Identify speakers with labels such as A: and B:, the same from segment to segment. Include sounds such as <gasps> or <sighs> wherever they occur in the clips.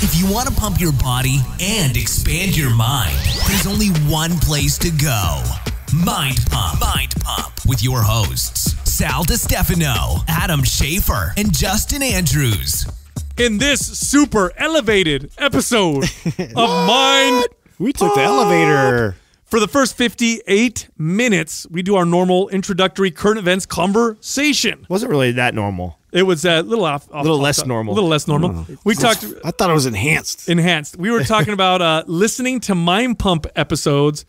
A: If you want to pump your body and expand your mind, there's only one place to go Mind Pump. Mind Pump with your hosts, Sal DiStefano, Adam Schafer, and Justin Andrews.
B: In this super elevated episode <laughs> of Mind
C: We took the elevator.
B: For the first 58 minutes, we do our normal introductory current events conversation.
D: Wasn't really that normal.
B: It was a little off, off
D: Little
B: off
D: less
B: the-
D: normal.
B: A little less normal. we talked
C: I thought it was enhanced.
B: enhanced. We were talking <laughs> about uh, listening to Mind Pump episodes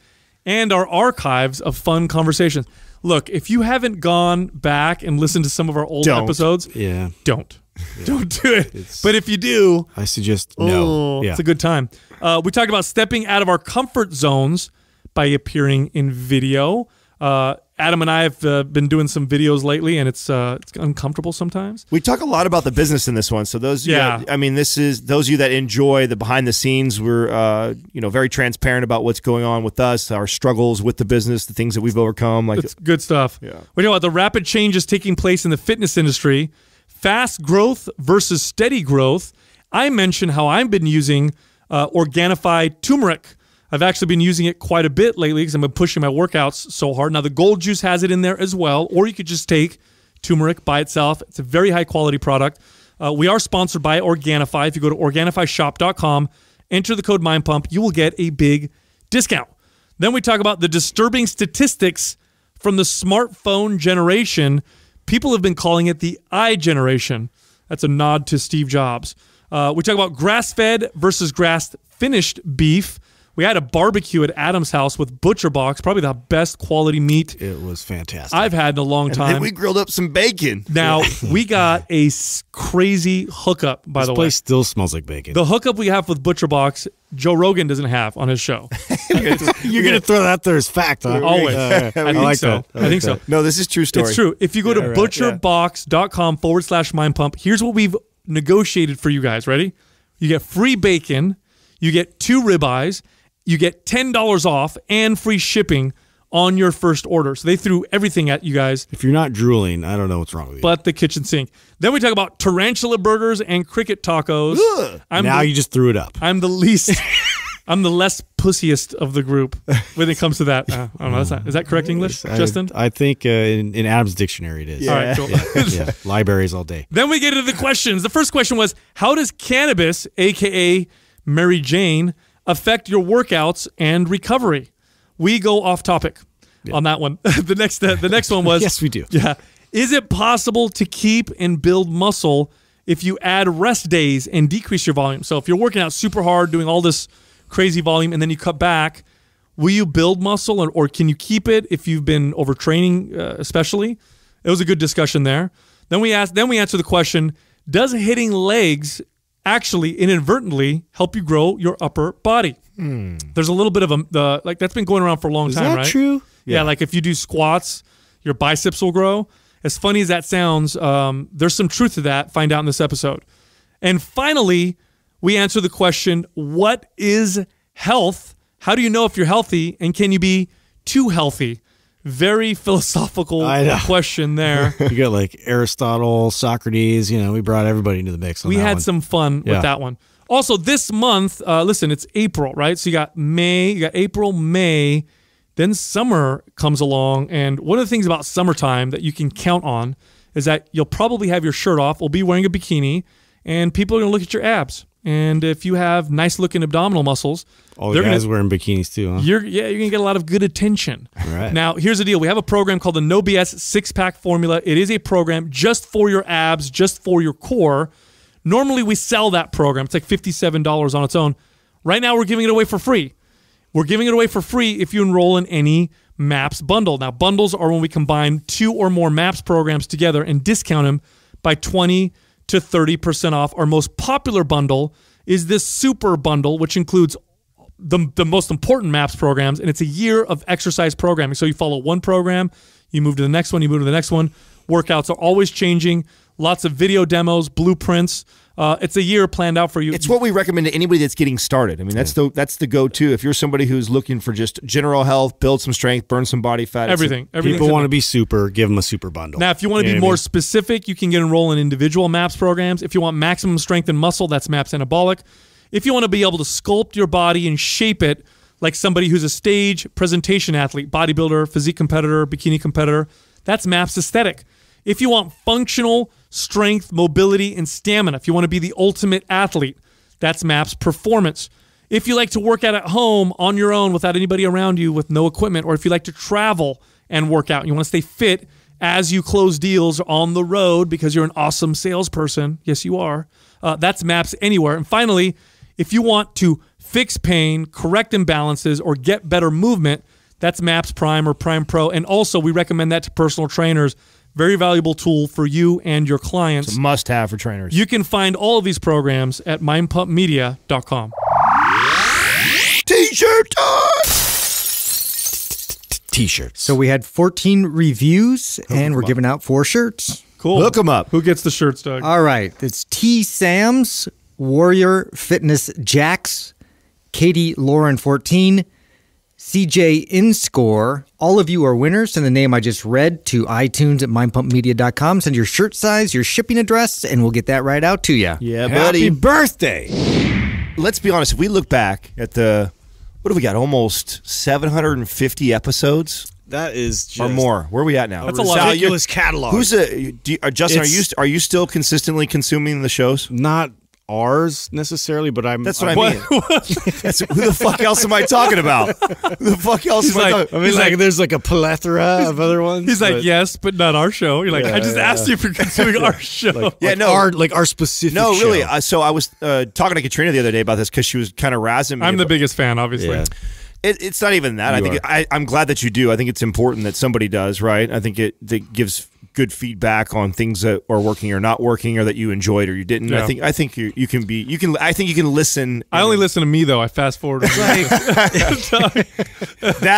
B: and our archives of fun conversations. Look, if you haven't gone back and listened to some of our old
D: Don't.
B: episodes,
C: Yeah.
B: don't. Don't do it. but if you do,
C: I suggest no. Yeah.
B: it's a good time. Uh, we talked about stepping out of our comfort zones by appearing in video. Uh, Adam and I have uh, been doing some videos lately, and it's uh, it's uncomfortable sometimes.
D: We talk a lot about the business in this one. So those, of you
B: Yeah.
D: I mean, this is those of you that enjoy the behind the scenes. We're, uh, you know, very transparent about what's going on with us, our struggles with the business, the things that we've overcome. Like,
B: It's good stuff.
D: Yeah.
B: We know about the rapid changes taking place in the fitness industry, fast growth versus steady growth. I mentioned how I've been using uh, Organifi turmeric. I've actually been using it quite a bit lately because I've been pushing my workouts so hard. Now the gold juice has it in there as well, or you could just take turmeric by itself. It's a very high quality product. Uh, we are sponsored by Organifi. If you go to OrganifiShop.com, enter the code MindPump, you will get a big discount. Then we talk about the disturbing statistics from the smartphone generation. People have been calling it the i generation. That's a nod to Steve Jobs. Uh, we talk about grass fed versus grass finished beef. We had a barbecue at Adam's house with Butcher Box, probably the best quality meat
C: It was fantastic.
B: I've had in a long time.
D: we grilled up some bacon.
B: now, <laughs> we got a crazy hookup, by
C: this
B: the way.
C: place still smells like bacon.
B: The hookup we have with Butcher Box, Joe Rogan doesn't have on his show. <laughs>
C: You're gonna throw that out there as fact, huh?
B: Always.
C: Uh, <laughs>
B: I think
C: like
B: so.
C: that.
B: I think so.
D: No, this is true story.
B: It's true. If you go to butcherbox.com forward slash mind pump, here's what we've negotiated for you guys. Ready? You get free bacon, you get two ribeyes, you get $10 off, and free shipping on your first order. So they threw everything at you guys
C: If you're not drooling, I don't know what's wrong with you.
B: but the kitchen sink. Then we talk about tarantula burgers and cricket tacos. I'm
C: now
B: the,
C: you just threw it up.
B: I'm the least. <laughs> I'm the less pussiest of the group when it comes to that. Uh, I don't know. Not, is that correct English,
C: I-
B: Justin?
C: I, think uh, in, in Adam's dictionary it is.
B: All right, cool.
C: yeah. Libraries all day.
B: Then we get into the questions. The first question was How does cannabis, aka Mary Jane, affect your workouts and recovery? We go off topic on that one. <laughs> the next uh, the next one was <laughs>
C: Yes, we do.
B: Yeah. Is it possible to keep and build muscle if you add rest days and decrease your volume? So if you're working out super hard, doing all this crazy volume, and then you cut back, will you build muscle or, or can you keep it if you've been overtraining, uh, especially? It was a good discussion there. Then we asked, then we answer the question: Does hitting legs actually inadvertently help you grow your upper body? There's a little bit of a the like that's been going around for a long.
C: Is
B: time,
C: that
B: right?
C: true?
B: Yeah. like if you do squats, your biceps will grow. As funny as that sounds, um, there's some truth to that. Find out in this episode. And finally, we answer the question what is health? How do you know if you're healthy? And can you be too healthy? Very philosophical question there. <laughs>
C: You got like Aristotle, Socrates. You know, we brought everybody into the mix. On
B: we had
C: one.
B: some fun
C: Yeah.
B: with that one. Also, this month, uh, listen, it's April, right? So you got May, you got April, May, then summer comes along. And one of the things about summertime that you can count on is that you'll probably have your shirt off, will be wearing a bikini, and people are going to look at your abs. And if you have nice looking abdominal muscles,
C: All
B: they're
C: the
B: gonna-
C: guys wearing bikinis too, huh?
B: you're yeah, you're gonna get a lot of good attention.
C: Right.
B: Now, here's the deal: we have a program called the No BS Six Pack Formula. It is a program just for your abs, just for your core. Normally, we sell that program. It's like fifty-seven dollars on its own. Right now, we're giving it away for free. We're giving it away for free if you enroll in any MAPS bundle. Now, bundles are when we combine two or more MAPS programs together and discount them by 20 to 30% off. Our most popular bundle is this super bundle, which includes the, the most important MAPS programs, and it's a year of exercise programming. So you follow one program, you move to the next one, you move to the next one. Workouts are always changing, lots of video demos, blueprints. Uh, it's a year planned out for you.
D: It's what we recommend to anybody that's getting started. I mean, that's the that's the go to. If you're somebody who's looking for just general health, build some strength, burn some body fat, it's-
B: everything.
C: People want to be super. Give them a super bundle.
B: Now, if you want to be
C: know I
B: more
C: mean?
B: specific, you can get enrolled in individual MAPS programs. If you want maximum strength and muscle, that's MAPS Anabolic. If you want to be able to sculpt your body and shape it like somebody who's a stage presentation athlete, bodybuilder, physique competitor, bikini competitor, that's MAPS Aesthetic. If you want functional strength, mobility, and stamina, if you want to be the ultimate athlete, that's MAPS Performance. If you like to work out at home on your own without anybody around you with no equipment, or if you like to travel and work out, and you want to stay fit as you close deals on the road because you're an awesome salesperson, yes, you are, uh, that's MAPS Anywhere. And finally, if you want to fix pain, correct imbalances, or get better movement, that's MAPS Prime or Prime Pro. And also, we recommend that to personal trainers. Very valuable tool for you and your clients.
D: Must have for trainers.
B: You can find all of these programs at mindpumpmedia.com.
D: T-shirt time.
C: T-shirts.
E: So we had 14 reviews, and we're giving out four shirts.
B: Cool.
D: Look them up.
B: Who gets the shirts, Doug?
E: All right. It's T. Sam's, Warrior Fitness Jax, Katie Lauren 14, CJ InScore. All of you are winners. Send the name I just read to iTunes at mindpumpmedia.com. Send your shirt size, your shipping address, and we'll get that right out to you.
D: Yeah, buddy.
C: Happy birthday.
D: Let's be honest. If we look back at the, what have we got? Almost 750 episodes
C: That is just
D: or more. Where are we at now?
B: That's a lot.
D: Sal,
C: ridiculous catalog.
D: Who's a do you, uh, Justin? Are you are you still consistently consuming the shows?
C: not ours necessarily, but I'm.
D: That's what I
C: I'm-
D: mean. <laughs> That's, who the fuck else am I talking about? Who the fuck else
B: He's
D: am I
B: like-
D: talking?
C: I mean, like, there's like a plethora of other ones.
B: He's like,
C: but,
B: yes, but not our show. You're like, I just asked you if you're consuming <laughs> our show.
C: like,
D: Yeah,
C: like
D: no.
C: our like our specific.
D: No, really.
C: show.
D: Uh, so I was uh, talking to Katrina the other day about this because she was kind of razzing me.
B: I'm the biggest fan, obviously.
C: Yeah.
D: It, it's not even that. I think. I, I'm glad that you do. I think it's important that somebody does. Right. I think it that gives good feedback on things that are working or not working, or that you enjoyed or you didn't. I think I think you you can be you can I think you can listen.
B: I only listen to me though. I fast forward. <laughs> <laughs>
D: that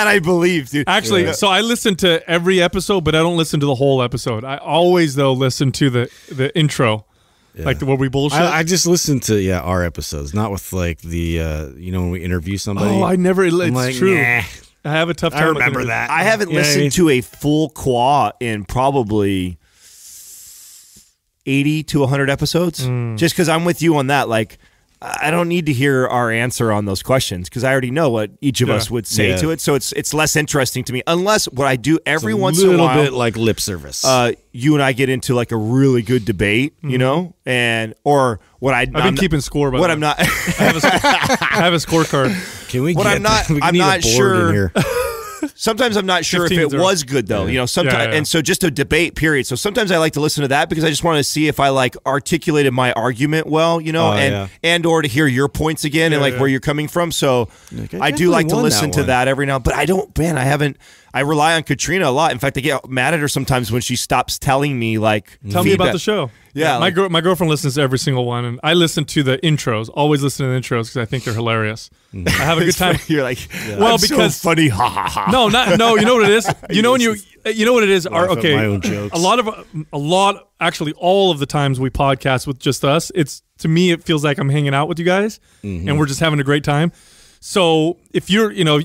D: I believe, dude.
B: Actually, so I listen to every episode, but I don't listen to the whole episode. I always though listen to the the intro, like the where we bullshit.
C: I, I just listen to yeah our episodes, not with like the uh you know when we interview somebody.
B: oh, I never. It's
C: I'm like,
B: true.
C: nah.
B: I have a tough time.
C: I remember that.
D: I haven't
C: You know what I
D: listened
C: mean?
D: to a full Quah in probably 80 to 100 episodes
B: Hmm.
D: just because I'm with you on that. Like, I don't need to hear our answer on those questions because I already know what each of
B: Yeah.
D: us would say
C: Yeah.
D: to it. So it's it's less interesting to me unless what I do every
C: It's
D: once in a
C: little
D: while.
C: bit like lip service.
D: uh, you and I get into like a really good debate, you know, and or what I
B: Hmm. I've been keeping score. By
D: what
B: the
D: I'm not. <laughs>
B: I have a, I have a scorecard.
C: Can we
D: what
C: get
D: I'm not- <laughs>
C: we
D: I'm not sure-
C: in here. <laughs>
D: sometimes I'm not sure if it was good though. You know, sometimes
B: Yeah, yeah.
D: and so just a debate period. So sometimes I like to listen to that because I just want to see if I like articulated my argument well, you know,
C: Oh,
D: and
C: yeah.
D: and or to hear your points again and like
B: yeah.
D: where you're coming from. So
C: Like, I
D: I, do like to listen
C: that
D: to that every now, but I don't. Man, I haven't. I rely on Katrina a lot. In fact, I get mad at her sometimes when she stops telling me like.
B: Tell me about the show.
D: Yeah,
B: my
D: like-
B: girl, my girlfriend listens to every single one, and I listen to the intros. Always listen to the intros because I think they're hilarious. I have a good <laughs> time.
D: You're like,
B: Well,
D: I'm so
B: because-
D: funny, ha ha ha.
B: No, not no. You know what it is. <laughs> You know when you you know what it is. Are okay.
C: my.
B: A lot of a lot actually all of the times we podcast with just us. It's to me it feels like I'm hanging out with you guys
C: Mm-hmm.
B: and we're just having a great time. So if you're you know,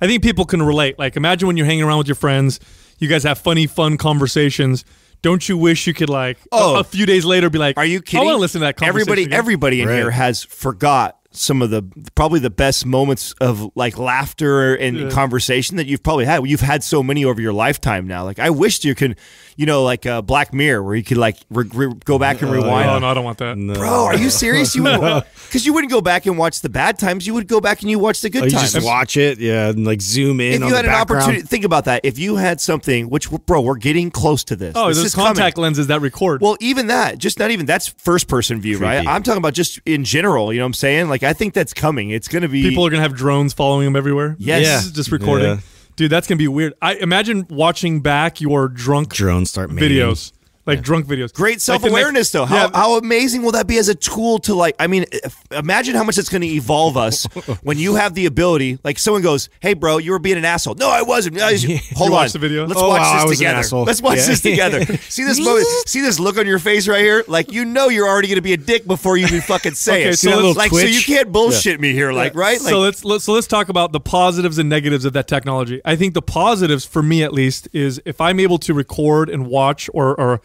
B: I think people can relate. Like imagine when you're hanging around with your friends, you guys have funny, fun conversations. Don't you wish you could like a-
D: Oh.
B: a, few days later be like,
D: Are you kidding?
B: I want to listen to that. Conversation
D: Everybody,
B: again.
D: everybody in
C: Right.
D: here has forgot some of the probably the best moments of like laughter and conversation that you've probably had. You've had so many over your lifetime now. Like I wished you could, you know, like uh, Black Mirror, where you could like re- re- go back and rewind.
B: Oh no, I don't want that.
C: No.
D: Bro, are you serious? You <laughs> would because you wouldn't go back and watch the bad times. You would go back and you watch the good
C: Oh, you
D: times.
C: just watch it, yeah, and like zoom in.
D: if
C: on
D: you
C: the
D: had an
C: background.
D: opportunity, think about that. If you had something, which bro, we're getting close to this.
B: Oh,
D: this
B: there's
D: is coming.
B: contact lenses that record.
D: Well, even that, just not even that's first person view, right? I'm talking about just in general. You know what I'm saying? Like I think that's coming. It's going to be
B: People are gonna have drones following them everywhere.
D: Yes.
C: Yeah.
B: just recording.
C: Yeah.
B: Dude, that's gonna be weird. I imagine watching back your drunk
C: drones start mating.
B: videos, like drunk videos.
D: Great self
B: the next-
D: awareness, though. How,
B: Yeah,
D: how amazing will that be as a tool to like? I mean, if, imagine how much it's going to evolve us <laughs> when you have the ability. Like someone goes, "Hey, bro, you were being an asshole." No, I wasn't. I was- <laughs> hold
B: You
D: on,
B: watched the video?
D: Let's
C: Oh,
D: watch
C: wow,
D: this together. Let's watch
C: Yeah.
D: this together. <laughs> see this moment. See this look on your face right here. Like you know you're already going to be a dick before you even fucking say
B: Okay,
D: it.
B: so let's-
D: like so you can't bullshit me here. Like right? Like
B: so let's, let's so let's talk about the positives and negatives of that technology. I think the positives for me at least is if I'm able to record and watch or or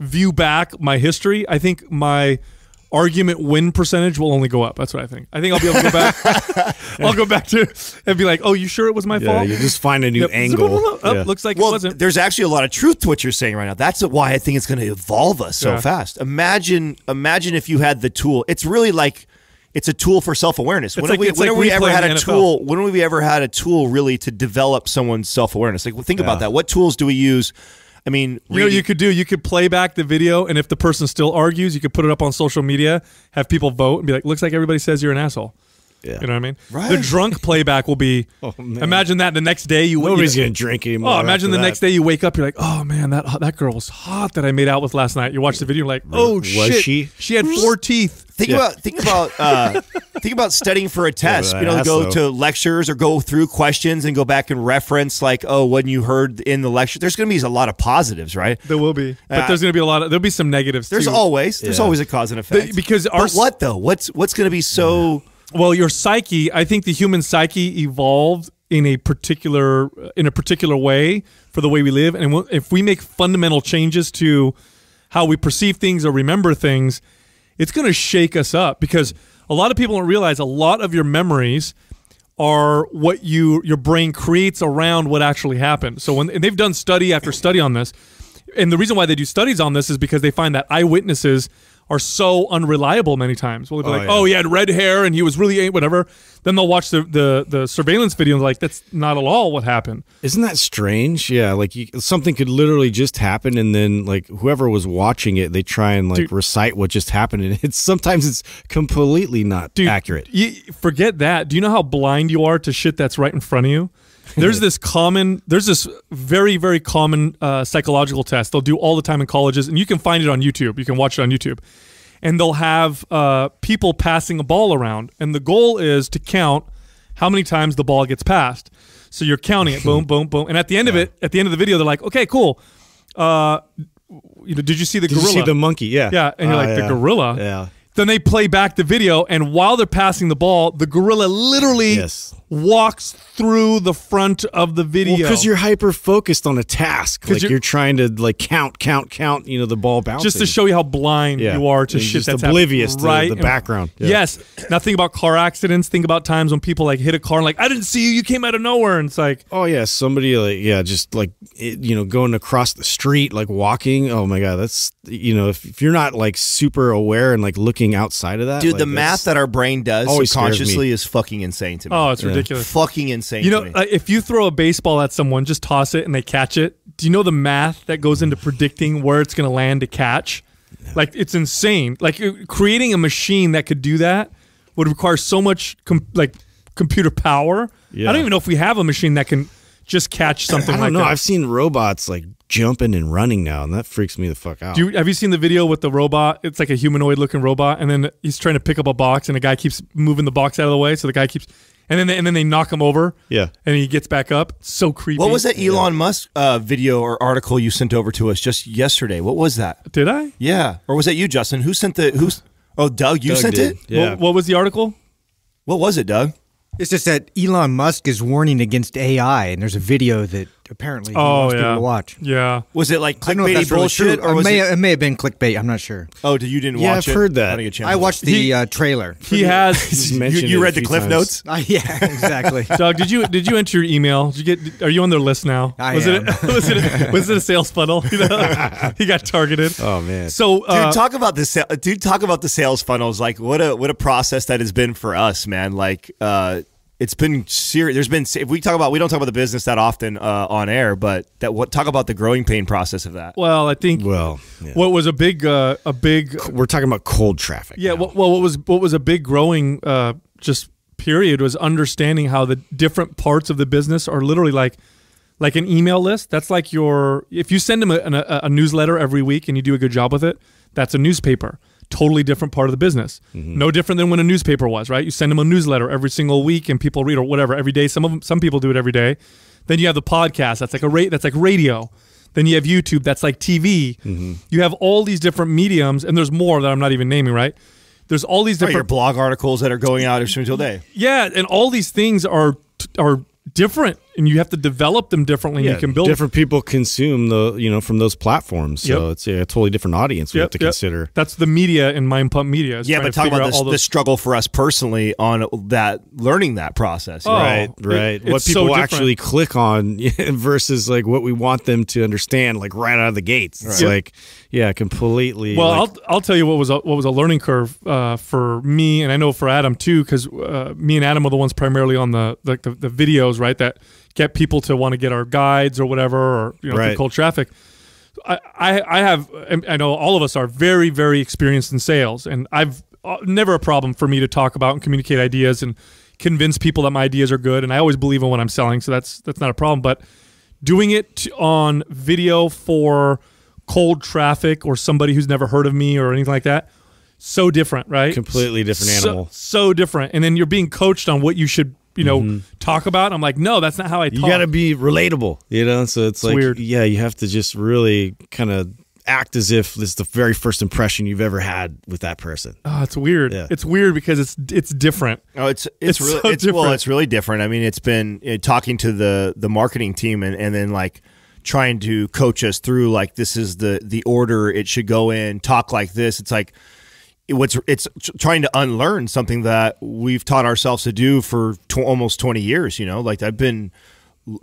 B: view back my history, I think my argument win percentage will only go up. That's what I think. I think I'll be able to go back. <laughs> I'll go back to and be like, "Oh, you sure it was my
C: Yeah,
B: fault?"
C: you just find a new
B: Yep.
C: angle.
B: Oh,
C: Yeah.
B: Looks like it
D: Well,
B: wasn't.
D: there's actually a lot of truth to what you're saying right now. That's why I think it's going to evolve us so
B: Yeah.
D: fast. Imagine, imagine if you had the tool. It's really like it's a tool for self awareness. When
B: like-
D: have we, when
B: like
D: have we ever had a
B: NFL.
D: tool? When have we ever had a tool really to develop someone's self awareness? Like, well, think
C: Yeah.
D: about that. What tools do we use? I mean,
B: You know, what you could do. You could play back the video, and if the person still argues, you could put it up on social media, have people vote, and be like, "Looks like everybody says you're an asshole."
C: Yeah.
B: You know what I mean?
D: Right.
B: The drunk playback will be. <laughs>
C: Oh, man.
B: imagine that the next day you.
C: Nobody's
B: you,
C: gonna drink anymore.
B: Oh, imagine the
C: that.
B: next day you wake up, you're like, "Oh man, that that girl was hot that I made out with last night." You watch the video, you're like, "Oh
C: Was
B: shit,
C: she?
B: She had four teeth."
D: Think
C: Yeah.
D: about think about uh, <laughs> think about studying for a test.
C: but
D: you know, go
C: though.
D: to lectures or go through questions and go back and reference like, oh, when you heard in the lecture. There's going to be a lot of positives, right?
B: There will be, but
D: Uh,
B: there's going to be a lot of. There'll be some negatives.
D: There's
B: too.
D: always there's
C: Yeah.
D: always a cause and effect.
B: The- because our
D: but what though? What's what's going to be so?
B: Well, your psyche, I think the human psyche evolved in a particular uh, in a particular way for the way we live, and if we make fundamental changes to how we perceive things or remember things, it's going to shake us up because a lot of people don't realize a lot of your memories are what you your brain creates around what actually happened. So when they've done study after study on this, and the reason why they do studies on this is because they find that eyewitnesses are so unreliable many times. Well, they'll be
C: Oh,
B: like,
C: yeah.
B: "Oh, he had red hair and he was really whatever." Then they'll watch the the, the surveillance video and like, "That's not at all what happened."
C: Isn't that strange? Yeah, like you, something could literally just happen, and then like whoever was watching it, they try and like
B: Dude.
C: recite what just happened, and <laughs> it's sometimes it's completely not
B: Dude,
C: accurate.
B: You, forget that. Do you know how blind you are to shit that's right in front of you? There's this common, there's this very, very common uh, psychological test they'll do all the time in colleges, and you can find it on YouTube. You can watch it on YouTube. And they'll have uh, people passing a ball around, and the goal is to count how many times the ball gets passed. So you're counting it, boom, <laughs> boom, boom, and at the end of it, at the end of the video, they're like, "Okay, cool. Uh, you know, did you see the gorilla?
C: Did
B: gorilla?
C: you see the monkey? Yeah,
B: Yeah, and you're
C: Oh,
B: like the gorilla.
C: Yeah.
B: Then they play back the video, and while they're passing the ball, the gorilla literally
C: Yes.
B: walks through the front of the video.
C: because you're hyper focused on a task, like
B: you're-
C: you're, trying to like count, count, count. You know the ball bouncing.
B: just to show you how blind
C: Yeah.
B: you are to
C: You're
B: shit
C: just
B: that's
C: oblivious to
B: right
C: the
B: in-
C: background. Yeah.
B: Yes. Now think about car accidents. Think about times when people like hit a car and like I didn't see you. You came out of nowhere, and it's like
C: Oh yeah, somebody like yeah, just like it, you know going across the street, like walking. Oh my god, that's you know if, if you're not like super aware and like looking outside of that,
D: Dude,
C: like,
D: the math that our brain does
C: always
D: subconsciously is fucking insane to me.
B: oh, it's ridiculous.
D: fucking insane.
B: You
D: to
B: know,
D: me.
B: uh, if you throw a baseball at someone, just toss it and they catch it. Do you know the math that goes into predicting where it's going to land to catch? Like it's insane. Like uh, creating a machine that could do that would require so much com- like computer power.
C: Yeah.
B: I don't even know if we have a machine that can just catch something
C: I don't
B: like
C: know.
B: that.
C: I've seen robots like jumping and running now, and that freaks me the fuck out.
B: Do you, have you seen the video with the robot? It's like a humanoid looking robot, and then he's trying to pick up a box, and the guy keeps moving the box out of the way. So the guy keeps, and then they, and then they knock him over.
C: Yeah.
B: and he gets back up. So creepy.
D: what was that Elon Musk uh, video or article you sent over to us just yesterday? What was that?
B: Did I?
D: Yeah, or was that you, Justin? Who sent the? Who's? Oh, Doug, you
C: Doug
D: sent
C: did.
D: it.
C: Yeah.
B: What, what was the article?
D: What was it, Doug?
E: It's just that Elon Musk is warning against AI, and there's a video that apparently he
B: Oh
E: wants people
B: yeah.
E: to watch.
B: Yeah.
D: Was it like
E: I don't know if
D: clickbaity
E: that's really
D: bullshit,
E: true.
D: or
E: it, may,
D: it?
E: it may have been clickbait. I'm not sure.
D: Oh, did you didn't
C: Yeah,
D: watch
C: I've
D: it?
C: heard that.
D: I, didn't get a chance
E: I watched
D: watch
E: the uh, trailer. <laughs>
B: He has. <laughs>
D: You, you read the cliff
C: times.
D: notes. <laughs>
E: Uh, yeah, exactly.
B: Doug, did you did you enter your email? Did you get? Are you on their list now?
E: I
B: was
E: am.
B: it was it was it a sales funnel? You know, he got targeted.
C: Oh man.
B: So
D: Dude,
B: uh,
D: talk about the sa- dude. Talk about the sales funnels. Like, what a what a process that has been for us, man. Like, uh, it's been serious. There's been if we talk about we don't talk about the business that often uh, on air, but that what talk about the growing pain process of that.
B: well, I think
C: well, yeah.
B: what was a big uh, a big
C: we're talking about cold traffic.
B: Yeah, well, well, what was what was a big growing uh, just period was understanding how the different parts of the business are literally like like an email list. That's like your if you send them a, a, a newsletter every week and you do a good job with it, that's a newspaper. Totally different part of the business. Mm-hmm. No different than when a newspaper was, right? You send them a newsletter every single week and people read or whatever every day. Some of them, some people do it every day. Then you have the podcast. That's like a rate. That's like radio. Then you have YouTube. That's like TV. Mm-hmm. You have all these different mediums, and there's more that I'm not even naming. Right? There's all these different.
D: blog articles that are going out every single day.
B: Yeah, and all these things are are different and you have to develop them differently. and you can build
C: different people consume the you know from those platforms. So
B: Yep.
C: it's yeah, a totally different audience we
B: Yep,
C: have to
B: yep.
C: consider.
B: That's the media and Mind Pump Media.
D: Yeah, but talk about this,
B: all
D: the struggle for us personally on that learning that process.
B: Oh,
C: right, right.
B: it's
C: what people
B: different.
C: actually click on <laughs> versus like what we want them to understand, like right out of the gates. It's
B: Yep.
C: like, yeah, completely.
B: Well,
C: like,
B: I'll I'll tell you what was a, what was a learning curve uh, for me, and I know for Adam too, because uh, me and Adam are the ones primarily on the like the, the videos, right? That get people to want to get our guides or whatever, or you know, through
C: Right.
B: cold traffic. I, I I have I know all of us are very very experienced in sales, and I've uh, never a problem for me to talk about and communicate ideas and convince people that my ideas are good, and I always believe in what I'm selling, so that's that's not a problem. But doing it on video for cold traffic or somebody who's never heard of me or anything like that so different right
C: Completely different
B: So-
C: animal.
B: so, different and then you're being coached on what you should you know talk about i'm like no that's not how i
C: Mm-hmm. you got to be relatable, you know. So it's, like,
B: weird.
C: yeah, you have to just really kind of act as if this is the very first impression you've ever had with that person.
B: oh, it's weird
C: Yeah.
B: it's weird because it's it's different
D: Oh, it's
B: It's
D: it's, really
B: so
D: it's, well,
B: different.
D: it's really different. I mean, it's been uh, talking to the the marketing team and, and then like trying to coach us through like this is the the order it should go in. Talk like this. It's like it- what's it's trying to unlearn something that we've taught ourselves to do for tw- almost twenty years. You know, like I've been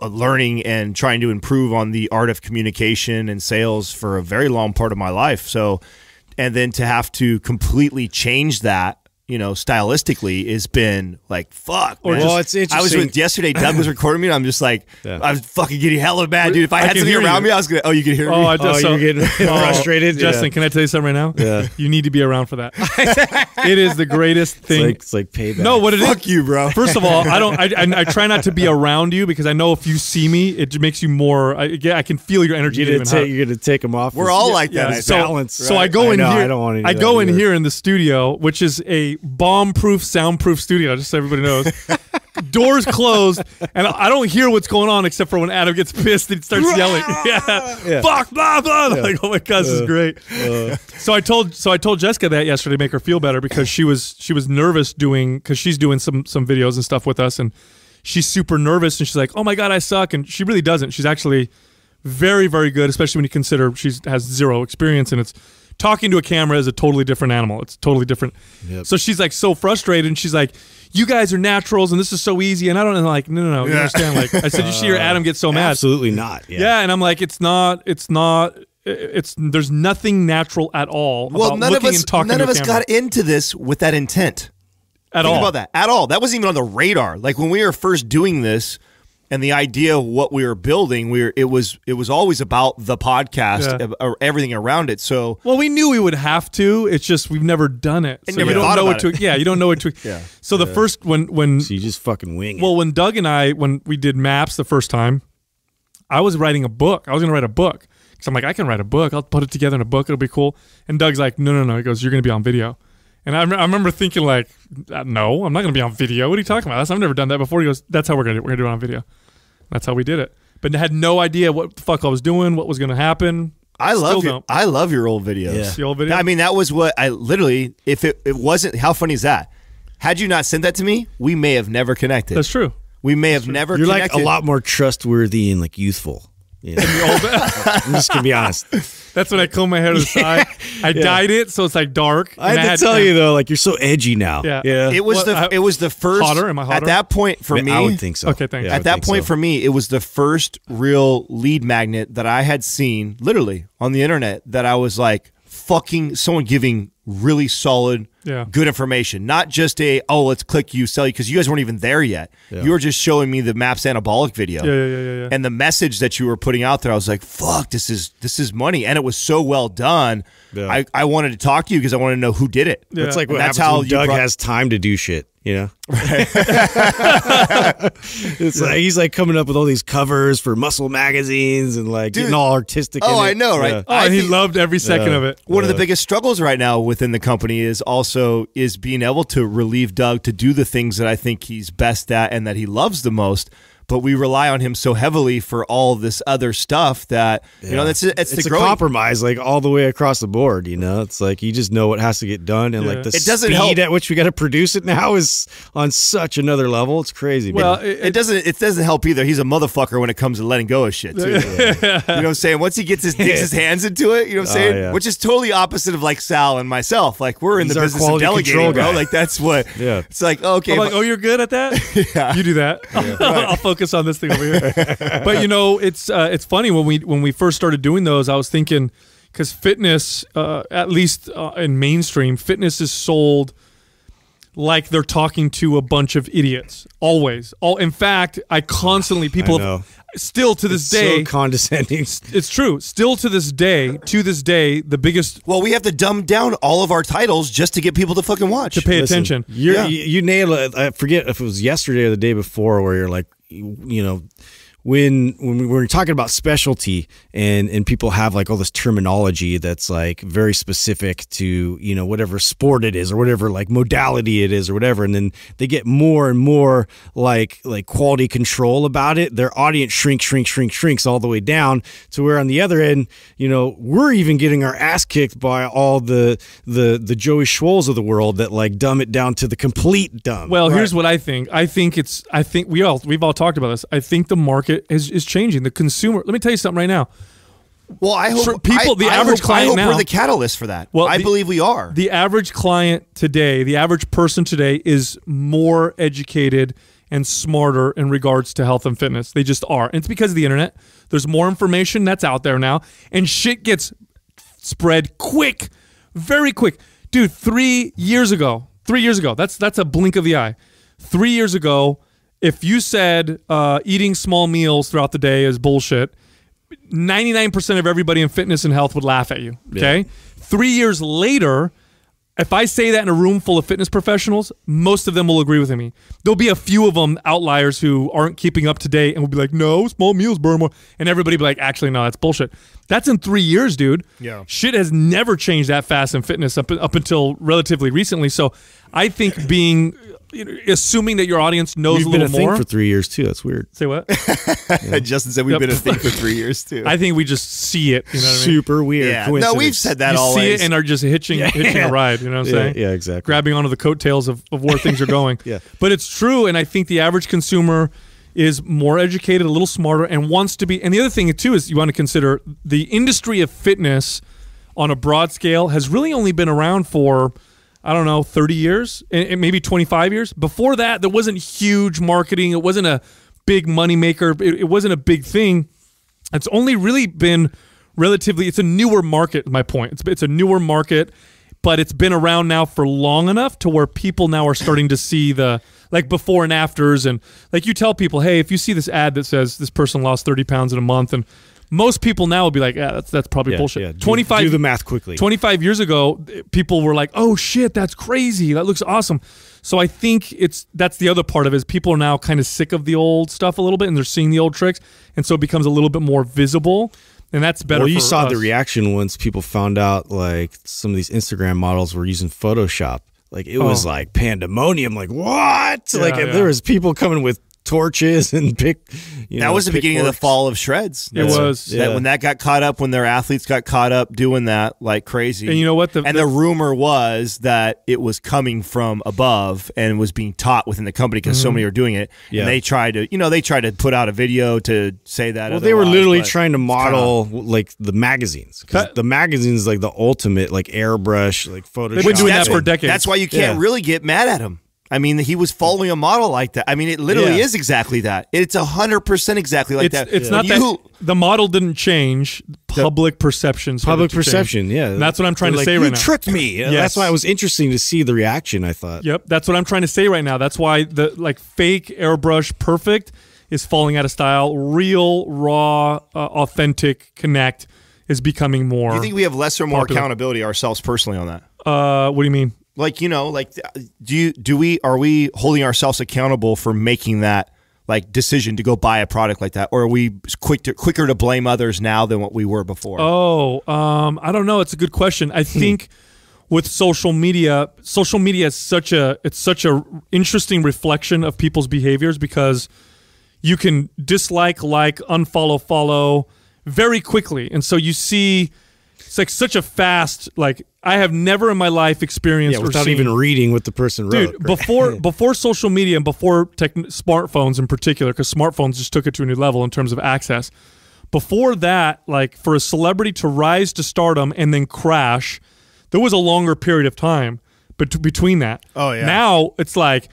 D: uh, learning and trying to improve on the art of communication and sales for a very long part of my life. So, and then to have to completely change that, you know, stylistically has been like fuck.
B: Or
D: man.
C: Well, it's interesting.
D: I was with yesterday. Doug was <coughs> recording me. and I'm just like,
C: Yeah.
D: I was fucking getting hella mad, dude. If I,
B: I
D: had
B: can
D: something
B: hear
D: around
B: you.
D: me, I was gonna. Oh, you can hear me.
B: oh i
C: Oh,
B: just so,
C: you're getting <laughs> oh, frustrated?
B: justin
C: Yeah.
B: can i tell you something right now
C: Yeah.
B: you need to be around for that <laughs> <laughs> it is the greatest
C: It's
B: thing
C: like, it's like payback.
B: no what it is
D: Fuck you, bro.
B: First of all, I don't. I, I, I try not to be around you because I know if you see me, it makes you more. I, yeah, I can feel your energy.
C: you're gonna, take, you're gonna take them off.
D: We're all like that.
B: So,
C: balance,
B: so I go in here.
C: I don't wanna
B: I go in here in the studio, which is a bomb-proof, soundproof studio. Just so everybody knows, <laughs> doors closed, and I don't hear what's going on except for when Adam gets pissed and starts <laughs> yelling. <laughs> Yeah, fuck, blah blah. Like, oh my god, this is uh, great. Uh. so I told, so I told Jessica that yesterday to make her feel better because she was she was nervous doing because she's doing some some videos and stuff with us and. She's super nervous and she's like, "Oh my god, I suck!" And she really doesn't. She's actually very very good especially when you consider she has zero experience and it's talking to a camera is a totally different animal it's totally different so she's like so frustrated and she's like you guys are naturals and this is so easy and i don't know like no no no you understand like i said you see your <laughs> adam get so mad
C: Absolutely not. Yeah.
B: yeah and i'm like it's not it's not it's there's nothing natural at all
D: Well,
B: about
D: none of us,
B: talking
D: none of us
B: camera
D: got into this with that intent.
B: at
D: Think
B: all
D: about that at all. That wasn't even on the radar. Like when we were first doing this, and the idea of what we were building, we were it was it was always about the podcast,
B: Yeah.
D: uh, or everything around it. So
B: Well, we knew we would have to. It's just we've never done it. So
D: never
B: you don't
D: thought
B: know what
D: about
B: to. Yeah, you don't know what to. <laughs>
D: Yeah.
B: So the first when when
C: So you just fucking wing it.
B: Well, when Doug and I, when we did maps the first time, I was writing a book. I was going to write a book. So I'm like, I can write a book. I'll put it together in a book. It'll be cool. And Doug's like, no, no, no. He goes, you're going to be on video. And I, I remember thinking like, uh, no, I'm not going to be on video. What are you talking about? That's, I've never done that before. He goes, that's how we're going to do it. We're going to do it on video. That's how we did it. But I had no idea what the fuck I was doing, what was going to happen.
D: I
B: Still
D: love your. I love your old videos.
C: Yeah.
B: The old video?
D: I mean, that was what I literally. If it, it wasn't, how funny is that? Had you not sent that to me, we may have never connected.
B: That's true.
D: We may have never.
C: You're like a lot more trustworthy and like youthful. Yeah. <laughs> I'm just gonna be honest.
B: That's when I comb my hair to the <laughs> side. I dyed it so it's like dark.
C: I
B: and
C: had to tell you though, like you're so edgy now.
B: Yeah.
C: Yeah.
D: It was
B: Well,
D: the.
B: I-
D: it was the first.
B: Hotter? Am I hotter?
D: At that point, for
C: I,
D: me,
C: I would think so.
B: Okay, thanks.
C: Yeah,
D: at that point
C: so.
D: for me, it was the first real lead magnet that I had seen, literally on the internet, that I was like, fucking someone giving really solid,
B: Yeah.
D: good information, not just a oh let's click you sell you because you guys weren't even there yet. You were just showing me the Maps anabolic video,
B: Yeah, yeah, yeah, yeah, yeah.
D: and the message that you were putting out there. I was like, fuck, this is this is money, and it was so well done.
C: Yeah.
D: I I wanted to talk to you because I wanted to know who did it.
B: Yeah.
C: That's like what
D: that's how
C: when
D: you
C: Doug
D: brought-
C: has time to do shit. You know, <laughs> right. <laughs> it's like he's like coming up with all these covers for muscle magazines and like
D: Dude.
C: getting all artistic.
D: Oh,
C: in it.
D: I know, right?
C: Yeah.
B: Oh, and he loved every second
C: Yeah.
B: of it.
D: One of the biggest struggles right now within the company is also is being able to relieve Doug to do the things that I think he's best at and that he loves the most but we rely on him so heavily for all this other stuff that you know that's it's,
C: it's
D: the
C: a
D: growing
C: compromise like all the way across the board you know it's like you just know what has to get done and
B: Yeah.
C: like the
D: It doesn't
C: speed
D: help.
C: at which we got to produce it now is on such another level it's crazy
B: Well,
C: man.
B: it,
D: it doesn't it doesn't help either. He's a motherfucker when it comes to letting go of shit too. <laughs> you know what I'm saying? Once he gets his digs his <laughs> hands into it, you know what I'm
C: Oh,
D: saying?
C: yeah.
D: Which is totally opposite of like Sal and myself. Like we're in
C: He's
D: the business of delegating,
C: control
D: bro. Like that's what <laughs>
C: Yeah.
D: It's like, okay,
B: I'm like, oh, you're good at that. You do that. I'll focus on this thing over here. <laughs> but you know, it's uh, it's funny when we when we first started doing those, I was thinking because fitness, uh, at least uh, in mainstream, fitness is sold like they're talking to a bunch of idiots. Always. All in fact, I constantly people
C: know.
B: have, still to this
C: It's
B: day.
C: so condescending
B: it's true. Still to this day, to this day, the biggest
D: well, we have to dumb down all of our titles just to get people to fucking watch.
B: to pay
C: Listen,
B: attention.
C: You're,
D: Yeah.
C: you, you nail it. I forget if it was yesterday or the day before, where you're like, you, know, when when we were talking about specialty and and people have like all this terminology that's like very specific to you know whatever sport it is or whatever like modality it is or whatever, and then they get more and more like like quality control about it. Their audience shrinks, shrinks, shrinks, shrinks all the way down to where on the other end, you know, we're even getting our ass kicked by all the the the Joey Swolls of the world that like dumb it down to the complete dumb.
B: Well, here's what I think. I think it's. I think we all we've all talked about this. I think the market is is changing. The consumer. Let me tell you something right now.
D: Well, I hope
B: Sure, people-
D: I-
B: the
D: I
B: average
D: hope-
B: client
D: I hope
B: now-
D: we're the catalyst for that.
B: Well,
D: I
B: the-
D: believe we are.
B: The average client today, the average person today, is more educated and smarter in regards to health and fitness. They just are, and it's because of the internet. There's more information that's out there now, and shit gets spread quick, very quick, dude. Three years ago, three years ago, that's that's a blink of the eye. Three years ago, if you said uh, eating small meals throughout the day is bullshit, 99% of everybody in fitness and health would laugh at you. Okay. Three years later, if I say that in a room full of fitness professionals, most of them will agree with me. There'll be a few of them outliers who aren't keeping up to date and will be like, no, small meals burn more. And everybody be like, actually, no, that's bullshit. That's in three years, dude.
D: Yeah.
B: Shit has never changed that fast in fitness up, up until relatively recently. So I think being, assuming that your audience knows
C: We've
B: a
C: been
B: little
C: a thing
B: more.
C: for three years too. That's weird.
B: say what? <laughs>
D: Justin said we've
B: Yep.
D: been a thing for three years <laughs> too.
B: I think we just see it. You know what I mean?
C: Super weird.
D: yeah. No, we've said that
B: you
D: always.
B: see it and are just hitching hitching a ride. You know what I'm
C: Yeah,
B: saying?
C: yeah, exactly.
B: Grabbing onto the coattails of, of where things are <laughs> going.
C: Yeah.
B: But it's true, and I think the average consumer is more educated, a little smarter, and wants to be. And the other thing too is you want to consider the industry of fitness on a broad scale has really only been around for. I don't know, 30 years, and and maybe 25 years. Before that, there wasn't huge marketing. It wasn't a big moneymaker. It, it wasn't a big thing. It's only really been relatively. It's a newer market. My point. It's it's a newer market, but it's been around now for long enough to where people now are starting to see the like before and afters, and like you tell people, hey, if you see this ad that says this person lost thirty pounds in a month, and most people now will be like, yeah, that's that's probably
C: Yeah,
B: bullshit.
C: yeah. Do-
B: Twenty five.
C: do the math quickly.
B: 25 years ago, people were like, "Oh shit, that's crazy. That looks awesome." So I think it's that's the other part of it is people are now kind of sick of the old stuff a little bit and they're seeing the old tricks and so it becomes a little bit more visible and that's better
C: Well, you saw the reaction once people found out like some of these Instagram models were using Photoshop. Like it was
B: Oh.
C: like pandemonium. Like what? like
B: yeah.
C: there was people coming with torches and pick. You
D: that
C: know,
D: was the beginning of the fall of Shredz.
B: It
D: That's-
B: was.
D: that
C: Yeah.
D: when that got caught up, when their athletes got caught up doing that like crazy.
B: And you know what? The-
D: and
B: the-
D: the rumor was that it was coming from above and was being taught within the company because so mm-hmm. many are doing it.
C: Yeah.
D: And they tried to, you know, they tried to put out a video to say that.
C: Well, they were literally trying to
D: it's kinda-
C: model like the magazines. 'Cause
B: That-
C: the magazines like the ultimate like airbrush like Photoshop.
B: They've been doing that for decades.
D: That's why you can't
C: Yeah.
D: really get mad at him. I mean, he was following a model like that. I mean, it literally
C: Yeah.
D: is exactly that. It's a hundred percent exactly like
B: it's
D: that.
B: it's
D: When
B: not
D: you-
B: that the model didn't change public perception
C: public
B: to change.
C: perception. Yeah,
B: And that's what I'm trying
C: They're
B: to
C: like,
B: say right now You
C: tricked me. <laughs>
B: Yes.
C: That's why it was interesting to see the reaction. I thought.
B: Yep, that's what I'm trying to say right now. That's why the like fake airbrush perfect is falling out of style. Real, raw, uh, authentic connect is becoming more.
D: Do you think we have less or more
B: Popular.
D: accountability ourselves personally on that?
B: uh, what do you mean?
D: Like you know, like do you do we are we holding ourselves accountable for making that like decision to go buy a product like that, or are we quick to, quicker to blame others now than what we were before?
B: Oh, um, I don't know. It's a good question. I think with social media, social media is such a it's such a interesting reflection of people's behaviors because you can dislike, like, unfollow, follow very quickly, and so you see it's like such a fast like I have never in my life experienced
C: Yeah,
B: or
C: without
B: seen,
C: even reading what the person wrote.
B: dude before <laughs> before social media and before tech, smartphones in particular because smartphones just took it to a new level in terms of access before that like for a celebrity to rise to stardom and then crash there was a longer period of time bet- between that
D: Oh, yeah.
B: now it's like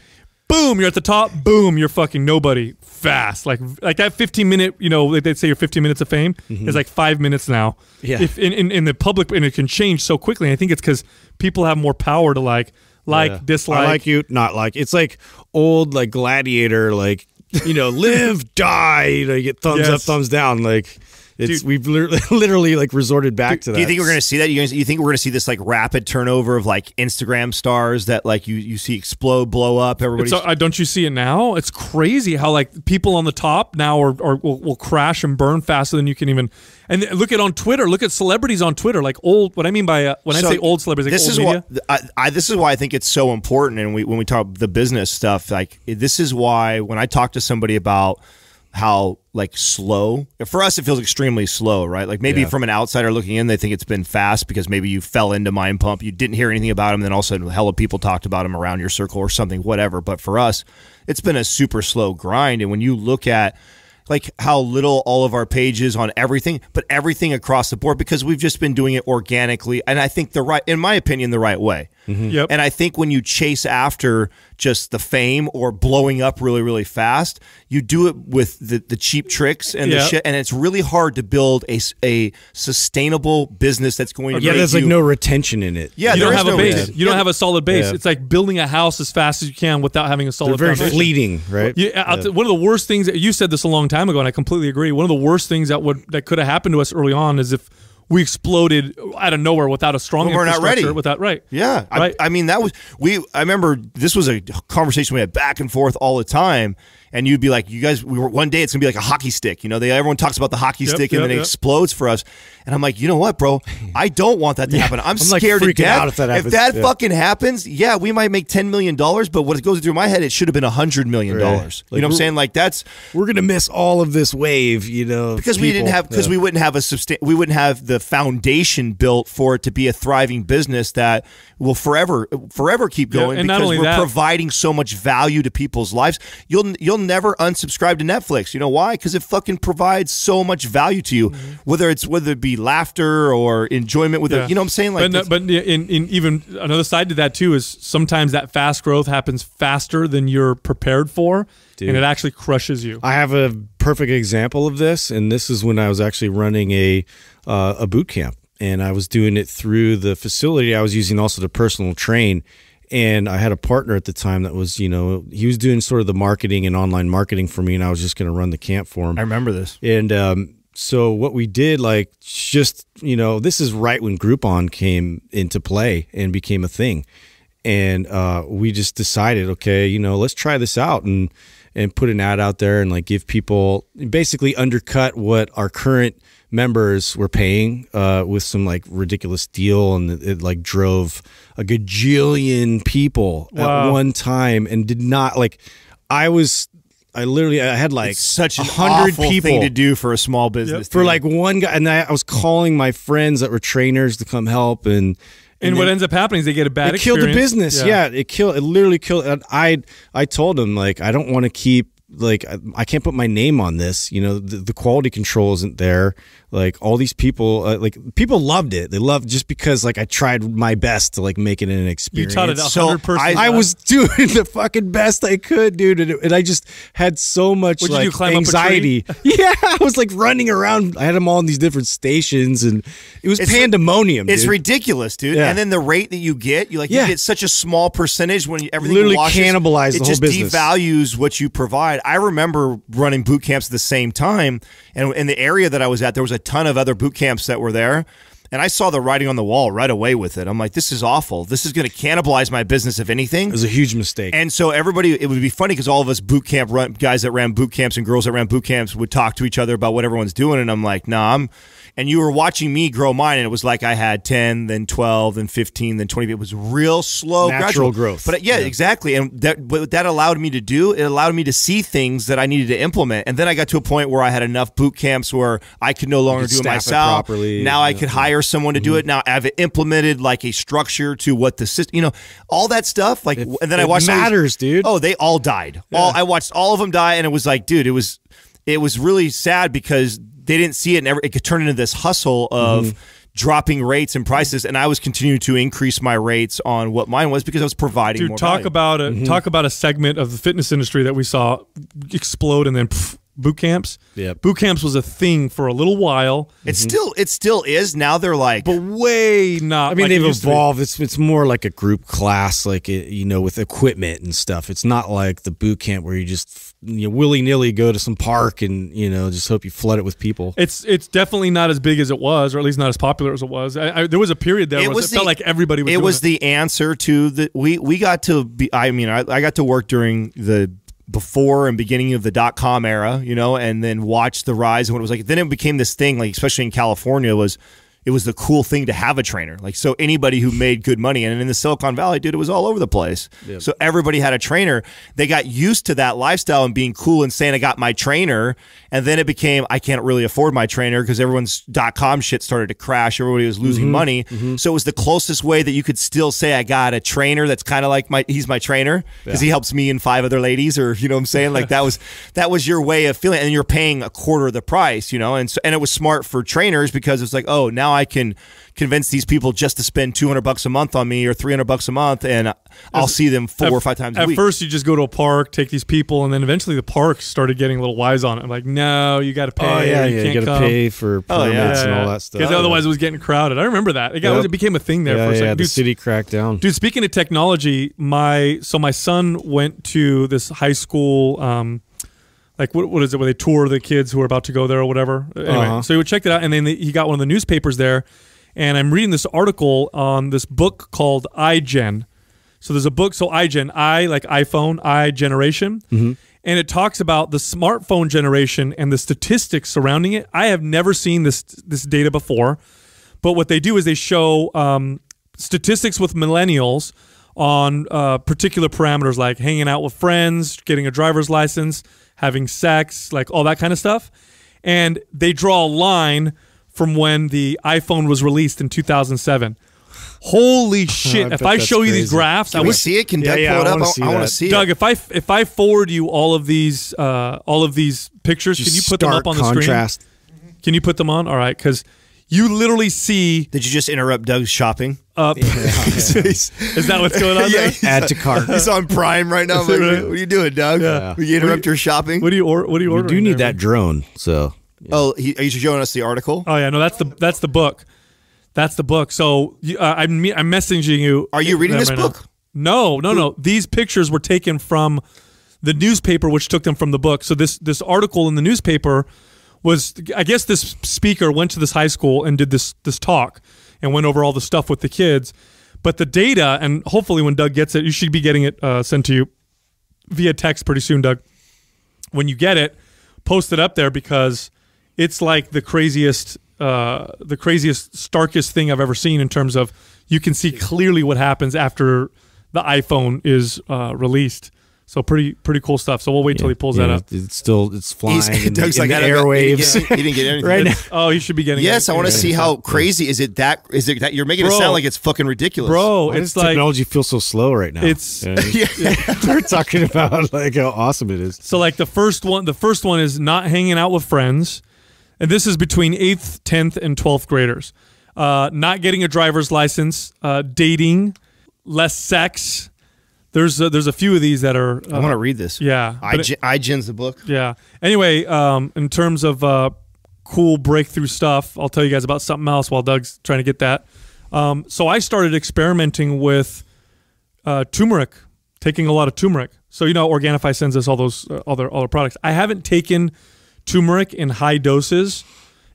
B: boom you're at the top boom you're fucking nobody fast like like that 15 minute you know like they'd say your 15 minutes of fame mm-hmm. is like five minutes now.
C: Yeah.
B: if in, in, in the public and it can change so quickly and i think it's because people have more power to like like
C: Yeah.
B: dislike
C: I like you, not like. It's like old like gladiator, like you know, <laughs> live, die. You know, you get thumbs up, thumbs down. Like it's
B: Dude.
C: we've literally, <laughs> literally like resorted back to that.
D: Do you think we're going to see that? You, guys, you think we're going to see this like rapid turnover of like Instagram stars that like you you see explode, blow up?
B: Everybody, uh, don't you see it now? It's crazy how like people on the top now are, are will, will crash and burn faster than you can even. And look at on Twitter. Look at celebrities on Twitter. Like old. What I mean by uh, when I say old celebrities, like
D: this
B: old
D: is
B: media.
D: why I, I, this is why I think it's so important. And we, when we talk the business stuff, like this is why when I talk to somebody about how like slow for us, it feels extremely slow, right? Like maybe from an outsider looking in, they think it's been fast because maybe you fell into Mind Pump, you didn't hear anything about him, then all of a sudden, hella people talked about him around your circle or something, whatever. But for us, it's been a super slow grind. And when you look at like how little all of our pages on everything, but everything across the board because we've just been doing it organically. And I think the right, in my opinion, the right way. Mm-hmm.
B: Yep.
D: And I think when you chase after just the fame or blowing up really, really fast, you do it with the, the cheap tricks and the shit. And it's really hard to build a, a sustainable business that's going to
C: yeah,
D: make
C: there's like no retention in it.
D: Yeah,
B: you
D: there
B: don't
D: is
B: have
D: no
B: a base.
D: retention.
B: You don't have a solid base.
C: Yeah.
B: It's like building a house as fast as you can without having a
C: they're
B: solid
C: very
B: foundation.
C: fleeting, right?
B: Yeah, I'll t- one of the worst things that you said this a long time ago, and I completely agree. One of the worst things that would that could have happened to us early on is if we exploded out of nowhere without a strong
D: When we're not ready.
B: Without right,
D: Yeah,
B: right.
D: I, I mean that was we. I remember this was a conversation we had back and forth all the time, and you'd be like, "You guys, we were one day it's gonna be like a hockey stick." You know, they everyone talks about the hockey
B: Yep,
D: stick, and
B: yep,
D: then it explodes for us. And I'm like, you know what, bro? I don't want that to happen. I'm,
C: like,
D: scared to death.
C: out if that happens.
D: that
C: Yeah.
D: fucking happens, yeah, we might make ten million dollars, but what goes through my head, it should have been a hundred million dollars.
C: Right.
D: You know what I'm saying? Like that's
C: We're gonna miss all of this wave, you know, of
D: because we didn't have because
C: Yeah.
D: we wouldn't have a substan- we wouldn't have the foundation built for it to be a thriving business that will forever forever keep going
B: and
D: because we're
B: that-
D: providing so much value to people's lives. You'll you'll never unsubscribe to Netflix. You know why? Because it fucking provides so much value to you, whether it's whether it be laughter or enjoyment with
B: Mm-hmm. Yeah.
D: it. You know what I'm saying? Like
B: but, no- but in, in even another side to that too is sometimes that fast growth happens faster than you're prepared for, and it actually crushes you.
C: I have a perfect example of this, and this is when I was actually running a uh, a boot camp, and I was doing it through the facility. I was using also to personal train, and I had a partner at the time that was, you know, he was doing sort of the marketing and online marketing for me, and I was just going to run the camp for him.
D: I remember this.
C: And um, so what we did, like, just you know, this is right when Groupon came into play and became a thing, and uh, we just decided, okay, you know, let's try this out and and put an ad out there and like give people basically undercut what our current members were paying uh, with some like ridiculous deal, and it, it like drove a gajillion people at one time and did not like. I was. I literally I had like
D: It's such
C: a hundred people
D: thing to do for a small business.
C: for like one guy, and I, I was calling my friends that were trainers to come help, and
B: and what ends up happening is they get a bad
C: it killed the
B: experience.
C: business. Yeah. it killed. It literally killed. and I I told them like I don't want to keep like I, I can't put my name on this. You know, the, the quality control isn't there. Like all these people, uh, like people loved it. They loved just because like I tried my best to like make it an
B: You
C: experience.
B: taught it
D: So,
B: hundred percent.
C: I was <laughs> doing the fucking best I could, dude, and, it- and I just had so much
B: What'd you do,
C: like
B: up
C: anxiety. <laughs> Yeah, I was like running around. I had them all in these different stations, and it was
D: It's-
C: pandemonium.
D: It's
C: dude.
D: ridiculous, dude.
C: Yeah.
D: And then the rate that you get, you like
C: Yeah.
D: you get such a small percentage when you- everything
C: Literally
D: washes,
C: cannibalize
D: it
C: the whole
D: just
C: business.
D: devalues what you provide. I remember running boot camps at the same time, and in the area that I was at, there was a ton of other boot camps that were there. And I saw the writing on the wall right away with it. I'm like, this is awful. This is going to cannibalize my business, if anything.
C: It was a huge mistake.
D: And so everybody, it would be funny because all of us boot camp run, guys that ran boot camps and girls that ran boot camps would talk to each other about what everyone's doing. And I'm like, nah, I'm. And you were watching me grow mine, and it was like I had 10, then 12, then 15, then 20. It was real slow,
C: Natural
D: gradual.
C: growth.
D: But yeah, exactly. And that what that allowed me to do, it allowed me to see things that I needed to implement. And then I got to a point where I had enough boot camps where I could no longer
C: could
D: do it
C: staff it
D: myself.
C: properly.
D: Now I
C: Yeah.
D: could hire someone to do
C: Mm-hmm.
D: it. Now I've it implemented like a structure to what the system, you know, all that stuff. Like, and then I watched
C: matters, dude.
D: Oh, they all died. All I watched all of them die, and it was like, dude, it was it was really sad because they didn't see it, and ever, it could turn into this hustle of.
C: Mm-hmm.
D: Dropping rates and prices, and I was continuing to increase my rates on what mine was because I was providing
B: Dude,
D: more.
B: talk
D: value.
B: about a
C: Mm-hmm.
B: talk about a segment of the fitness industry that we saw explode and then pff, boot camps.
C: Yep.
B: Boot camps was a thing for a little while,
D: it still it still is. Now they're like,
B: but way not.
C: I mean,
B: like it
C: they've
B: used
C: evolved. It's it's more like a group class, like it, you know, with equipment and stuff. It's not like the boot camp where you just you know, willy nilly go to some park and you know just hope you flood it with people.
B: It's it's definitely not as big as it was, or at least not as popular as it was. I, I, there was a period there where it felt like everybody was.
D: It
B: doing
D: was
B: it.
D: the answer to the we we got to be. I mean, I, I got to work during the before and beginning of the dot com era, you know, and then watch the rise and what it was like. Then it became this thing, like especially in California, was it was the cool thing to have a trainer. Like so, anybody who made good money, and in the Silicon Valley, dude, it was all over the place. So everybody had a trainer. They got used to that lifestyle and being cool and saying, "I got my trainer," and then it became, "I can't really afford my trainer" because everyone's dot com shit started to crash. Everybody was losing mm-hmm. money. Mm-hmm. So it was the closest way that you could still say, "I got a trainer." That's kind of like my he's my trainer because he helps me and five other ladies, or you know what I'm saying? Like that was <laughs> that was your way of feeling, and you're paying a quarter of the price, you know. And so and it was smart for trainers because it's like, oh, now I can convince these people just to spend 200 bucks a month on me or 300 bucks a month, and I'll see them four
B: At-
D: or five times a
B: At
D: week.
B: first, you just go to a park, take these people, and then eventually the park started getting a little wise on it. I'm like, no, you got to pay.
C: oh yeah,
B: you
C: yeah,
B: can't
C: you got to
B: come.
C: pay for
D: Oh, yeah.
C: permits and all that stuff.
B: Because otherwise, it was getting crowded. I remember that. It, got,
C: Yep.
B: it became a thing there
C: yeah,
B: for a
C: yeah,
B: second.
C: the
B: Dude,
C: city cracked down.
B: Dude, speaking of technology, my so my son went to this high school, um, like what what is it when they tour the kids who are about to go there or whatever. Anyway,
C: Uh-huh.
B: so he would check that out, and then he got one of the newspapers there, and I'm reading this article on this book called iGen. So there's a book, so iGen, I like iPhone, i generation, and it talks about the smartphone generation and the statistics surrounding it. I have never seen this this data before, but what they do is they show um, statistics with millennials on uh, particular parameters like hanging out with friends, getting a driver's license, having sex, like all that kind of stuff. And they draw a line from when the iPhone was released in 2007. Holy <laughs> shit!
C: I
B: if I
C: that's
B: show you these graphs,
D: Can
B: I
D: we
B: wish
D: see it? Can Doug
C: yeah,
D: pull it
C: I
D: up?
C: wanna
D: I,
C: see
D: want to
C: that.
D: see it.
B: Doug, if I if I forward you all of these uh, all of these pictures, can you put them up on the
C: contrast.
B: screen? Can you put them on? All right, because you literally see.
D: Did you just interrupt Doug's shopping? <laughs> He's-
B: is that what's going on?
D: Yeah,
B: there?
C: Add to cart.
D: He's on Prime right now. <laughs> I'm like, what are you doing, Doug?
B: Yeah.
D: Will you interrupt your shopping?
B: What do you or, What do you
C: We
B: order?
C: do need that drone, so
D: Oh, he, are you showing us the article?
B: Oh yeah, no, that's the that's the book. That's the book. So uh, I'm I'm messaging you.
D: Are you reading this
B: right now.
D: book?
B: No, no, no. These pictures were taken from the newspaper, which took them from the book. So this this article in the newspaper was, I guess, this speaker went to this high school and did this this talk and went over all the stuff with the kids. But the data, and hopefully when Doug gets it, you should be getting it uh, sent to you via text pretty soon, Doug. When you get it, post it up there because it's like the craziest, uh, the craziest, starkest thing I've ever seen in terms of you can see clearly what happens after the iPhone is uh, released. So pretty, pretty cool stuff. So we'll wait till he pulls
C: yeah,
B: that up.
C: It's still it's flying
D: He's- <laughs>
C: in, the,
D: Doug's
C: in
D: like,
C: the
D: I he didn't
C: airwaves
D: get- He didn't get anything. <laughs>
C: right now.
B: Oh, he should be getting. It.
D: Yes,
B: it.
D: I want to
B: Yeah.
D: see how crazy is it. That is it that you're making it sound like it's fucking ridiculous,
B: bro.
C: Why
B: it's
C: does
B: like
C: technology feels so slow right now?
B: It's-
C: Yeah. <laughs> we're talking about like how awesome it is.
B: So like the first one, the first one is not hanging out with friends, and this is between eighth, tenth, and twelfth graders. Uh, not getting a driver's license, uh, dating, less sex. There's a, there's a few of these that are.
D: I
B: Uh,
D: want to read this.
B: yeah, it-
D: I, iGen's the book.
B: yeah. Anyway, um, in terms of uh, cool breakthrough stuff, I'll tell you guys about something else while Doug's trying to get that. Um, so I started experimenting with uh, turmeric, taking a lot of turmeric. So you know, Organifi sends us all those uh, other other products. I haven't taken turmeric in high doses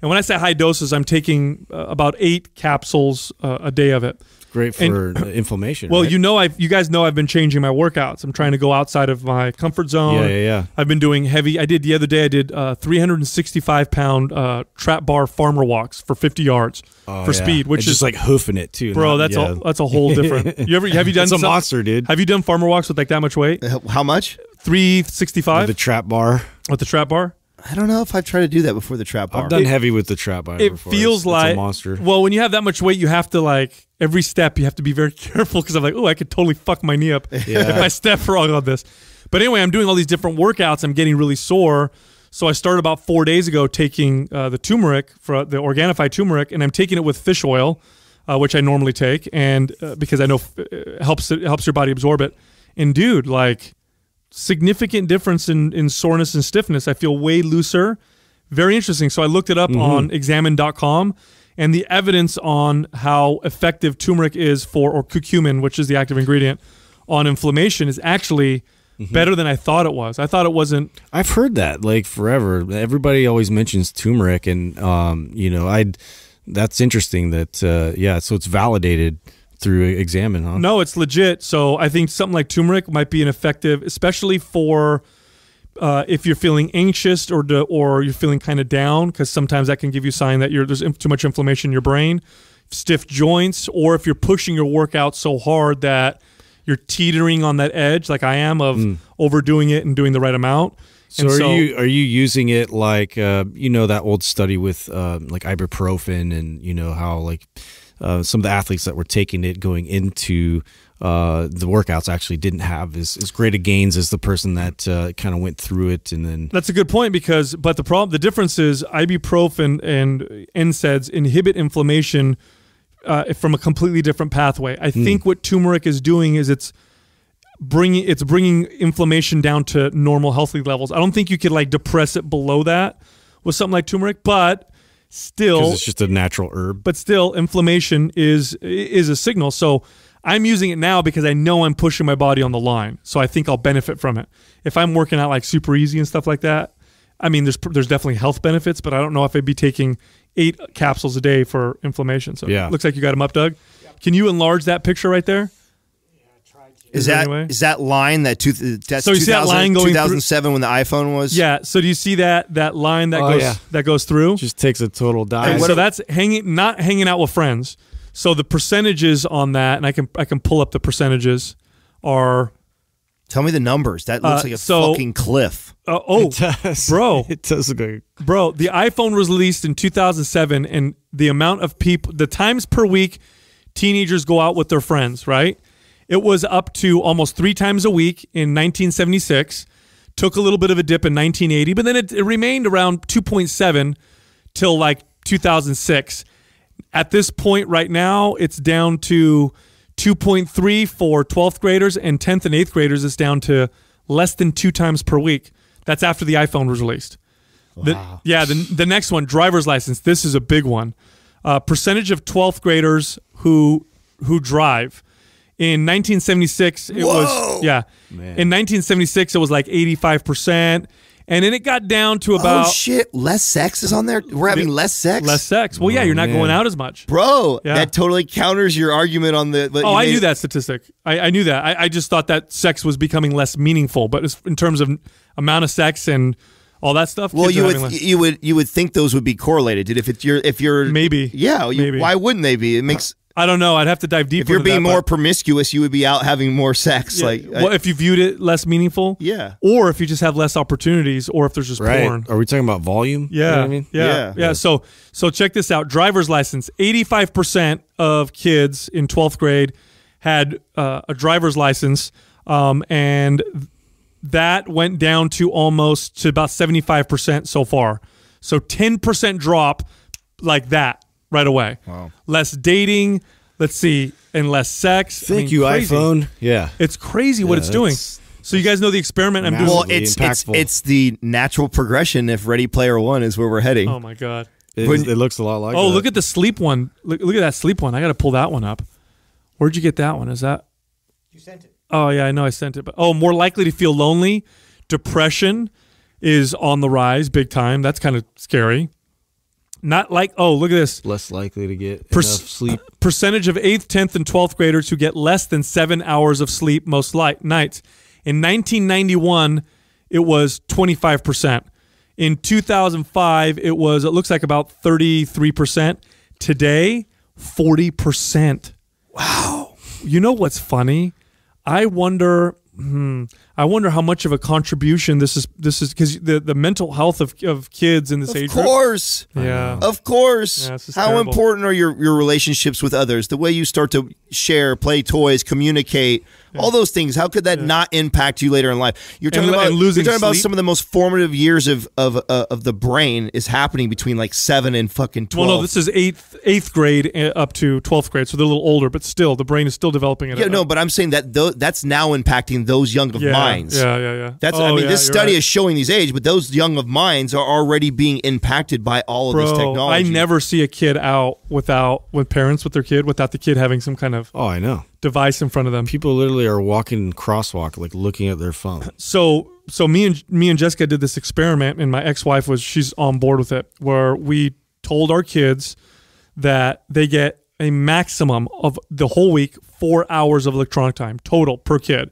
B: And when I say high doses, I'm taking uh, about eight capsules uh, a day of it.
C: Great
B: And-
C: for <clears throat> inflammation.
B: Well,
C: right?
B: you know, I you guys know I've been changing my workouts. I'm trying to go outside of my comfort zone.
C: Yeah, yeah, yeah.
B: I've been doing heavy. I did the other day. I did uh, 365 pound uh, trap bar farmer walks for 50 yards
C: Oh,
B: for
C: yeah.
B: speed, which
C: It's
B: is
C: just like hoofing it too.
B: bro.
C: not-
B: That's
C: yeah.
B: a that's a whole different. <laughs> You ever have you done some-
C: monster, dude.
B: Have you done farmer walks with like that much weight?
D: How much?
B: 365
C: the trap bar.
B: with the trap bar.
D: I don't know if I've tried to do that before the trap bar.
C: I've done heavy with the trap bar.
B: It
C: before.
B: feels
C: It's- it's
B: like
C: a monster.
B: Well, when you have that much weight, you have to like every step. You have to be very <laughs> careful because I'm like, oh, I could totally fuck my knee up <laughs> if I step wrong on this. But anyway, I'm doing all these different workouts. I'm getting really sore. So I started about four days ago taking uh, the turmeric for the Organifi turmeric, and I'm taking it with fish oil, uh, which I normally take, and uh, because I know f- it helps it helps your body absorb it. And dude, like significant difference in in soreness and stiffness. I feel way looser. Very interesting. So I looked it up on examine.com and the evidence on how effective turmeric is for or curcumin, which is the active ingredient on inflammation is actually better than I thought it was. I thought it wasn't
C: I've heard that like forever. Everybody always mentions turmeric, and um, you know, I. That's interesting. That uh, yeah, so it's validated through Examine, huh?
B: No, it's legit. So I think something like turmeric might be an effective, especially for uh, if you're feeling anxious or to, or you're feeling kind of down, because sometimes that can give you a sign that you're there's too much inflammation in your brain, stiff joints, or if you're pushing your workout so hard that you're teetering on that edge, like I am, of overdoing it and doing the right amount.
C: So
B: And
C: are you are you using it like uh, you know that old study with uh, like ibuprofen and you know how like uh, some of the athletes that were taking it going into uh, the workouts actually didn't have as, as great a gains as the person that uh, kind of went through it and then
B: That's a good point because, but the problem, the difference is ibuprofen and NSAIDs inhibit inflammation uh, from a completely different pathway. I think what turmeric is doing is it's bringing it's bringing inflammation down to normal, healthy levels. I don't think you could like depress it below that with something like turmeric, but still,
C: it's just a natural herb.
B: but still inflammation is is a signal. So i'm using it now because i know i'm pushing my body on the line. So i think i'll benefit from it. If i'm working out like super easy and stuff like that i mean there's there's definitely health benefits but i don't know if i'd be taking eight capsules a day for inflammation. So
C: Yeah.
B: looks like you got them up doug. Can you enlarge that picture right there
D: Is
B: Is
D: that
B: any way?
D: is that line that two, that's
B: So you see that line going through-
D: 2007 when the iPhone was?
B: yeah so do you see that that line that
C: Oh,
B: goes
C: yeah.
B: that goes through
C: just takes a total dive.
B: And so that's hanging, not hanging out with friends. So the percentages on that, and I can I can pull up the percentages are
D: Tell me the numbers. That looks
B: Uh,
D: like a
B: so-
D: fucking cliff.
B: uh, oh
C: does.
B: bro <laughs>
C: it does look like
B: bro the iphone was released in 2007 and the amount of people the times per week teenagers go out with their friends right it was up to almost three times a week in 1976 took a little bit of a dip in 1980 but then it, it remained around 2.7 till like 2006 at this point right now it's down to 2.3 for 12th graders and 10th and 8th graders it's down to less than two times per week that's after the iphone was released the, yeah, the, the next one, driver's license. This is a big one. Uh, percentage of 12th graders who who drive. In 1976, it was yeah. In 1976, it was like 85 percent, and then it got down to about
D: oh shit! Less sex is on there. We're having less sex.
B: less sex. Well, yeah, you're not oh,
C: man.
B: going out as much.
D: Bro,
B: Yeah.
D: that totally counters your argument on the.
B: Oh, I knew that statistic. I, I knew that. I, I just thought that sex was becoming less meaningful. But in terms of amount of sex and all that stuff,
D: Well, you would
B: less-
D: you would you would think those would be correlated, dude. If it's your if you're
B: Maybe.
D: yeah, you,
B: Maybe.
D: why wouldn't they be? It makes
B: I don't know. I'd have to dive deeper.
D: if you're
B: into
D: being
B: that,
D: more promiscuous, you would be out having more sex.
B: Yeah,
D: Like,
B: well, if you viewed it less meaningful,
D: Yeah.
B: or if you just have less opportunities, or if there's just
C: right.
B: porn.
C: Are we talking about volume? You know
B: Yeah,
C: what I mean?
B: yeah,
D: Yeah.
B: yeah, So, so check this out: driver's license. Eighty-five percent of kids in twelfth grade had uh, a driver's license, um, and that went down to almost to about seventy-five percent so far. So, ten percent drop like that right away. Wow. Less dating. Let's see, and less sex. I
C: Thank
B: mean,
C: you,
B: crazy.
C: iPhone. Yeah.
B: It's crazy what it's doing. So you guys know the experiment I'm doing.
D: well, it's it's it's the natural progression. If Ready Player One is where we're heading,
B: oh my god.
C: It,
D: When-
C: it looks a lot like
B: Oh,
C: that.
B: look at the sleep one. Look, look at that sleep one. I got to pull that one up. Where'd you get that one? Is that?
E: You sent it.
B: Oh yeah, I know I sent it. But oh, more likely to feel lonely. Depression is on the rise, big time. That's kind of scary. Not like oh look at this.
C: Less likely to get
B: Per-
C: enough sleep.
B: percentage of 8th 10th and 12th graders who get less than seven hours of sleep most light nights. In 1991 it was 25% in 2005 it was it looks like about 33% today 40% wow. You know what's funny? I wonder hmm, i wonder how much of a contribution this is this is because the, the mental health of, of kids in this
D: Of
B: age Of
D: course.
B: yeah
D: Of course.
B: Yeah,
D: How
B: terrible.
D: important are your, your relationships with others? The way you start to share, play toys, communicate, all those things. How could that not impact you later in life? You're talking
B: And-
D: about
B: and losing
D: you're talking about
B: sleep.
D: some of the most formative years of of uh, of the brain is happening between like seven and fucking twelve.
B: Well, no, this is eighth eighth grade uh, up to twelfth grade, so they're a little older, but still, the brain is still developing. At
D: yeah,
B: a-
D: no, but I'm saying that tho- that's now impacting those young of
B: yeah,
D: minds.
B: Yeah, yeah, yeah.
D: That's
B: Oh,
D: I mean,
B: yeah,
D: this study
B: right.
D: is showing these age, but those young of minds are already being impacted by all of this technology.
B: I never see a kid out without with parents with their kid without the kid having some kind of
C: Oh, I know.
B: Device in front of them.
C: People literally are walking crosswalk, like looking at their phone. <laughs>
B: So so me and me and Jessica did this experiment, and my ex wife was she's on board with it, where we told our kids that they get a maximum of the whole week four hours of electronic time total per kid.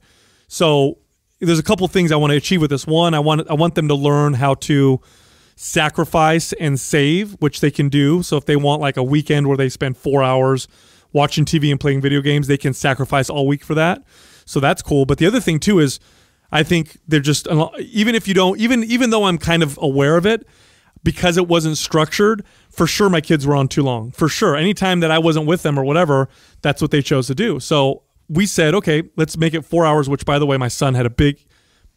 B: So there's a couple things I want to achieve with this. One, I want I want them to learn how to sacrifice and save, which they can do. So if they want like a weekend where they spend four hours watching TV and playing video games, they can sacrifice all week for that. So that's cool. But the other thing too is, I think they're just even if you don't even even though I'm kind of aware of it because it wasn't structured. For sure, my kids were on too long. For sure, anytime that I wasn't with them or whatever, that's what they chose to do. So we said, okay, let's make it four hours. Which, by the way, my son had a big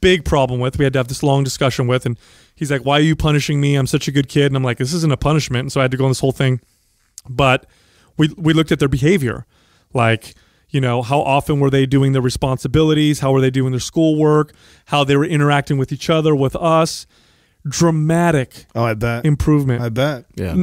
B: big problem with. We had to have this long discussion with, and he's like, "Why are you punishing me? I'm such a good kid." And I'm like, "This isn't a punishment." And so I had to go on this whole thing. But we we looked at their behavior, like you know how often were they doing their responsibilities, how were they doing their schoolwork, how they were interacting with each other, with us. Dramatic
D: Oh, I bet.
B: improvement.
D: I bet.
C: Yeah.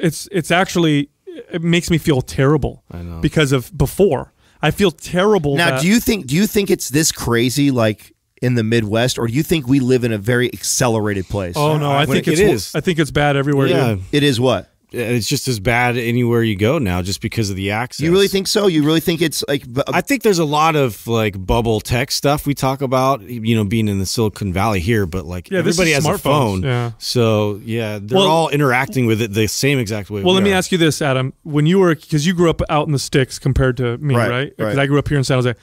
B: It's it's actually it makes me feel terrible.
C: I know.
B: because of before. I feel terrible.
D: Now,
B: that-
D: do you think do you think it's this crazy like in the Midwest, or do you think we live in a very accelerated place?
B: Oh no, I
C: When
B: think
C: it
B: it's
C: is.
B: I think it's bad everywhere.
C: Yeah.
B: dude.
D: it is what.
C: It's just as bad anywhere you go now, just because of the access.
D: You really think so? You really think it's like?
C: I think there's a lot of like bubble tech stuff we talk about, you know, being in the Silicon Valley here, but like
B: Yeah,
C: everybody
B: is
C: has a phone.
B: yeah.
C: So yeah, they're
B: Well-
C: all interacting with it the same exact way.
B: Well,
C: we
B: let me ask you this, Adam. When you were because you grew up out in the sticks compared to me,
D: Right,
B: right? Because
D: right.
B: I grew up here in San Jose.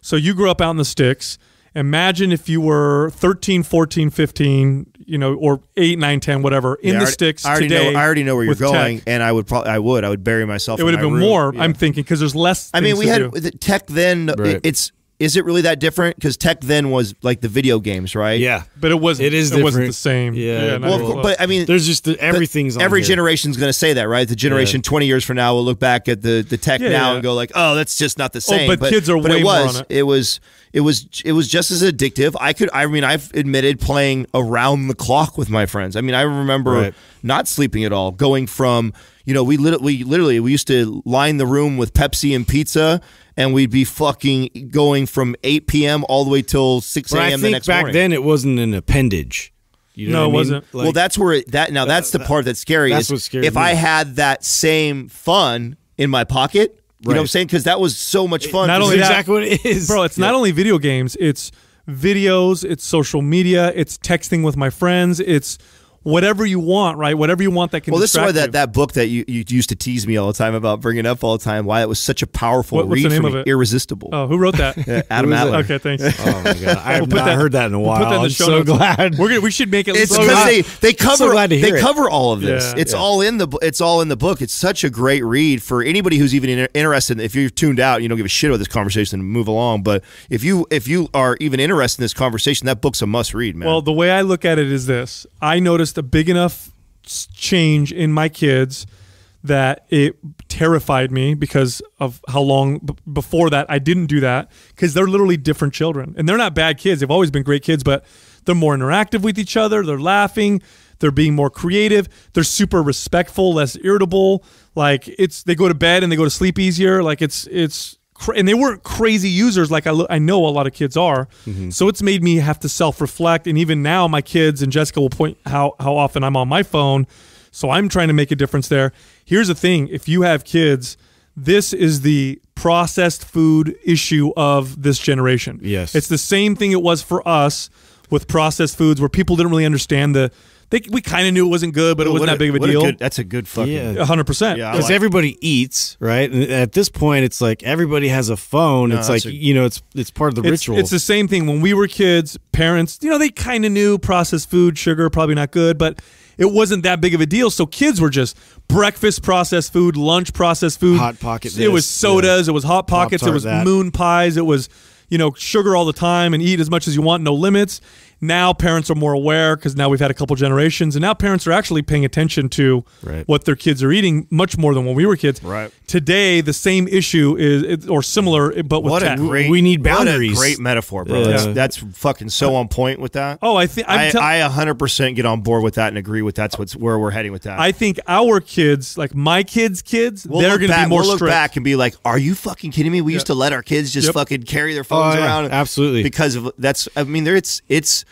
B: So you grew up out in the sticks. Imagine if you were 13, 14, 15, you know, or 8, 9, 10, whatever, in
D: Yeah,
B: the
D: already-
B: sticks
D: I already
B: today.
D: know. I already know where you're going,
B: tech.
D: and I would probably. I would. I would bury myself.
B: It would
D: in
B: have
D: my
B: been
D: room.
B: more.
D: Yeah.
B: I'm thinking because there's less.
D: I mean, we
B: to
D: had
B: do.
D: the tech then.
C: Right.
D: It's is it really that different? Because tech then was like the video games, right?
C: Yeah,
B: but it wasn't.
C: It is
B: It wasn't the same.
C: Yeah,
B: not
D: Well,
B: even
D: course, but I mean,
C: there's just the, everything's on
D: every
C: here.
D: generation's going to say that, right? The generation 20 years from now will look back at the, the tech
B: Yeah,
D: now
B: yeah.
D: and go like, "Oh, that's just not the oh, same."
B: but kids are
D: but
B: way
D: it
B: more
D: was,
B: on it.
D: was it was it was just as addictive. I could I mean, I've admitted playing around the clock with my friends. I mean, I remember
C: Right.
D: not sleeping at all, going from you know, we literally, we literally we used to line the room with Pepsi and pizza, and we'd be fucking going from 8 p.m. all the way till 6 a.m. the
C: think
D: next
C: back
D: morning.
C: then it wasn't an appendage. You
B: No,
C: know
B: it
C: what I mean?
B: wasn't.
C: Like,
D: well, that's where it, that now uh, that's the part that's scary.
C: that's
D: is
C: what scares
D: if
C: me.
D: I had that same fun in my pocket, you know what I'm saying? Because that was so much fun.
B: Not
C: that's
B: only that-
C: exactly what it is,
B: bro it's not only video games it's videos it's social media it's texting with my friends it's whatever you want right whatever you want that can be.
D: well, this is why that,
B: you.
D: that book that you, you used to tease me all the time about bringing up all the time, why it was such a powerful
B: What- what's
D: read
B: the name
D: for
B: of
D: me.
B: it?
D: Irresistible.
B: oh who wrote that <laughs>
D: Adam
C: Who is?
D: Alter.
B: okay thanks
C: Oh my god, <laughs> I have
B: We'll put
C: not
B: that-
C: heard that in a
B: we'll
C: while.
B: put that in the
C: I'm
B: show
C: so
B: notes.
C: glad.
B: we're gonna we should make it
D: It's because
B: glad-
D: they they cover
C: glad to
D: they
C: hear it.
D: cover all of this.
B: Yeah.
D: it's
C: Yeah.
D: all in the it's all in the book. It's such a great read for anybody who's even inter- interested. If you're tuned out, you don't give a shit about this conversation, and move along. But if you if you are even interested in this conversation, that book's a must read, man.
B: Well, the way I look at it is this: I noticed a big enough change in my kids that it terrified me because of how long before that I didn't do that because they're literally different children and they're not bad kids. They've always been great kids, but they're more interactive with each other. They're laughing. They're being more creative. They're super respectful, less irritable. Like it's they go to bed and they go to sleep easier. Like it's it's and they weren't crazy users like I, I know a lot of kids are. Mm-hmm. So it's made me have to self reflect. And even now, my kids and Jessica will point how how often I'm on my phone. So I'm trying to make a difference there. Here's the thing: if you have kids, this is the processed food issue of this generation.
C: Yes.
B: it's the same thing it was for us with processed foods, where people didn't really understand the. They, we kind of knew it wasn't good, but it wasn't
D: a-
B: that big of a
D: what
B: deal.
D: good- that's a good fucking.
C: Yeah.
B: hundred percent.
D: Yeah,
C: because
D: like-
C: everybody eats, right? And at this point, it's like everybody has a phone. it's like
D: a-
C: you know, it's it's part of the
B: It's,
C: ritual.
B: it's the same thing when we were kids. Parents, you know, they kind of knew processed food, sugar, probably not good, but it wasn't that big of a deal. So kids were just breakfast processed food, lunch processed food,
C: Hot Pocket
B: It was
C: this,
B: sodas, it was hot pockets, it
C: Pop-Tart
B: was
C: that.
B: moon pies, it was you know sugar all the time and eat as much as you want, no limits. Now parents are more aware because now we've had a couple generations, and now parents are actually paying attention to
C: Right.
B: what their kids are eating much more than when we were kids.
D: Right.
B: Today, the same issue is or similar, but with
D: What a
B: tech.
D: great,
C: We need
D: what a
C: boundaries.
D: great metaphor, bro.
C: Yeah.
D: That's, that's fucking so on point with that.
B: Oh, I think I'm
D: I,
B: tell-
D: I 100% get on board with that and agree with that's what's where we're heading with that.
B: I think our kids, like my kids' kids,
D: We'll
B: they're going to
D: back-
B: be more
D: we'll look
B: strict.
D: back and be like, "Are you fucking kidding me? We used to let our kids just
B: Yep.
D: fucking carry their oh, phones
C: Oh, yeah,
D: around,
C: absolutely.
D: because of that's. I mean, there it's it's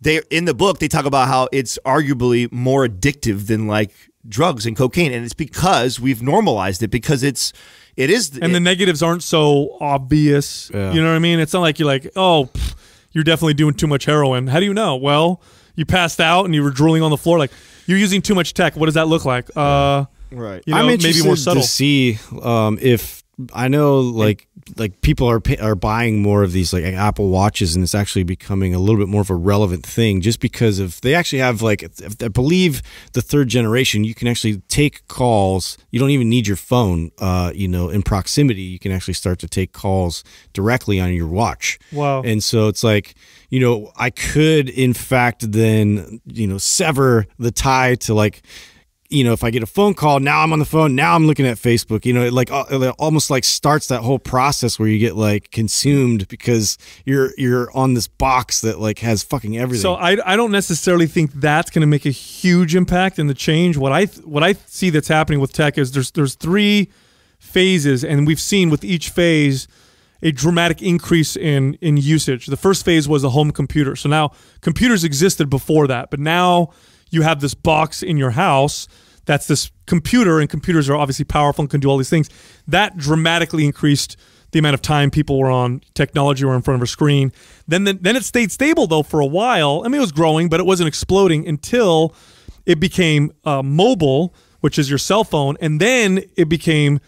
D: they in the book they talk about how it's arguably more addictive than like drugs and cocaine, and it's because we've normalized it because it's it is
B: and the negatives aren't so obvious.
C: Yeah.
B: You know what I mean? It's not like you're like, oh, pff, you're definitely doing too much heroin. How do you know? Well, you passed out and you were drooling on the floor. Like you're using too much tech. What does that look like? Uh,
D: right.
B: you know,
C: I'm
B: maybe
C: interested
B: more subtle.
C: to see um, if I know like like people are are buying more of these like Apple watches, and it's actually becoming a little bit more of a relevant thing, just because of they actually have like I believe the third generation, you can actually take calls. You don't even need your phone. Uh, you know, in proximity, you can actually start to take calls directly on your watch.
B: Wow.
C: And so it's like, you know, I could in fact then, you know, sever the tie to like, you know, if I get a phone call, now I'm on the phone, now I'm looking at Facebook, you know, it like uh, it almost like starts that whole process where you get like consumed because you're you're on this box that like has fucking everything.
B: So I, I don't necessarily think that's going to make a huge impact in the change. What I what I see that's happening with tech is there's there's three phases, and we've seen with each phase a dramatic increase in in usage. The first phase was a home computer. So now computers existed before that, but now you have this box in your house that's this computer, and computers are obviously powerful and can do all these things. That dramatically increased the amount of time people were on technology or in front of a screen. Then, then, then it stayed stable though for a while. I mean, it was growing, but it wasn't exploding until it became uh, mobile, which is your cell phone, and then it became.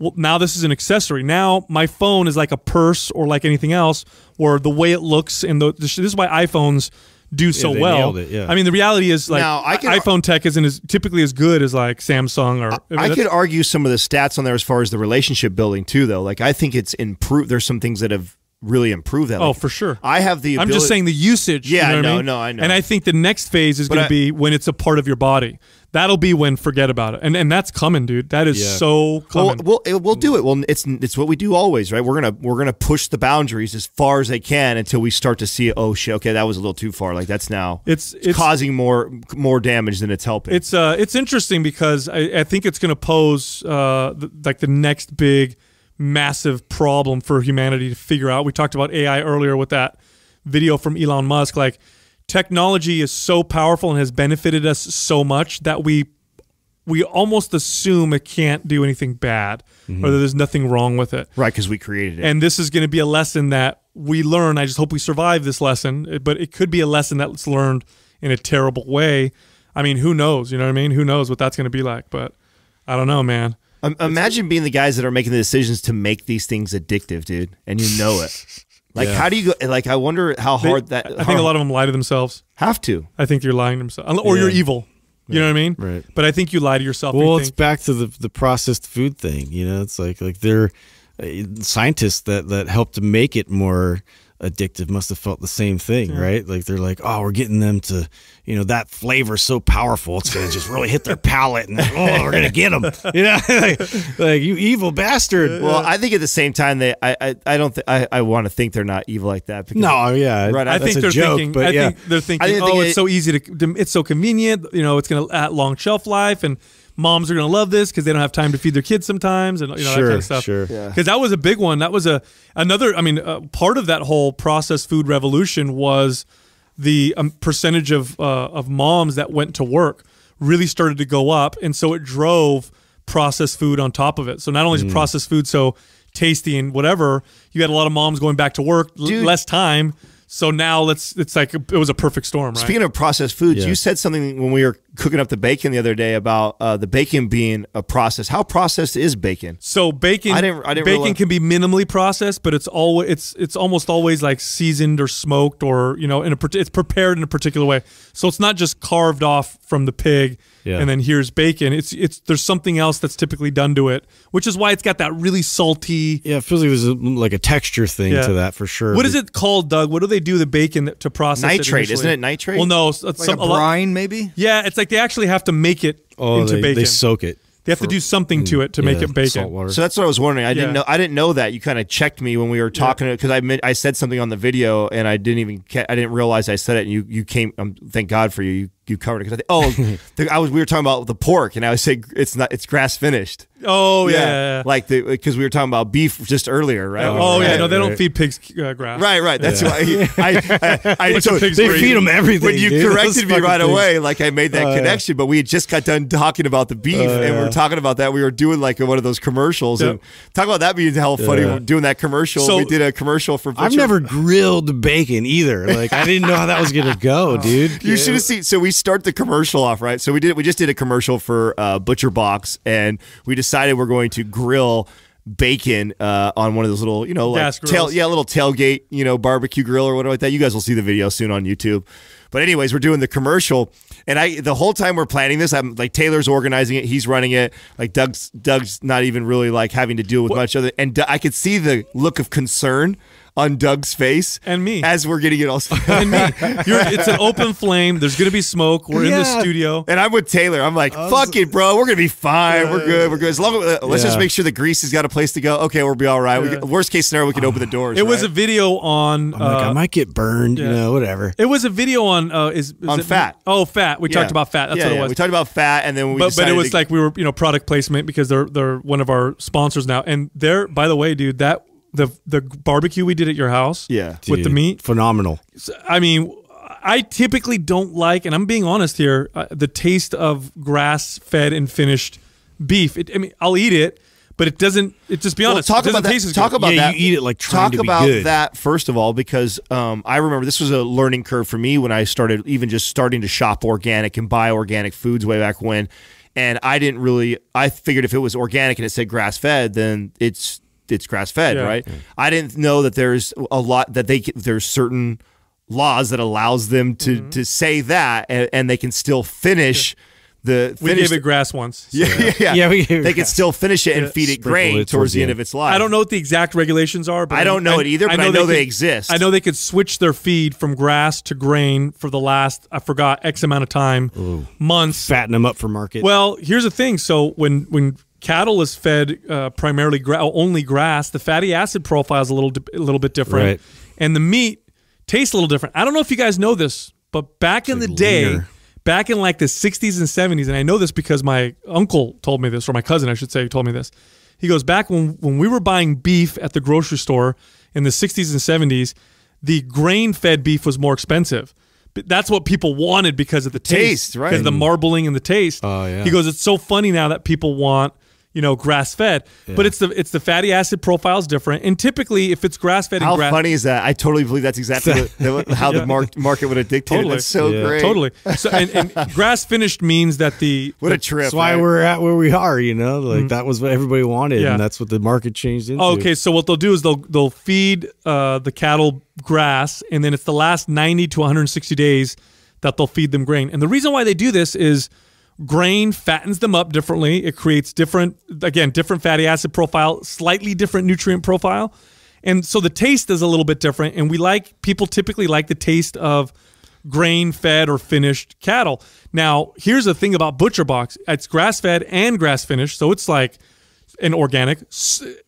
B: Well, now this is an accessory. Now my phone is like a purse or like anything else, where the way it looks and the this is why iPhones do so
C: they
B: well.
C: it, yeah.
B: I mean, the reality is like
D: Now, I can-
B: iPhone tech isn't as typically as good as like Samsung or. mean,
D: I could argue some of the stats on there as far as the relationship building too, though. Like I think it's improved. There's some things that have really improved that.
B: Oh, for sure.
D: I have the.
B: I'm just saying the usage.
D: Yeah,
B: you know what
D: no,
B: I mean?
D: no, I know.
B: And I think the next phase is going to be when it's a part of your body. That'll be when forget about it, and and that's coming, dude. That is
C: Yeah.
B: so
D: Well, we'll we'll do it. Well, it's it's what we do always, right? We're gonna we're gonna push the boundaries as far as they can until we start to see. Oh shit! Okay, that was a little too far. Like that's now
B: It's- it's-
D: causing more more damage than it's helping.
B: It's uh, it's interesting because I, I think it's going to pose uh, th- like the next big, massive problem for humanity to figure out. We talked about AI earlier with that video from Elon Musk. Like, technology is so powerful and has benefited us so much that we we almost assume it can't do anything bad or that there's nothing wrong with it.
D: right because we created it.
B: And this is going to be a lesson that we learn. I just hope we survive this lesson, but it could be a lesson that's learned in a terrible way. I mean, who knows? You know what I mean? Who knows what that's going to be like? But I don't know, man.
D: Um, imagine being the guys that are making the decisions to make these things addictive, dude, and you know it. <laughs> Like, how do you go? Like, I wonder how
B: They-
D: hard that.
B: I think a lot of them lie to themselves.
D: have to.
B: I think you're lying to themselves, or you're evil. You know what I mean?
C: Right.
B: But I think you lie to yourself.
C: Well,
B: you
C: it's back to the the processed food thing. You know, it's like like they're uh, scientists that that helped to make it more addictive must have felt the same thing, right? Like they're like, oh, we're getting them to, you know, that flavor's so powerful, it's gonna just really hit their palate, and oh, we're gonna get them. <laughs> You know, <laughs> like, like, you evil bastard.
D: Well, I think at the same time, they. I. I, I don't. Th- I. I want to think they're not evil like that. Because
C: no, yeah,
D: Right,
B: I
C: that's
B: think they're
C: joke,
B: thinking.
C: but
B: I
C: yeah.
B: think they're thinking.
D: I didn't
B: oh,
D: think
B: it's
D: it-
B: so easy to. It's so convenient. You know, it's going to at long shelf life, and moms are going to love this because they don't have time to feed their kids sometimes, and you know that kind of stuff.
C: sure.
D: Yeah.
B: Because that was a big one. That was a another. I mean, uh, part of that whole processed food revolution was the um, percentage of uh, of moms that went to work. really started to go up, and so it drove processed food on top of it. So not only is
C: Mm.
B: processed food so tasty and whatever, you had a lot of moms going back to work, l- less time. So now let's it's like it was a perfect storm, right?
D: Speaking of processed foods,
C: Yeah.
D: you said something when we were cooking up the bacon the other day about uh, the bacon being a process. How processed is bacon?
B: So bacon,
D: I didn't- I didn't
B: bacon
D: realize-
B: can be minimally processed, but it's always it's it's almost always like seasoned or smoked or you know in a it's prepared in a particular way. So it's not just carved off from the pig
C: Yeah.
B: and then here's bacon. It's it's there's something else that's typically done to it, which is why it's got that really salty.
C: Yeah, it feels like there's a, like a texture thing
B: Yeah.
C: to that for sure.
B: What is it called, Doug? What do they do the bacon to process?
D: Nitrate,
B: initially?
D: isn't it nitrate?
B: Well, no, it's
E: Like
B: some,
E: a
B: a lot-
E: brine, maybe?
B: yeah, it's like they actually have to make it
C: Oh,
B: into
C: they,
B: bacon.
C: they soak it.
B: They have to do something to it to make it bacon.
C: Salt water.
D: So that's what I was wondering. I didn't know. I didn't know that. You kind of checked me when we were talking because I meant I said something on the video and I didn't even. I didn't realize I said it. And you you came. Um, thank God for you. You you covered it because I think. Oh, <laughs> I was. We were talking about the pork and I was saying it's not. It's grass finished.
B: Oh yeah, yeah, yeah.
D: like the because we were talking about beef just earlier, right?
B: Oh, yeah,
C: right,
B: no, they don't
C: right.
B: feed pigs uh, grass.
D: Right, right. That's why I, I, I, I so
B: pigs
C: they
B: breed.
C: feed them everything.
D: when you
C: dude.
D: Corrected me right
C: things.
D: away, like I made that
C: yeah.
D: connection, but we had just got done talking about the beef, and we were talking about that. We were doing like one of those commercials, and talk about that being hell funny.
C: Yeah.
D: We're doing that commercial.
B: So-
D: we did a commercial for.
C: I've never grilled bacon either. Like I didn't know how that was gonna go, <laughs> dude.
D: You should have seen. So we start the commercial off right. So we did. We just did a commercial for uh, Butcher Box, and we decided we're going to grill bacon uh, on one of those little, you know, like tail, yeah, little tailgate, you know, barbecue grill or whatever like that. You guys will see the video soon on YouTube. But anyways, we're doing the commercial, and I the whole time we're planning this, I'm like Taylor's organizing it, he's running it, like Doug's Doug's not even really like having to deal with much other, and D- I could see the look of concern on Doug's face
B: And me.
D: as we're getting it all. <laughs>
B: and me. You're, it's an open flame. There's gonna be smoke. We're in the studio.
D: And I'm with Taylor. I'm like, fuck it, bro. We're gonna be fine. we're good. We're good. As long as uh, let's just make sure the grease has got a place to go. Okay, we'll be all right. We
B: Yeah.
D: can- worst case scenario, we can open the doors.
B: It was a video on.
C: I'm like,
B: uh,
C: I might get burned, you know, whatever.
B: it was a video on. Uh, is, is
D: On
B: it-
D: fat.
B: Oh, fat. We
D: Yeah.
B: talked about fat. That's
D: Yeah,
B: what it
D: yeah.
B: was.
D: We talked about fat, and then we.
B: but but it was
D: to-
B: like we were you know product placement because they're they're one of our sponsors now. And they're by the way, dude, that the the barbecue we did at your house.
D: Yeah.
B: With the meat.
C: phenomenal.
B: I mean, I typically don't like, and I'm being honest here, uh, the taste of grass-fed and finished beef. It, I mean, I'll eat it, but it doesn't. It just be
D: Well,
B: honest.
D: talk
B: it
D: about that.
B: taste
D: Talk
B: good.
D: about
C: Yeah,
D: that.
C: you eat it like trying
D: talk
C: to be
D: about
C: good.
D: that first of all because um, I remember this was a learning curve for me when I started even just starting to shop organic and buy organic foods way back when, and I didn't really. I figured if it was organic and it said grass fed, then it's it's grass fed,
B: Yeah.
D: right? I didn't know that there's a lot that they there's certain laws that allows them to
B: Mm-hmm.
D: to say that and, and they can still finish the
B: We
D: finish
B: gave it grass once. so-
D: yeah, yeah, yeah.
C: Yeah, we gave it
D: they can still finish it and
B: Yeah.
D: feed it
C: Sprinkle
D: grain
C: it
D: towards the end of its life.
B: I don't know what the exact regulations are, but
D: I don't know it either, but I know they exist.
B: I know they could switch their feed from grass to grain for the last I forgot X amount of time, months.
C: Fatten them up for market.
B: Well, here's the thing. So when when cattle is fed uh, primarily gra- only grass, the fatty acid profile is a little di- a little bit different,
C: Right.
B: and the meat tastes a little different. I don't know if you guys know this, but back in the day,
C: leaner.
B: back in like the 60s and 70s, and I know this because my uncle told me this, or my cousin, I should say, told me this. He goes back when when we were buying beef at the grocery store in the 60s and 70s, the grain-fed beef was more expensive. But that's what people wanted because of the taste,
D: Taste, right.
B: Because the marbling and the taste.
C: Oh, yeah.
B: He goes, it's so funny now that people want, you know, grass fed, but it's the it's the fatty acid profile is different, and typically if it's grass fed and
D: How
B: grass,
D: funny is that? I totally believe that's exactly the, the, how the <laughs> mar- market would have dictated.
B: Totally.
D: That's so
C: Yeah.
D: great.
B: totally. So and, and <laughs> grass finished means that the
D: What a trip.
C: that's why
D: right?
C: we're at where we are, you know? Like that was what everybody wanted.
B: Yeah.
C: and that's what the market changed into.
B: Okay, so what they'll do is they'll they'll feed uh, the cattle grass, and then it's the last ninety to one hundred and sixty days that they'll feed them grain. And the reason why they do this is grain fattens them up differently. It creates different, again, different fatty acid profile, slightly different nutrient profile, and so the taste is a little bit different. And we like people typically like the taste of grain fed or finished cattle. Now, here's the thing about Butcher Box: it's grass fed and grass finished, so it's like an organic,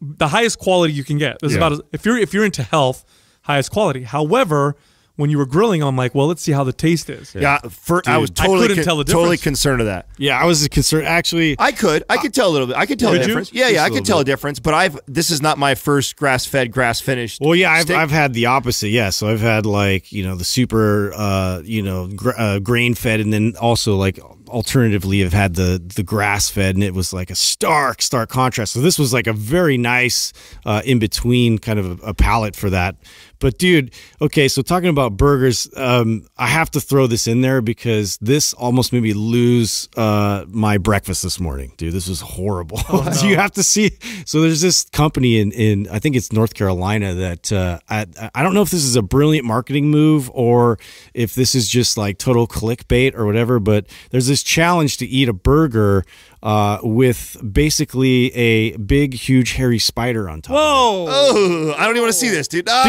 B: the highest quality you can get. This is about if you're if you're into health, highest quality. However, when you were grilling, I'm like, well, let's see how the taste is.
D: Yeah, for, I was
B: I
D: totally
B: couldn't tell the
D: totally concerned of that.
C: Yeah, I was concerned. Actually,
D: I could, I could tell a little bit. I could tell
B: Could
D: a
B: you?
D: difference. Yeah,
C: Just
D: yeah,
C: a
D: I could
C: little
D: tell a difference. But I've this is not my first grass fed, grass finished.
C: well, yeah, I've,
D: steak.
C: I've had the opposite. Yeah, so I've had like you know the super, uh, you know, gr- uh, grain fed, and then also like alternatively have had the the grass fed, and it was like a stark, stark contrast. So this was like a very nice uh, in between kind of a, a palette for that. But dude, okay, so talking about burgers, um, I have to throw this in there because this almost made me lose uh, my breakfast this morning, dude. This was horrible. <laughs> so you have to see. So there's this company in in I think it's North Carolina that uh, I I don't know if this is a brilliant marketing move or if this is just like total clickbait or whatever. But there's this challenge to eat a burger uh, with basically a big, huge, hairy spider on top. of it.
B: Whoa!
D: Oh, I don't even want to see this, dude. Ah,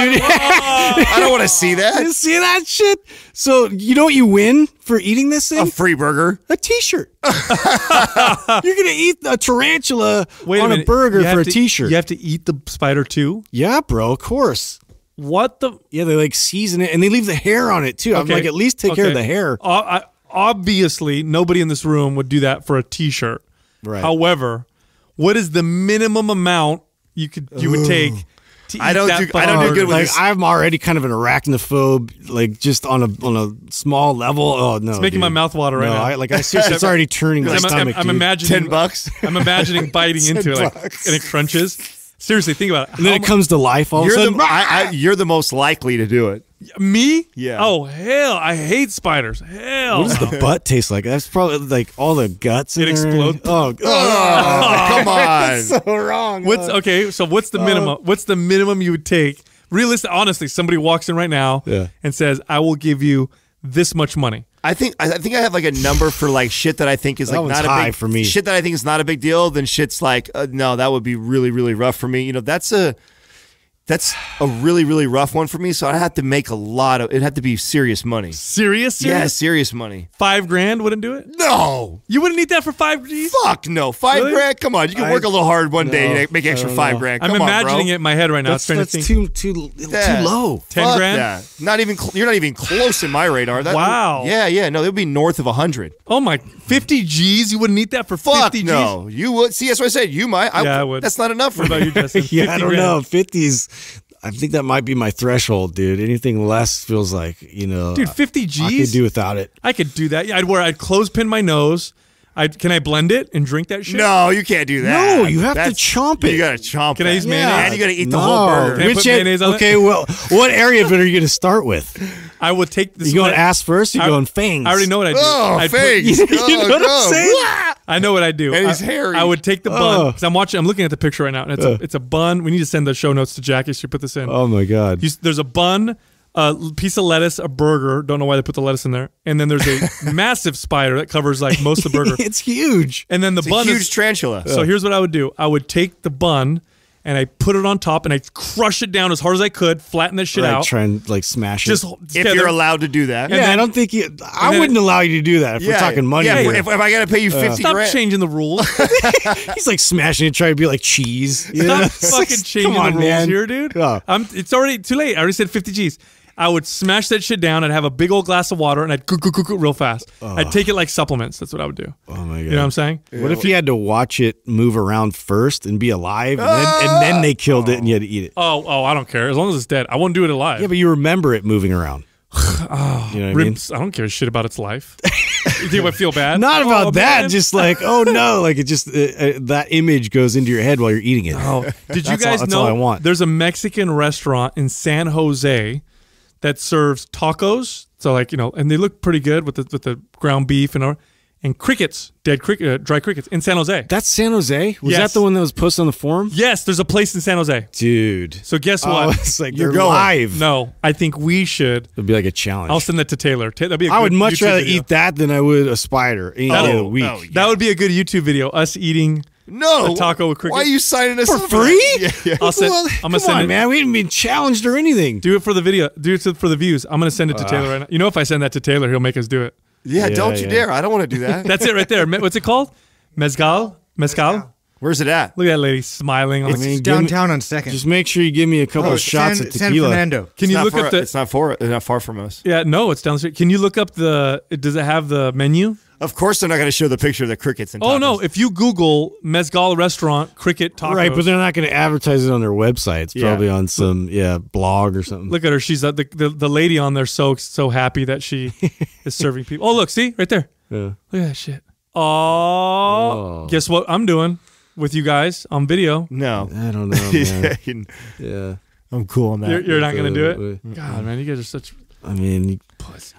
D: I don't want to see that.
C: You see that shit? So you know what you win for eating this thing?
D: A free burger.
C: a t-shirt. <laughs> You're gonna eat a tarantula
B: Wait
C: on a,
B: minute.
C: burger
B: you
C: for a
B: to,
C: T-shirt.
B: You have to eat the spider too.
C: yeah, bro. Of course.
B: What the?
C: Yeah, they like season it and they leave the hair on it too. I'm like, at least take care of the hair.
B: O- I- obviously, nobody in this room would do that for a T-shirt.
C: Right.
B: However, what is the minimum amount you could you would take to eat
D: I don't
B: that
D: do- I don't do good with
C: like
D: this-
C: I'm already kind of an arachnophobe, like just on a on a small level. Oh no, it's
B: making my mouth water right
C: no,
B: now.
C: I, like I seriously, <laughs> it's already turning my
B: I'm,
C: stomach.
B: I'm, I'm imagining
D: Ten bucks. <laughs>
B: I'm imagining biting <laughs> into it like, and it crunches. Seriously, think about it.
C: and then
B: How
C: it comes to life all
D: You're
C: of a
D: the
C: sudden.
D: I, I, you're the most likely to do it.
B: Mu- me?
D: Yeah.
B: Oh hell, I hate spiders. Hell.
C: what does the butt taste like? That's probably like all the guts.
B: It explodes.
C: Oh,
D: Oh, <laughs> come <laughs> on.
C: so wrong.
B: What's okay? So what's
C: Oh.
B: the minimum? What's the minimum you would take? Realistic, honestly, somebody walks in right now
C: Yeah.
B: and says, "I will give you this much money."
D: I think I I think I have like a number for like shit that I think is like not a
C: high
D: big
C: for me.
D: Shit that I think is not a big deal. Then shit's like uh, no, that would be really really rough for me. You know, that's a that's a really really rough one for me. So I have to make a lot of. It had to be serious money.
B: Serious?
D: Yeah,
B: serious?
D: serious money.
B: Five grand wouldn't do it.
D: No,
B: You wouldn't eat that for five G's.
D: fuck no. Five
B: Really?
D: grand. Come on, you can
C: I-
D: work a little hard one day and make extra five
C: know.
D: grand.
B: I'm
D: Come on,
B: imagining
D: bro.
B: it in my head right now.
C: That's,
B: trying to
C: that's too too
D: Yeah.
C: too low.
B: 10
D: Fuck
B: grand?
D: that. Not even. Cl- you're not even close in my radar. That,
B: Wow.
D: Yeah, yeah. No, it would be north of a hundred.
B: Oh my, 50 G's? You wouldn't eat that for
D: Fuck
B: 50 G's?
D: no. You would. See, that's what I said. You might. I,
B: Yeah, I would.
D: That's not enough for
B: What about
D: me.
B: you, Justin? <laughs>
C: Yeah, I don't
B: grand.
C: know. Fifties. I think that might be my threshold, dude. Anything less feels like you know.
B: Dude, 50 G's.
C: I could do without it.
B: I could do that. Yeah, I'd wear. I'd clothespin my nose. I can I blend it and drink that shit?
D: No, you can't do that.
C: No, you have to chomp it.
D: You gotta chomp.
B: Can I use mayonnaise?
D: And you gotta eat the
C: No.
D: whole burger.
B: Can I put
C: end-
B: mayonnaise on it?
C: okay, well, what area of it are you going to start with?
B: I would take this.
C: You going
B: I-
C: ass first? You
B: I-
C: going fangs?
B: I already know what I do.
D: Oh,
B: I'd put-
D: fangs. <laughs>
C: You know oh, what I'm
D: Oh, no.
C: saying?
B: I know what I do.
D: And he's
B: I,
D: hairy.
B: I would take the bun
C: Oh.
B: because I'm watching. I'm looking at the picture right now, and it's a, uh. it's a bun. We need to send the show notes to Jackie. She put this in.
C: Oh my god!
B: You there's a bun, a piece of lettuce, a burger. Don't know why they put the lettuce in there. And then there's a <laughs> massive spider that covers like most of the burger. <laughs>
C: it's huge.
B: And then the
D: It's a
B: bun
D: huge
B: is.
D: tarantula.
B: so here's what I would do. I would take the bun and I put it on top and I crush it down as hard as I could, flatten that shit
C: Right,
B: out.
C: try and like smash
B: Just
C: it.
B: h-
D: if
B: together.
D: you're allowed to do that.
C: Yeah,
B: then-
C: I don't think you. I wouldn't allow you to do that if we're talking money.
D: Yeah,
C: here.
D: if, if I gotta pay you fifty
B: Stop
D: grand.
B: changing the rules. <laughs>
C: He's like smashing it, trying to be like cheese. You know?
B: Stop fucking
C: Come
B: changing
C: on,
B: the rules
C: man.
B: here, dude.
C: Oh.
B: I'm, it's already too late. I already said 50 G's. I would smash that shit down. I'd have a big old glass of water and I'd cook, cook, cook, cook real fast. I'd take it like supplements. That's what I would do.
C: Oh my god!
B: You know what I'm saying?
C: What if you had to watch it move around first and be alive, and then, and then they killed it and you had to eat it?
B: Oh, oh, I don't care. As long as it's dead. I won't do it alive.
C: Yeah, but you remember it moving around. <sighs> you know what I mean?
B: I don't care shit about its life. <laughs> you think I feel bad?
C: Not about
B: Oh,
C: that.
B: man.
C: Just like, oh no, like it just uh, uh, that image goes into your head while you're eating it.
B: Oh, did you
C: That's all-
B: guys
C: that's
B: know
C: all I want.
B: there's a Mexican restaurant in San Jose that serves tacos? So like you know, and they look pretty good with the with the ground beef and all, and crickets, dead cricket, uh, dry crickets in San Jose.
C: That's San Jose. Was
B: Yes.
C: that the one that was posted on the forum?
B: Yes, there's a place in San Jose.
C: Dude.
B: So guess
C: Oh,
B: what?
C: it's like
D: You're going.
C: live.
B: No, I think we should.
C: It'd be like a challenge.
B: I'll send that to Taylor. Ta- That'd be a
C: I would much
B: YouTube
C: rather
B: video.
C: eat that than I would a spider any
B: That'll-
C: day of the week.
D: oh, yeah.
B: That would be a good YouTube video. Us eating.
D: No
B: A taco with cricket?
D: Why are you signing us
C: For
D: up
C: free? <laughs>
D: Yeah, yeah.
B: I'll send.
C: Well,
B: I'm
C: come
B: gonna send
C: on,
B: it.
C: man. We haven't been challenged or anything.
B: Do it for the video. Do it for the views. I'm gonna send it to uh. Taylor right now. You know, if I send that to Taylor, he'll make us do it.
D: Yeah,
C: Yeah,
D: don't you dare! I don't want to do that. <laughs>
B: That's it right there. What's it called? Mezcal. Mezcal.
D: Where's it at?
B: Look at that lady smiling. On
C: I
B: the-
C: mean,
E: It's
C: me-
E: downtown on Second.
C: Just make sure you give me a couple
E: Oh,
C: of shots
E: San,
C: of
E: San
C: tequila.
E: Fernando.
B: Can
D: It's
B: you look
D: for-
B: up the?
D: It's not for. It's not far from us.
B: yeah, no, it's down the street. Can you look up the? Does it have the menu?
D: Of course, they're not going to show the picture of the crickets. And
B: Oh no! If you Google mezcal restaurant cricket tacos,
C: Right, but they're not going to advertise it on their website. It's
D: Yeah.
C: probably on some yeah blog or something.
B: look at her. She's uh, the, the the lady on there. So so happy that she <laughs> is serving people. Oh look, see right there. Yeah. Look at that shit. Oh, guess what I'm doing with you guys on video?
D: No.
C: I don't know, <laughs> man. yeah.
D: I'm cool on that.
B: You're, you're not gonna do
C: Uh,
B: it. God, man, you guys are such.
C: I mean,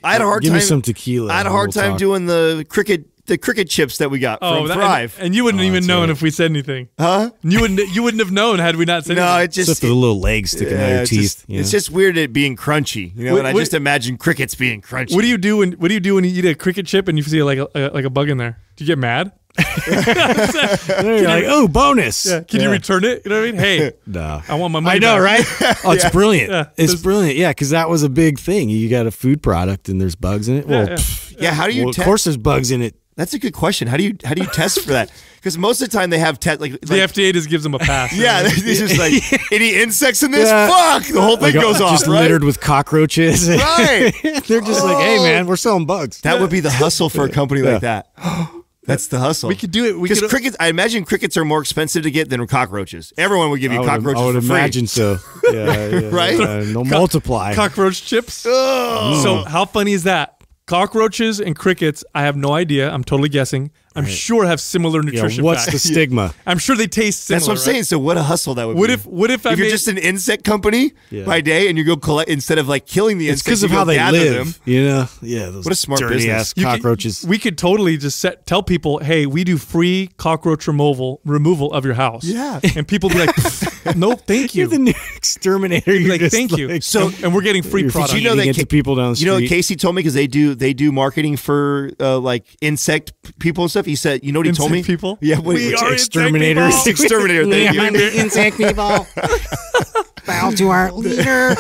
D: I had a hard
C: give
D: time.
C: me some tequila.
D: I had a hard
C: we'll
D: time
C: talk.
D: doing the cricket the cricket chips that we got
B: Oh,
D: from
B: that-
D: Thrive.
B: and, and you wouldn't
C: Oh,
B: even
C: that's
B: known
C: right.
B: if we said anything.
D: huh?
B: You wouldn't. You wouldn't have known had we not said
D: No,
B: anything.
D: it just
C: Except for the little legs sticking out of your
D: it's
C: teeth.
D: just,
C: you
D: it's just weird it being crunchy, you know.
B: What-
D: and I
B: what-
D: just imagine crickets being crunchy.
B: What do you do when What do you do when you eat a cricket chip and you see like a, a like a bug in there? Do you get mad?
C: You're like, oh, bonus.
B: Yeah. Can you return it? You know what I mean? Hey, <laughs>
C: No.
B: I want my money.
C: I know,
B: back.
C: right? <laughs> Oh, it's brilliant.
B: Yeah.
C: It's brilliant. Yeah, because that was a big thing. You got a food product and there's bugs in it. Well,
B: yeah.
C: pff,
D: yeah, how do you?
C: well, of
D: te-
C: course there's bugs in it.
D: That's a good question. How do you how do you test for that? <laughs> Because most of the time they have test like,
B: The
D: like
B: FDA just gives them a pass.
D: yeah, this is like any insects in this.
C: Yeah.
D: Fuck, the whole thing
C: Like,
D: goes off.
C: just
D: right?
C: littered with cockroaches.
D: Right.
C: They're just like, hey, oh. man, we're selling bugs.
D: That would be the hustle for a company like that. <gasps> <gasps> That's the hustle.
B: We could do it.
D: Because crickets. I imagine crickets are more expensive to get than cockroaches. Everyone would give
C: I
D: you
C: would,
D: cockroaches
C: I would
D: for free.
C: imagine so. <laughs> Yeah, yeah,
D: Right?
C: Uh, yeah. they'll multiply.
B: cockroach chips. Oh. So how funny is that? Cockroaches and crickets. I have no idea. I'm totally guessing. I'm sure have similar
C: yeah,
B: nutrition.
C: what's the stigma? <laughs>
B: I'm sure they taste similar.
D: That's what I'm
B: right?
D: saying. So what a hustle that would
B: What
D: be.
B: if? What if, I
D: if you're
B: made-
D: just an insect company
C: Yeah.
D: by day and you go collect instead of like killing the
C: It's
D: insects,
C: because of
D: you
C: how
D: go
C: they
D: gather
C: live.
D: Them.
C: You know? Yeah. Those
D: What a smart
C: dirty
D: business.
C: ass
B: You could-
C: cockroaches.
B: we could totally just set, tell people, hey, we do free cockroach removal removal of your house.
D: Yeah.
B: and people be like, <laughs> <laughs> no, thank you.
C: You're the new <laughs> exterminator. You're
B: like,
C: just
B: thank you. So, and we're getting free
C: You're
B: product.
D: you know that
C: feeding it to
D: Ca-
C: people down the street.
D: You know what
C: street.
D: Casey told me because they do they do marketing for uh, like insect people and stuff. He said, you know what he told me?
B: People?
D: Yeah, what,
B: We
D: what-
B: are
C: exterminators.
B: insect people.
D: exterminator. <laughs> Thank you.
E: the insect people. <laughs> Bow to our leader.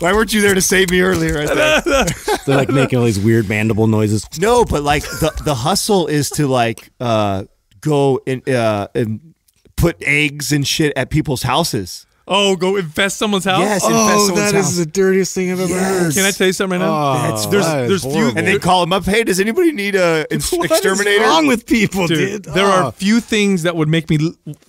D: Why weren't you there to save me earlier? I thought.
C: They're like making all these weird mandible noises.
D: no, but like the the hustle is to like uh, go and uh, and put eggs and shit at people's houses.
B: Oh, go infest someone's house.
D: Yes,
C: Oh,
D: infest someone's
C: that
D: house.
C: is the dirtiest thing I've ever heard.
B: Can I tell you something right now?
C: Oh,
B: That's- there's
C: that is
B: there's few
D: and they call them up. Hey, does anybody need a <laughs> ins-
C: What is
D: exterminator?
C: wrong with people,
B: Dude,
C: dude?
B: there
C: Oh.
B: are few things that would make me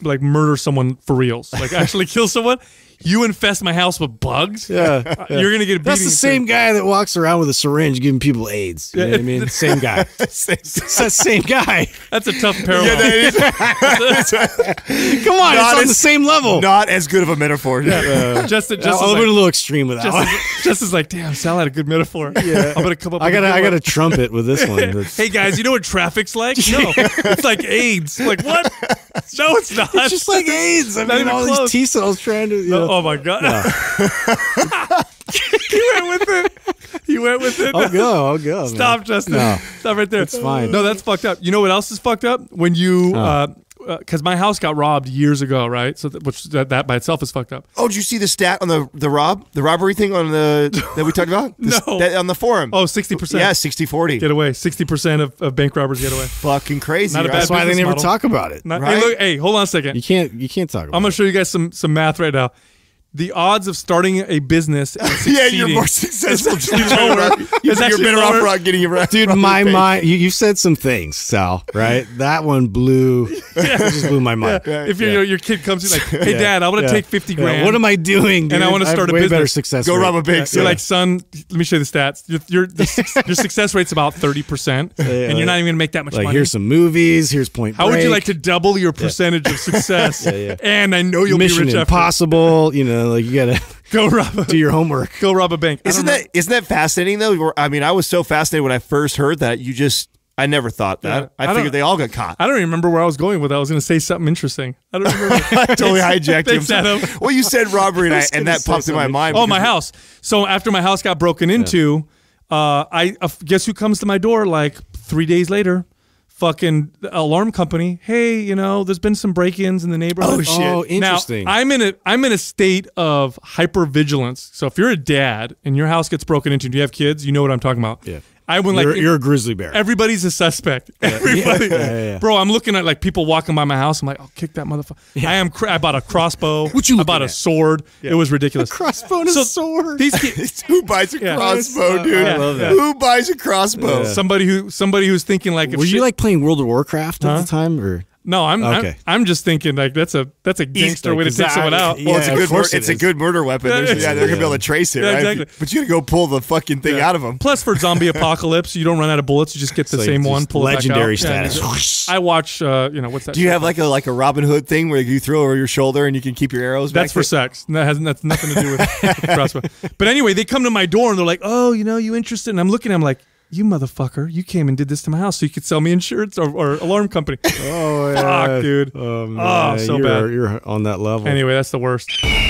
B: like murder someone for reals, like actually kill someone. You infest my house with bugs.
C: Yeah, <laughs>
B: Uh, you're gonna get a
C: That's the same guy that walks around with a syringe giving people AIDS. You know what I mean? Same guy. <laughs> it's that same guy. <laughs>
B: That's a tough parallel.
D: Yeah, that is
C: Come on,
D: Not
C: it's on
D: as-
C: the same level.
D: not as good of a metaphor.
B: Yeah, just, just,
C: I
B: as
C: went a
B: like,
C: little extreme with that one.
B: just, just as like, damn, Sal had a good metaphor. Yeah, I'm gonna come up.
C: I got
B: a
C: to I got to
B: one.
C: trumpet with this one. That's-
B: Hey guys, you know what traffic's like? No, it's like AIDS. Like what? No, it's not.
C: It's just like AIDS. I mean, all
B: close.
C: these T cells trying to. You
B: No,
C: know.
B: Oh my god. No. <laughs> you went with it. You went with it.
C: I'll go. I'll go. man.
B: Stop, Justin.
C: No.
B: Stop right there.
C: It's fine.
B: No, that's fucked up. You know what else is fucked up? When you, uh, because my house got robbed years ago, right? So, that, which that, that by itself is fucked up.
D: Oh, did you see the stat on the the rob the robbery thing on the that we talked about? <laughs> The
B: No.
D: that- on the forum.
B: Oh, 60%.
D: yeah, 60-40.
B: Get away. 60% of, of bank robbers get away.
D: Fucking crazy.
B: Not a
D: right?
B: bad
C: That's why they never
B: model.
C: talk about it.
B: Not,
D: Right?
B: hey, look, hey, hold on a second.
C: You can't. You can't talk about.
B: I'm gonna show you guys some, some math right now. The odds of starting a business and <laughs>
D: yeah, you're more successful.
B: is actually lower.
D: You're
B: actually
D: better
B: lower.
D: off rock getting your
C: Dude, my mind. You, you said some things, Sal. Right? That one blew. <laughs> It just blew my mind.
B: If your your kid comes in like, hey, dad, I want to take 50
C: Yeah,
B: grand.
C: What am I doing?
B: And I wanna start a
C: way better
B: business.
C: success.
D: Go
C: rate.
D: rob a bank.
B: You're like, son, let me show you the stats. Your your, the, <laughs> your success rate's about 30%, and you're not even going to make that much
C: Like
B: money.
C: here's some movies. Here's Point
B: How would you like to double your percentage of success? And I know you'll
C: Mission
B: be rich after.
C: Impossible? You know, like you gotta <laughs>
B: Go rob a, <laughs>
C: do your homework.
B: go rob a bank.
D: Isn't
B: don't know.
D: that isn't that fascinating though? I mean, I was so fascinated when I first heard that. You just I never thought that.
B: Yeah.
D: I,
B: I
D: figured they all got caught.
B: I don't even remember where I was going with that. I was going to say something interesting. I don't remember. <laughs>
D: totally hijacked him.
B: Thanks, Adam.
D: Well, you said robbery, and, I,
C: was
D: and that
C: say
D: popped in my mind.
B: Oh, my house. So after my house got broken into, uh, I uh, guess who comes to my door like three days later? Fucking alarm company. Hey, you know, there's been some break-ins in the neighborhood.
D: Oh, shit.
C: Oh, interesting.
B: Now, I'm in a I'm in a state of hyper vigilance. So if you're a dad and your house gets broken into, do you have kids? You know what I'm talking about.
C: Yeah.
B: I went like
C: you're, you're a grizzly bear.
B: Everybody's a suspect. <laughs> Everybody,
C: yeah, yeah.
B: bro. I'm looking at like people walking by my house. I'm like, I'll kick that motherfucker. I am. I bought a crossbow. <laughs>
C: What you
B: I
C: looking
B: bought a
C: at?
B: sword. It was ridiculous.
C: A crossbow and a sword.
B: These kids, <laughs>
D: Who buys a
B: Yeah.
D: crossbow,
C: I
D: dude?
C: love that.
D: Who buys a crossbow?
B: somebody who somebody who's thinking like, if
C: Were you like playing World of Warcraft at the time, or
B: No, I'm,
C: Okay.
B: I'm I'm just thinking like that's a that's a gangster way to take someone out.
C: Yeah,
D: Well, it's a good, mur-
C: it
D: it's a good murder weapon. There's-
B: Yeah,
D: yeah, they're gonna be able to trace it,
B: Yeah,
D: right?
B: exactly.
D: But you gotta go pull the fucking thing out of them.
B: Plus, for zombie <laughs> apocalypse, you don't run out of bullets. You just get the
C: like
B: same one. Pull it back
C: legendary
B: out. Yeah,
C: status.
B: I watch. Uh, you know what's that?
D: Do you have like a like a Robin Hood thing where you throw over your shoulder and you can keep your arrows?
B: That's
D: back
B: for
D: there?
B: sex. That has that's nothing to do with, with <laughs> crossbow. But anyway, they come to my door and they're like, "Oh, you know, you interested?" And I'm looking. I'm like, "You motherfucker! You came and did this to my house so you could sell me insurance or, or alarm company." <laughs>
C: Oh,
B: Fuck, dude.
C: Oh,
B: Oh,
C: man.
B: so
C: you're,
B: bad.
C: You're on that level.
B: Anyway, that's the worst.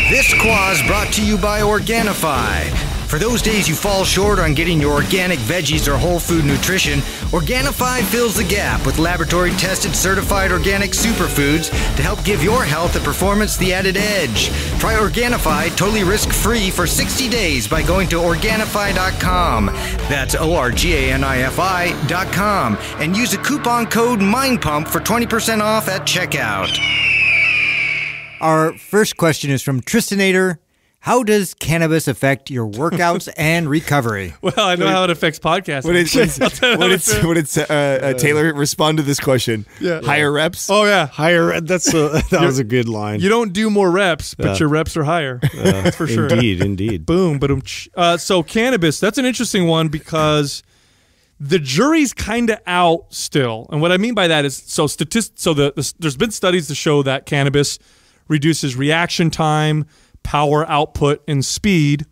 E: This Quah's brought to you by Organifi. For those days you fall short on getting your organic veggies or whole food nutrition, Organifi fills the gap with laboratory tested certified organic superfoods to help give your health and performance the added edge. Try Organifi totally risk free for 60 days by going to Organifi.com. That's O R G A N I F I.com. And use the coupon code MINDPUMP for 20% off at checkout. Our first question is from Tristanator. How does cannabis affect your workouts <laughs> and recovery?
B: Well, I know how it affects podcasting.
D: What did, <laughs>
B: I'll tell you
D: what did, what did uh, uh, Taylor respond to this question?
B: Yeah.
D: Higher reps.
B: oh yeah,
C: Higher. That's a, <laughs> that was a good line.
B: you don't do more reps, but
C: Yeah.
B: your reps are higher. that's for sure.
C: Indeed, indeed.
B: Boom, boom. Uh, so cannabis, that's an interesting one because the jury's kind of out still. And what I mean by that is, so statist- so the, the there's been studies to show that cannabis reduces reaction time, power output, and speed.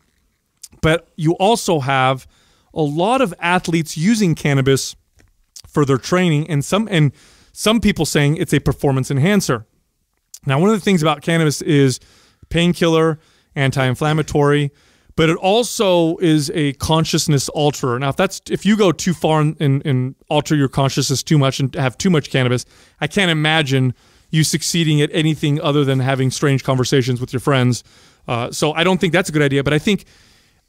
B: But you also have a lot of athletes using cannabis for their training, and some and some people saying it's a performance enhancer. Now, one of the things about cannabis is painkiller, anti-inflammatory, but it also is a consciousness alterer. Now, if that's if you go too far and, and, and alter your consciousness too much and have too much cannabis, I can't imagine you succeeding at anything other than having strange conversations with your friends. Uh, so I don't think that's a good idea. But I think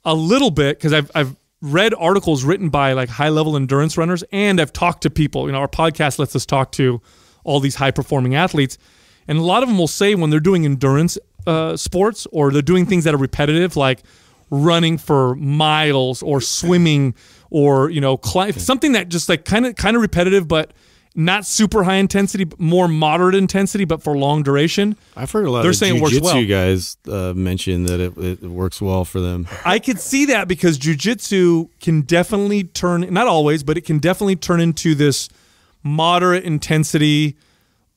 B: a little bit because I've I've read articles written by like high level endurance runners and I've talked to people. You know, our podcast lets us talk to all these high performing athletes, and a lot of them will say when they're doing endurance uh, sports or they're doing things that are repetitive, like running for miles or swimming or you know cli- something that just like kind of kind of repetitive but not super high intensity but more moderate intensity but for long duration
C: I've heard a lot
B: They're
C: of
B: saying it works well.
C: guys uh, mention that it, it works well for them. <laughs>
B: I could see that because jujitsu can definitely turn, not always, but it can definitely turn into this moderate intensity,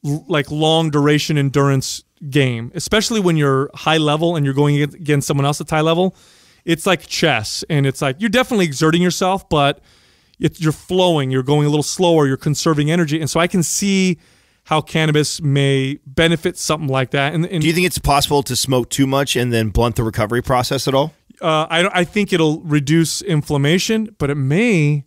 B: like long duration endurance game, especially when you're high level and you're going against someone else at high level. It's like chess, and it's like you're definitely exerting yourself, but it's, you're flowing, you're going a little slower, you're conserving energy. And so I can see how cannabis may benefit something like that. And, and
D: Do you think it's possible to smoke too much and then blunt the recovery process at all?
B: uh, I, I think it'll reduce inflammation, but it may,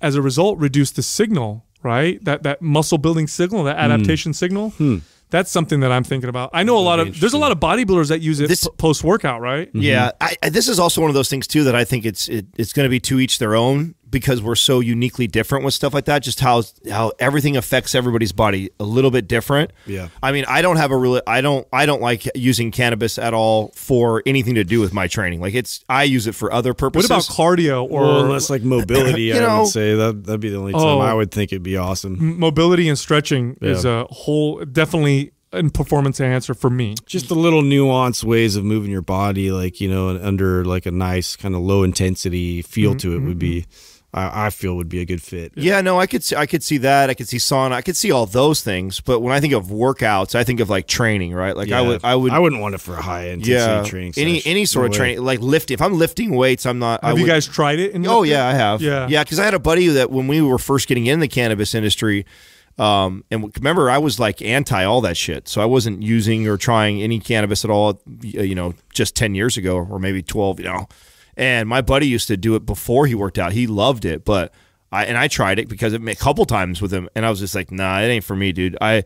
B: as a result, reduce the signal. Right, that that muscle building signal, that hmm. adaptation signal. Hmm. That's something that I'm thinking about. I know a lot of there's a lot of bodybuilders that use it
D: This-
B: post workout. Right.
D: Yeah, mm-hmm. I, I, this is also one of those things too that I think it's it, it's going to be to each their own because we're so uniquely different with stuff like that. Just how how everything affects everybody's body a little bit different.
C: Yeah.
D: I mean, I don't have a really I don't I don't like using cannabis at all for anything to do with my training. Like it's I use it for other purposes.
B: What about cardio or
C: Well, unless like mobility, <laughs>
D: You
C: I
D: know-
C: would say that that'd be the only time
B: Oh.
C: I would think it'd be awesome.
B: mobility and stretching? Is a whole definitely a performance enhancer for me.
C: Just the little nuanced ways of moving your body, like you know, under like a nice kind of low intensity feel
B: Mm-hmm,
C: to it would be, I, I feel would be a good fit.
D: Yeah, no, I could see, I could see that. I could see sauna. I could see all those things. But when I think of workouts, I think of like training, right? Like I would I would
C: I wouldn't want it for a high intensity
D: yeah
C: training.
D: any
C: session.
D: any sort
C: No
D: of
C: way.
D: training like lifting. If I'm lifting weights, I'm not. I
B: Have you guys tried it? in
D: Oh yeah, I have.
B: Yeah.
D: yeah. Because I had a buddy that when we were first getting in the cannabis industry, um, and remember I was like anti all that shit, so I wasn't using or trying any cannabis at all. You know, just ten years ago or maybe twelve. You know, and my buddy used to do it before he worked out. He loved it, but I and I tried it because it a couple times with him, and I was just like, nah, it ain't for me, dude. I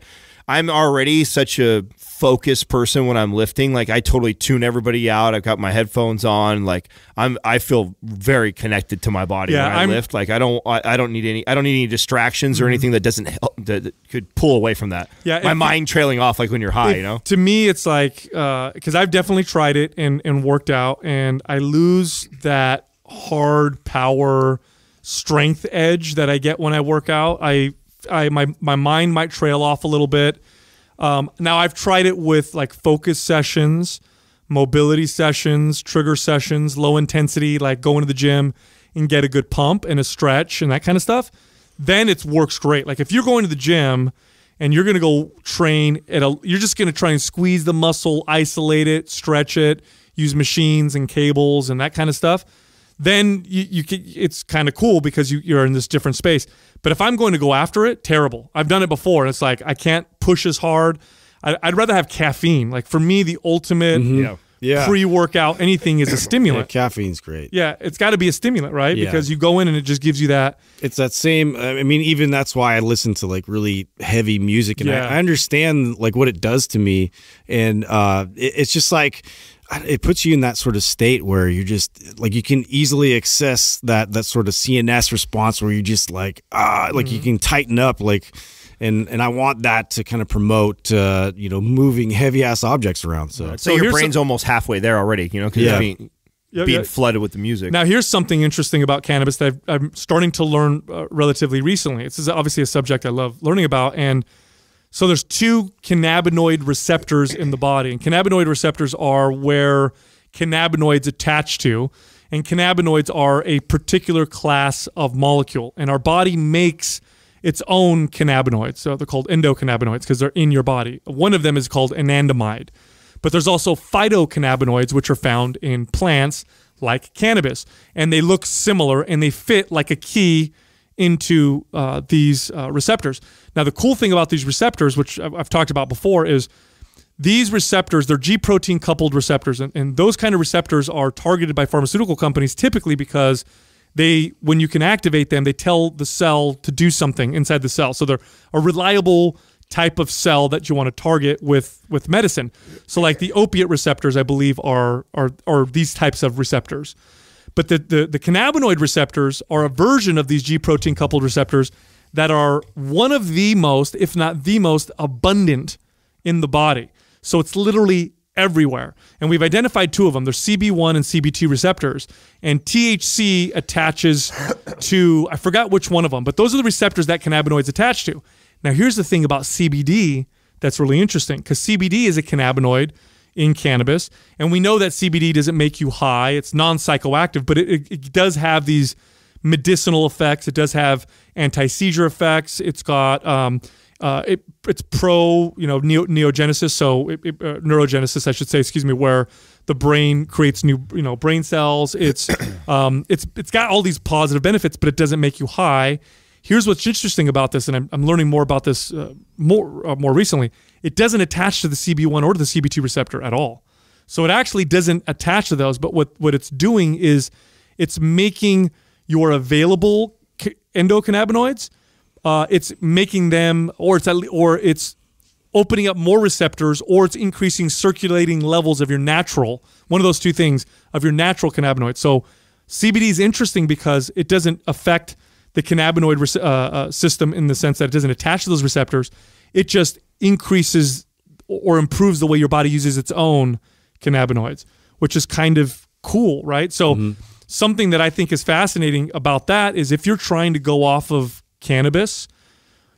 D: I'm already such a focused person when I'm lifting. Like I totally tune everybody out. I've got my headphones on. Like I'm I feel very connected to my body
B: Yeah,
D: when I
B: I'm-
D: lift. Like I don't I, I don't need any I don't need any distractions or mm-hmm. anything that doesn't help that, that could pull away from that.
B: Yeah,
D: my
B: if-
D: mind trailing off like when you're high.
B: If-
D: you know.
B: To me, it's like uh, because I've definitely tried it and and worked out, and I lose that hard power strength edge that I get when I work out. I I my my mind might trail off a little bit. Um, now I've tried it with like focus sessions, mobility sessions, trigger sessions, low intensity, like going to the gym and get a good pump and a stretch and that kind of stuff. Then it works great. Like if you're going to the gym and you're going to go train at a, you're just going to try and squeeze the muscle, isolate it, stretch it, use machines and cables and that kind of stuff. Then you, you can, it's kind of cool because you, you're in this different space. But if I'm going to go after it, terrible. I've done it before, and it's like I can't push as hard. I, would rather have caffeine. Like for me, the ultimate
C: Yeah. Yeah.
B: pre-workout anything is a
C: Yeah,
B: stimulant.
C: caffeine's great.
B: Yeah, it's got to be a stimulant, right?
C: Yeah.
B: Because you go in and it just gives you that.
C: It's that same. I mean, even that's why I listen to like really heavy music, and
B: Yeah.
C: I, I understand like what it does to me, and uh, it, it's just like it puts you in that sort of state where you're just like you can easily access that that sort of CNS response where you just like ah, like you
B: Mm-hmm.
C: can tighten up like. And, and I want that to kind of promote, uh, you know, moving heavy ass objects around. So,
D: So,
B: So
D: your
B: here's
D: brain's almost halfway there already, you know, because
C: Yeah.
D: you're being,
B: Yeah,
D: being
B: yeah.
D: flooded with the music.
B: Now, here's something interesting about cannabis that I've, I'm starting to learn uh, relatively recently. This is obviously a subject I love learning about, and so there's two cannabinoid receptors in the body, and cannabinoid receptors are where cannabinoids attach to, and cannabinoids are a particular class of molecule, and our body makes its own cannabinoids. So they're called endocannabinoids because they're in your body. One of them is called anandamide. But there's also phytocannabinoids, which are found in plants like cannabis. And they look similar and they fit like a key into uh, these uh, receptors. Now, the cool thing about these receptors, which I've, talked about before, is these receptors, they're G protein coupled receptors. And, and those kind of receptors are targeted by pharmaceutical companies typically because they, when you can activate them, they tell the cell to do something inside the cell. So they're a reliable type of cell that you want to target with with medicine. So like the opiate receptors, I believe are are are these types of receptors. But the, the, the cannabinoid receptors are a version of these G protein coupled receptors that are one of the most, if not the most, abundant in the body. So it's literally everywhere. And we've identified two of them. There's CB1 and CB2 receptors. And THC attaches <coughs> to, I forgot which one of them, but those are the receptors that cannabinoids attach to. Now, here's the thing about CBD that's really interesting because CBD is a cannabinoid in cannabis. And we know that CBD doesn't make you high, it's non psychoactive, but it, it, does have these medicinal effects. It does have anti seizure effects. It's got, um, uh, it, it's pro, you know, neo, neogenesis, so it, it, uh, neurogenesis, I should say, excuse me, where the brain creates new, you know, brain cells. It's, <coughs> um, it's, it's got all these positive benefits, but it doesn't make you high. Here's what's interesting about this, and I'm, I'm learning more about this uh, more uh, more recently. It doesn't attach to the CB1 or to the CB2 receptor at all. So it actually doesn't attach to those. But what what it's doing is it's making your available endocannabinoids. Uh, it's making them, or it's or it's opening up more receptors, or it's increasing circulating levels of your natural one of those two things of your natural cannabinoids. So CBD is interesting because it doesn't affect the cannabinoid uh, uh, system in the sense that it doesn't attach to those receptors. It just increases or improves the way your body uses its own cannabinoids, which is kind of cool, right? So, something that I think is fascinating about that is if you're trying to go off of cannabis,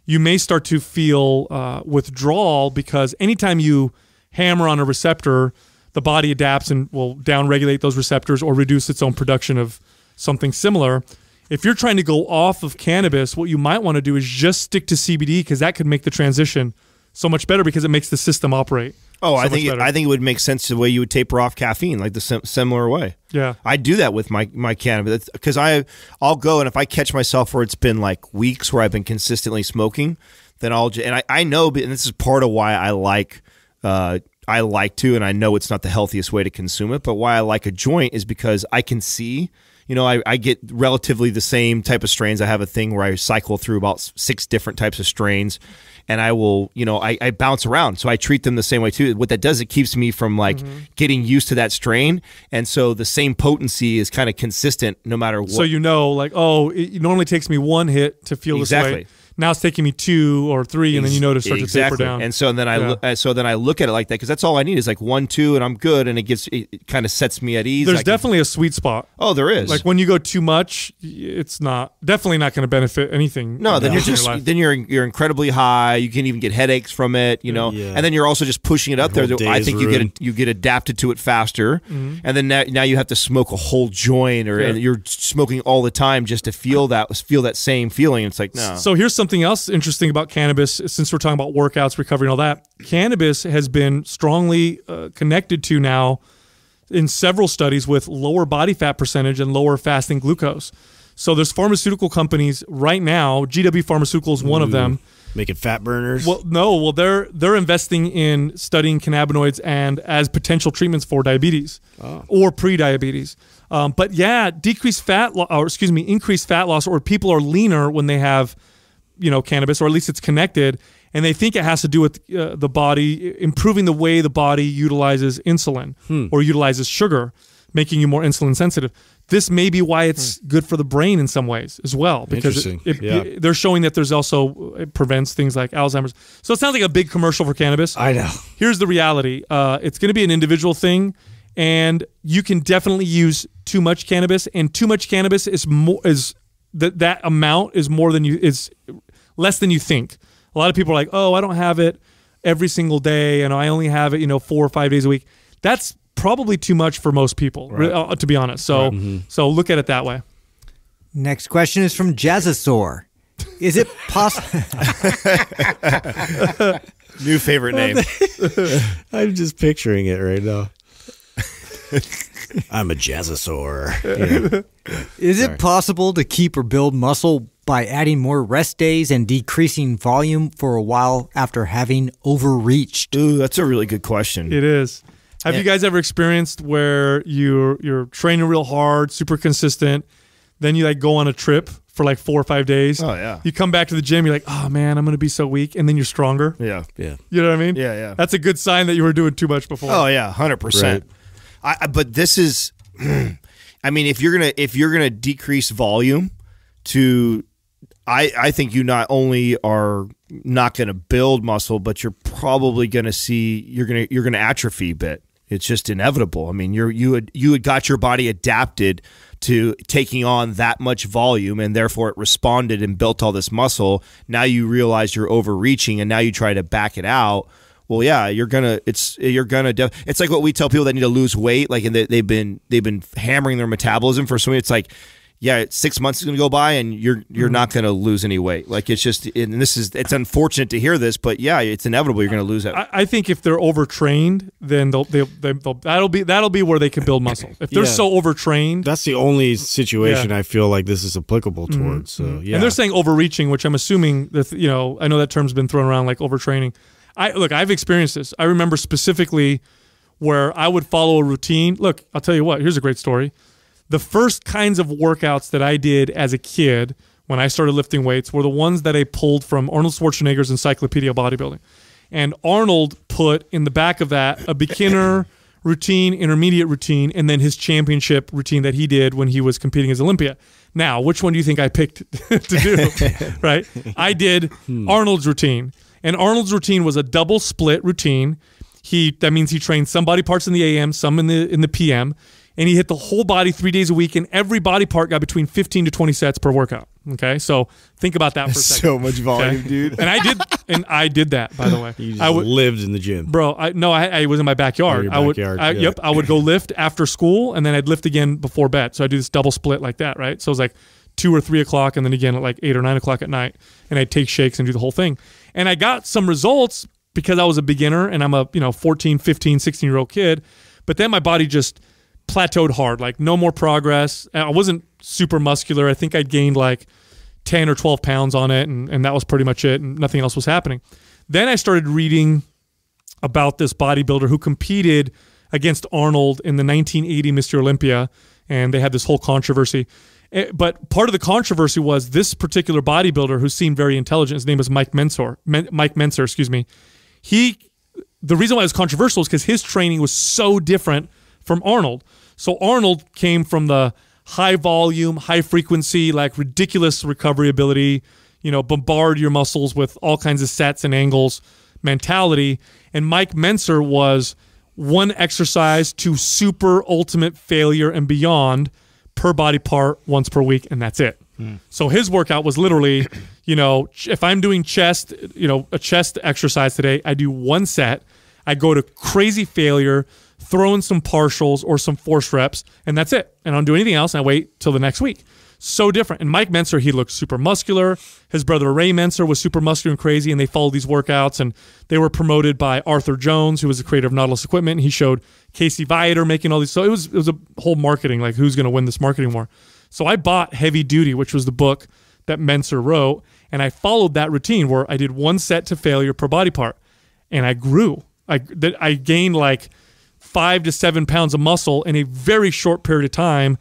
B: you may start to feel uh, withdrawal because anytime you hammer on a receptor, the body adapts and will downregulate those receptors or reduce its own production of something similar. If you're trying to go off of cannabis, what you might want to do is just stick to CBD because that could make the transition so much better because it makes the system operate.
D: Oh,
B: so
D: I think it. I think it would make sense the way you would taper off caffeine, like the sim- similar way.
B: Yeah.
D: I do that with my my cannabis because I I'll go and if I catch myself where it's been like weeks where I've been consistently smoking, then I'll and I I know and this is part of why I like uh I like to and I know it's not the healthiest way to consume it, but why I like a joint is because I can see. You know, I, I get relatively the same type of strains. I have a thing where I cycle through about six different types of strains, and I will, you know, I, I bounce around. So I treat them the same way too. What that does, it keeps me from like mm-hmm. getting used to that strain, and so the same potency is kind of consistent no matter what.
B: So you know, like, oh, it normally takes me one hit to feel this
D: Exactly.
B: way. Now it's taking me two or three, and then you notice start
D: exactly.
B: to taper down.
D: And so then I
B: Yeah.
D: look, uh, so then I look at it like that because that's all I need is like one, two, and I'm good, and it gives it, it kind of sets me at ease.
B: There's
D: I can-
B: definitely a sweet spot.
D: oh, there is
B: Like when you go too much, it's not definitely not going to benefit anything.
D: No, then you're just
B: life.
D: then you're you're incredibly high. You can even get headaches from it, you know.
C: Yeah.
D: And then you're also just pushing it up there. I think you get
C: ruined.
D: you get adapted to it faster, and then now, now you have to smoke a whole joint, or
B: Mm-hmm. Yeah.
D: and you're smoking all the time just to feel that feel that same feeling. It's like no,
B: So here's something else interesting about cannabis. Since we're talking about workouts, recovery, and all that, cannabis has been strongly uh, connected to now in several studies with lower body fat percentage and lower fasting glucose. So there's pharmaceutical companies right now. GW Pharmaceuticals is one of them.
C: Making fat burners.
B: Well, no, well they're they're investing in studying cannabinoids and as potential treatments for diabetes or pre-diabetes. Um, but yeah, decreased fat lo- or excuse me, increased fat loss, or people are leaner when they have, you know, cannabis, or at least it's connected, and they think it has to do with uh, the body improving the way the body utilizes insulin or utilizes sugar, making you more insulin sensitive. This may be why it's good for the brain in some ways as well, because it,
C: Interesting.
B: it-
C: Yeah.
B: they're showing that there's also it prevents things like Alzheimer's. So it sounds like a big commercial for cannabis.
C: I know.
B: Here's the reality: uh, it's going to be an individual thing, and you can definitely use too much cannabis, and too much cannabis is more is that that amount is more than you is less than you think. A lot of people are like, "Oh, I don't have it every single day, and I only have it, you know, four or five days a week." That's probably too much for most people, re- uh, to be honest. So, so look at it that way.
E: Next question is from Jazzasaur. Is it possible?
D: new favorite name. <laughs> <laughs>
C: I'm just picturing it right now. <laughs> I'm a jazzosaur. <laughs> Yeah.
E: Is it possible to keep or build muscle by adding more rest days and decreasing volume for a while after having overreached?
D: Ooh, that's a really good question.
B: It is. Have you guys ever experienced where you're you're training real hard, super consistent, then you like go on a trip for like four or five days?
D: Oh, yeah.
B: You come back to the gym, you're like, oh man, I'm gonna be so weak, and then you're stronger.
D: yeah.
C: yeah.
B: You know what I mean?
D: Yeah, yeah.
B: That's a good sign that you were doing too much before.
D: Oh yeah, hundred percent. I I- But this is, <clears throat> I mean, if you're gonna if you're gonna decrease volume to, I I think you not only are not gonna build muscle, but you're probably gonna see you're gonna you're gonna atrophy a bit. It's just inevitable. I mean, you're you had you had got your body adapted to taking on that much volume, and therefore it responded and built all this muscle. Now you realize you're overreaching, and now you try to back it out well yeah you're gonna it's you're gonna def- it's like what we tell people that need to lose weight like and they, they've been they've been hammering their metabolism for so many it's like yeah it's six months is gonna go by and you're you're mm-hmm. not gonna lose any weight like it's just and this is it's unfortunate to hear this but yeah it's inevitable you're gonna lose it
B: I, I think if they're overtrained, then they'll, they'll, they'll, they'll that'll be that'll be where they can build muscle. If they're
C: Yeah.
B: so overtrained,
C: That's the only situation
B: Yeah.
C: I feel like this is applicable mm-hmm. towards. So yeah.
B: And they're saying overreaching, which I'm assuming that you know. I know that term's been thrown around like overtraining. I look, I've experienced this. I remember specifically where I would follow a routine. Look, I'll tell you what. Here's a great story. The first kinds of workouts that I did as a kid when I started lifting weights were the ones that I pulled from Arnold Schwarzenegger's Encyclopedia of Bodybuilding. And Arnold put in the back of that a beginner <coughs> routine, intermediate routine, and then his championship routine that he did when he was competing as Olympia. Now, which one do you think I picked <laughs> to do? <laughs> right? I did hmm. Arnold's routine. And Arnold's routine was a double split routine. He that means he trained some body parts in the AM, some in the in the PM, and he hit the whole body three days a week, and every body part got between 15 to 20 sets per workout. Okay, so think about that for a second.
D: so much volume
B: okay?
D: dude
B: And I did, and I did that by the way. <laughs>
C: you just
B: I
C: lived in the gym.
B: bro. I no, I, I was in my backyard.
C: Oh, your
B: I would,
C: backyard,
B: I,
C: yeah.
B: yep, I would go lift after school, and then I'd lift again before bed. So I do this double split like that, right? So it was like two or three o'clock, and then again at like eight or nine o'clock at night, and I'd take shakes and do the whole thing. And I got some results because I was a beginner, and I'm a you know 14, 15, 16 year old kid. But then my body just plateaued hard, like no more progress. I wasn't super muscular. I think I'd gained like 10 or 12 pounds on it, and, and that was pretty much it, and nothing else was happening. Then I started reading about this bodybuilder who competed against Arnold in the 1980 Mr. Olympia, and they had this whole controversy. Eh, But part of the controversy was this particular bodybuilder who seemed very intelligent. His name was Mike Mentzer. Men- Mike Mentzer, excuse me. He, the reason why it was controversial is because his training was so different from Arnold. So Arnold came from the high volume, high frequency, like ridiculous recovery ability, you know, bombard your muscles with all kinds of sets and angles mentality. And Mike Mentzer was one exercise to super ultimate failure and beyond per body part once per week, and that's it. Hmm. So his workout was literally, you know, if I'm doing chest, you know, a chest exercise today, I do one set, I go to crazy failure, throw in some partials or some force reps, and that's it. And I don't do anything else, and I wait till the next week. So different. And Mike Mentzer, he looked super muscular. His brother Ray Mentzer was super muscular and crazy, and they followed these workouts. And they were promoted by Arthur Jones, who was the creator of Nautilus Equipment. He showed Casey Viator making all these. So it was it was a whole marketing, like who's going to win this marketing war. So I bought Heavy Duty, which was the book that Mentzer wrote, and I followed that routine where I did one set to failure per body part, and I grew. I I gained like five to seven pounds of muscle in a very short period of time.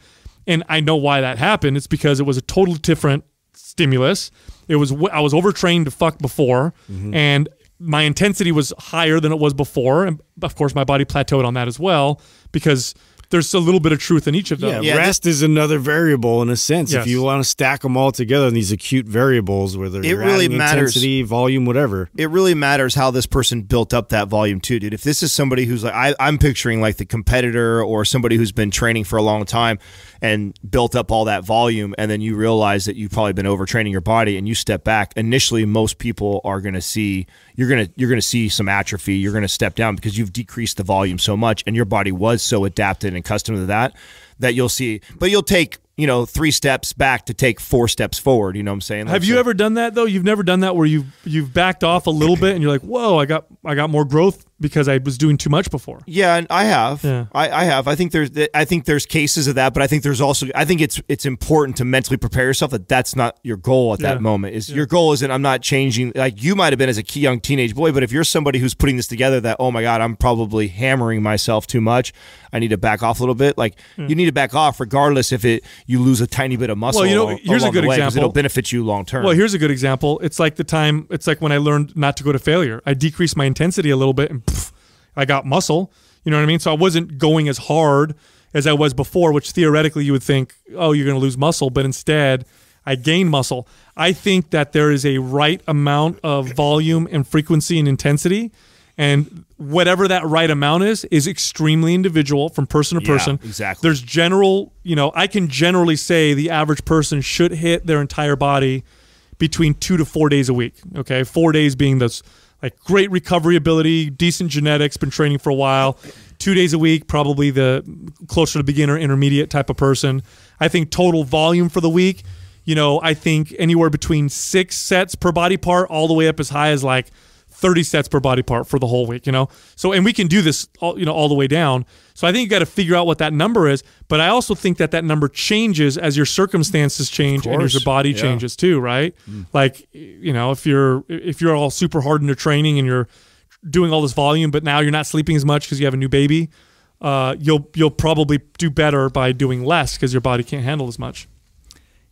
B: And I know why that happened. It's because it was a totally different stimulus. It was I was overtrained to fuck before, mm-hmm. and my intensity was higher than it was before. And of course, my body plateaued on that as well because there's a little bit of truth in each of
C: Yeah.
D: Yeah,
C: rest is another variable in a sense.
B: Yes.
C: If you want to stack them all together in these acute variables, whether
D: It
C: you're
D: really matters.
C: intensity, volume, whatever.
D: it really matters how this person built up that volume too, dude. If this is somebody who's like I, I'm picturing like the competitor or somebody who's been training for a long time and built up all that volume, and then you realize that you've probably been overtraining your body, and you step back. Initially, most people are going to see you're gonna you're gonna see some atrophy. You're gonna step down because you've decreased the volume so much, and your body was so adapted and accustomed to that that you'll see. But you'll take you know three steps back to take four steps forward. You know what I'm saying?
B: Have you
D: so-
B: ever done that though? You've never done that where you've you've backed off a little <clears throat> bit and you're like, whoa, I got I got more growth because I was doing too much before.
D: Yeah, and I have.
B: Yeah.
D: I, I have. I think there's I think there's cases of that, but I think there's also I think it's it's important to mentally prepare yourself that that's not your goal at
B: Yeah.
D: that moment. Is your goal isn't I'm not changing like you might have been as a key young teenage boy, but if you're somebody who's putting this together that oh my god, I'm probably hammering myself too much. I need to back off a little bit. Like you need to back off regardless if it you lose a tiny bit of muscle.
B: Hmm. Well, you know, here's a good
D: way,
B: example.
D: It'll benefit you long term.
B: Well, here's a good example. It's like the time. It's like when I learned not to go to failure. I decreased my intensity a little bit, and pff, I got muscle. You know what I mean? So I wasn't going as hard as I was before, which theoretically you would think, oh, you're going to lose muscle, but instead I gained muscle. I think that there is a right amount of volume and frequency and intensity, and whatever that right amount is is extremely individual from person to
D: Yeah,
B: person.
D: exactly.
B: There's general, you know, I can generally say the average person should hit their entire body between two to four days a week. Okay, four days being this like great recovery ability, decent genetics, been training for a while. Two days a week, probably the closer to beginner, intermediate type of person. I think total volume for the week, you know, I think anywhere between six sets per body part, all the way up as high as like 30 sets per body part for the whole week, you know? So, and we can do this, all, you know, all the way down. So I think you got to figure out what that number is. But I also think that that number changes as your circumstances change and as your body
D: Yeah.
B: changes too, right? Like, you know, if you're, if you're all super hard into training and you're doing all this volume, but now you're not sleeping as much because you have a new baby, uh, you'll, you'll probably do better by doing less because your body can't handle as much.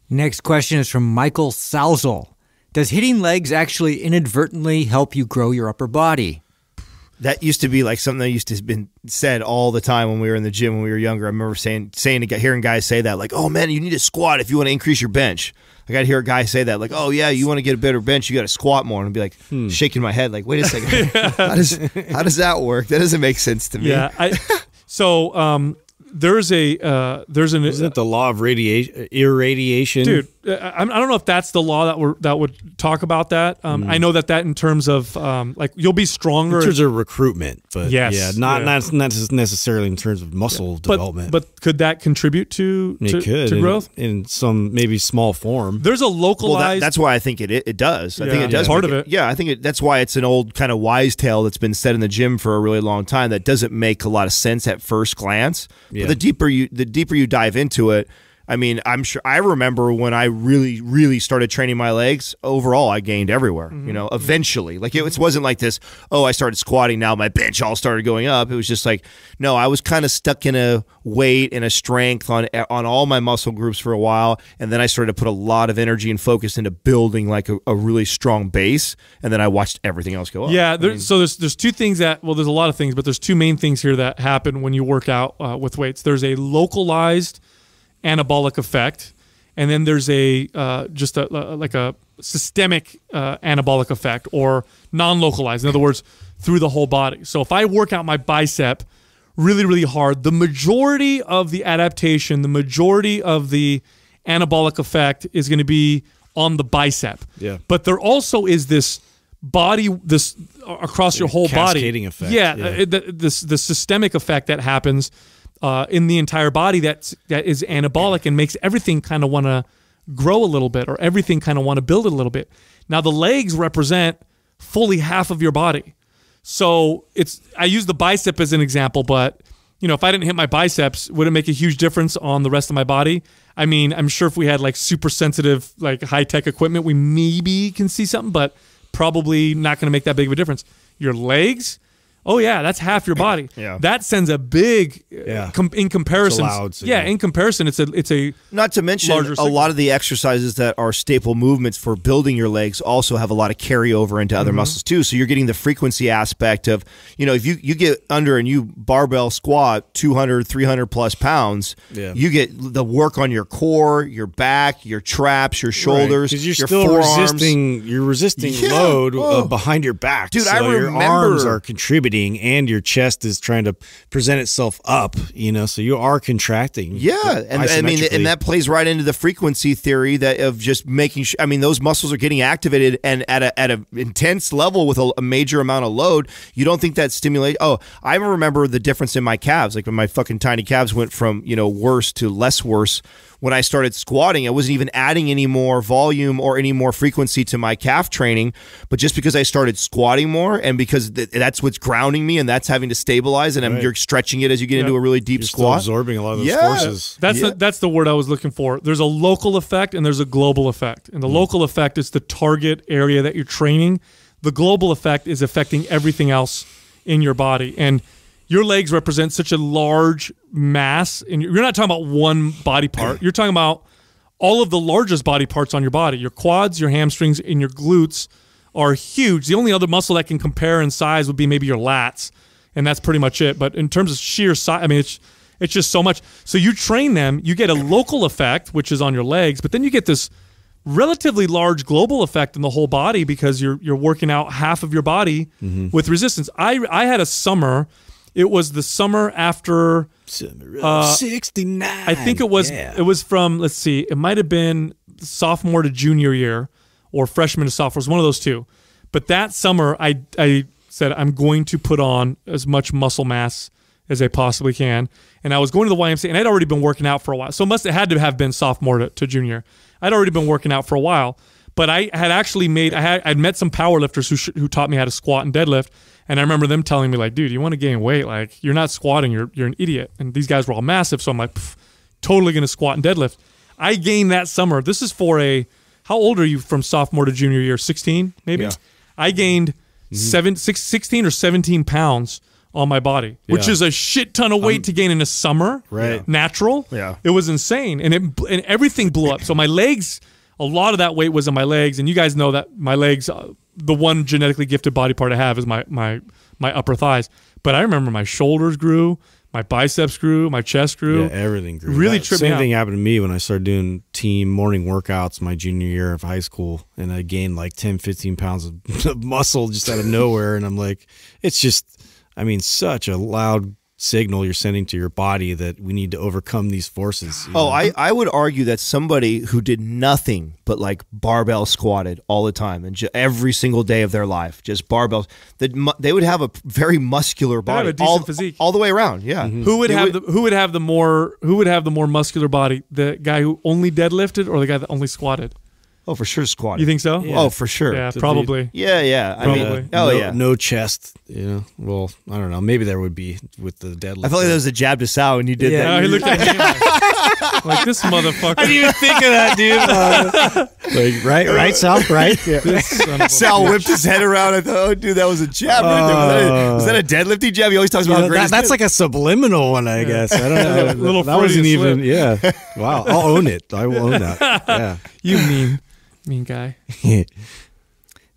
E: Next question is from Michael Salzel. Does hitting legs actually inadvertently help you grow your upper body?
D: that used to be like something that used to have been said all the time when we were in the gym when we were younger. I remember saying saying hearing guys say that like, "Oh man, you need to squat if you want to increase your bench." I got to hear a guy say that like, "Oh yeah, you want to get a better bench, you got to squat more." And I'd be like shaking my head like, "Wait a second, <laughs> how does how does that work? That doesn't make sense to me."
B: Yeah. I, so, um, there's a, uh, there's an,
C: Isn't it the law of radiation, irradiation?
B: dude uh, I, I don't know if that's the law that we that would talk about that um, i know that that in terms of um, like you'll be stronger
C: in terms of recruitment, but
B: Yes,
C: yeah, not
B: yeah.
C: not not necessarily in terms of muscle
B: but,
C: development.
B: but could that contribute to
C: it
B: to,
C: could
B: to growth
C: in, some maybe small form.
B: there's a
D: Well, that,
B: localized
D: that's why I think it it, it does. I
B: Yeah.
D: think it does
B: Part of it.
D: Yeah, I think it, that's why it's an old kind of wise tale that's been said in the gym for a really long time. That doesn't make a lot of sense at first glance.
C: Yeah.
D: The deeper you the deeper you dive into it, I mean, I'm sure I remember when I really really started training my legs. Overall, I gained everywhere.
B: Mm-hmm.
D: You know, eventually, like it, wasn't like this. Oh, I started squatting. Now my bench all started going up. It was just like no, I was kind of stuck in a weight and a strength on on all my muscle groups for a while, and then I started to put a lot of energy and focus into building like a, a really strong base, and then I watched everything else go up.
B: yeah there, so there's there's two things that well there's a lot of things but there's two main things here that happen when you work out uh, with weights there's a localized anabolic effect and then there's a uh, just a, like a systemic uh, anabolic effect or non-localized. In other words, through the whole body. So if I work out my bicep really, really hard, the majority of the adaptation, the majority of the anabolic effect is going to be on the bicep.
C: Yeah.
B: But there also is this body this across your whole body
C: cascading effect,
B: Yeah,
C: yeah.
B: uh, the, this the systemic effect that happens uh, in the entire body that's that is anabolic and makes everything kind of want to grow a little bit or everything kind of want to build a little bit. Now the legs represent fully half of your body. So it's I use the bicep as an example, but you know, if I didn't hit my biceps, would it make a huge difference on the rest of my body? I mean, I'm sure if we had like super sensitive, like high tech equipment, we maybe can see something, but probably not going to make that big of a difference. Your legs, oh yeah, that's half your body. <coughs>
D: Yeah.
B: that sends a big,
C: Yeah.
B: com- in comparison.
C: loud
B: yeah, in comparison, it's a it's a
D: Not to mention,
B: Larger
D: a
B: signal.
D: lot of the exercises that are staple movements for building your legs also have a lot of carryover into
B: Mm-hmm.
D: other muscles too. So you're getting the frequency aspect of, you know, if you, you get under and you barbell squat 200, 300 plus pounds,
C: Yeah.
D: you get the work on your core, your back, your traps, your shoulders,
C: because you're
D: your
C: still
D: forearms.
C: resisting you're resisting
D: Yeah.
C: load
D: Oh.
C: uh, behind your back
D: Dude,
C: so
D: I
C: your
D: remember-
C: arms are contributing and your chest is trying to present itself up you know so you are contracting
D: Yeah, and I mean, and that plays right into the frequency theory that of just making sure. I mean, those muscles are getting activated and at a at an intense level with a, a major amount of load. You don't think that stimulate? Oh, I remember the difference in my calves. Like when my fucking tiny calves went from you know worse to less worse. When I started squatting, I wasn't even adding any more volume or any more frequency to my calf training, but just because I started squatting more and because th- that's what's grounding me and that's having to stabilize and I'm,
C: Right.
D: you're stretching it as you get
B: Yeah.
D: into a really deep
C: you're still
D: squat.
C: absorbing a lot of those
D: Yeah.
C: forces
B: That's
D: Yeah.
B: the, that's the word I was looking for. There's a local effect and there's a global effect. And the hmm. local effect is the target area that you're training. The global effect is affecting everything else in your body. And your legs represent such a large mass. And you're not talking about one body part. You're talking about all of the largest body parts on your body. Your quads, your hamstrings, and your glutes are huge. The only other muscle that can compare in size would be maybe your lats, and that's pretty much it. But in terms of sheer size, I mean, it's it's just so much. So you train them, you get a local effect, which is on your legs, but then you get this relatively large global effect in the whole body because you're you're working out half of your body mm-hmm. with resistance. I I had a summer. It was the summer after uh,
C: 69
B: I think it was
C: yeah.
B: it was from let's see, it might have been sophomore to junior year or freshman to sophomore. It was one of those two. But that summer I I said I'm going to put on as much muscle mass as I possibly can. And I was going to the YMCA and I'd already been working out for a while. So it must have had to have been sophomore to, to junior. I'd already been working out for a while. But I had actually made I had I'd met some powerlifters who sh- who taught me how to squat and deadlift, and I remember them telling me like, "Dude, you want to gain weight? Like, you're not squatting. You're you're an idiot." And these guys were all massive, so I'm like, totally going to squat and deadlift. I gained that summer. This is for a how old are you from sophomore to junior year? 16 maybe.
C: Yeah.
B: I gained mm-hmm. seven, six, 16 or 17 pounds on my body, which is a shit ton of weight um, to gain in a summer.
C: Right.
B: Natural.
D: Yeah.
B: It was insane, and it and everything blew up. So my legs, a lot of that weight was in my legs, and you guys know that my legs, uh, the one genetically gifted body part I have is my my my upper thighs. But I remember my shoulders grew, my biceps grew, my chest grew.
C: Yeah, everything grew.
B: Really
C: That
B: tripped me
C: Same thing happened to me when I started doing team morning workouts my junior year of high school, and I gained like 10, 15 pounds of, of <laughs> muscle just out of nowhere. And I'm like, it's just, I mean, such a loud signal you're sending to your body that we need to overcome these forces.
D: Oh,
C: know?
D: I, I would argue that somebody who did nothing but like barbell squatted all the time and ju- every single day of their life, just barbells, that mu- they would have a very muscular
B: have
D: body,
B: a decent
D: all,
B: physique.
D: all the way around. Yeah, mm-hmm.
B: Who would
D: They
B: have the who would have the more who would have the more muscular body? The guy who only deadlifted or the guy that only squatted?
D: Oh, for sure, squatting.
B: You think so?
D: Oh, for sure.
B: Yeah,
C: To
B: probably.
D: Yeah, yeah. I
B: Probably.
D: mean, oh
C: no,
D: yeah.
C: no chest. You know, well, I don't know. Maybe there would be with the deadlift.
D: I felt like that was a jab to Sal when you did that. Yeah.
B: He looked at me <laughs> like, like this motherfucker.
C: I didn't even think of that, dude. <laughs> like, right, right, South, right. <laughs> Yeah.
B: This son of a
D: Sal
B: bitch.
D: whipped his head around. I thought, oh, dude, that was a jab. right there. Was, that a, was that a deadlifting jab? He always talks
C: You
D: about
C: know,
D: how great
C: that, that's like a subliminal one, I guess. I don't know.
B: A little
C: that wasn't
B: Freudian
C: even. Yeah. Wow. I'll own it. I will own that.
B: You <laughs> mean mean guy.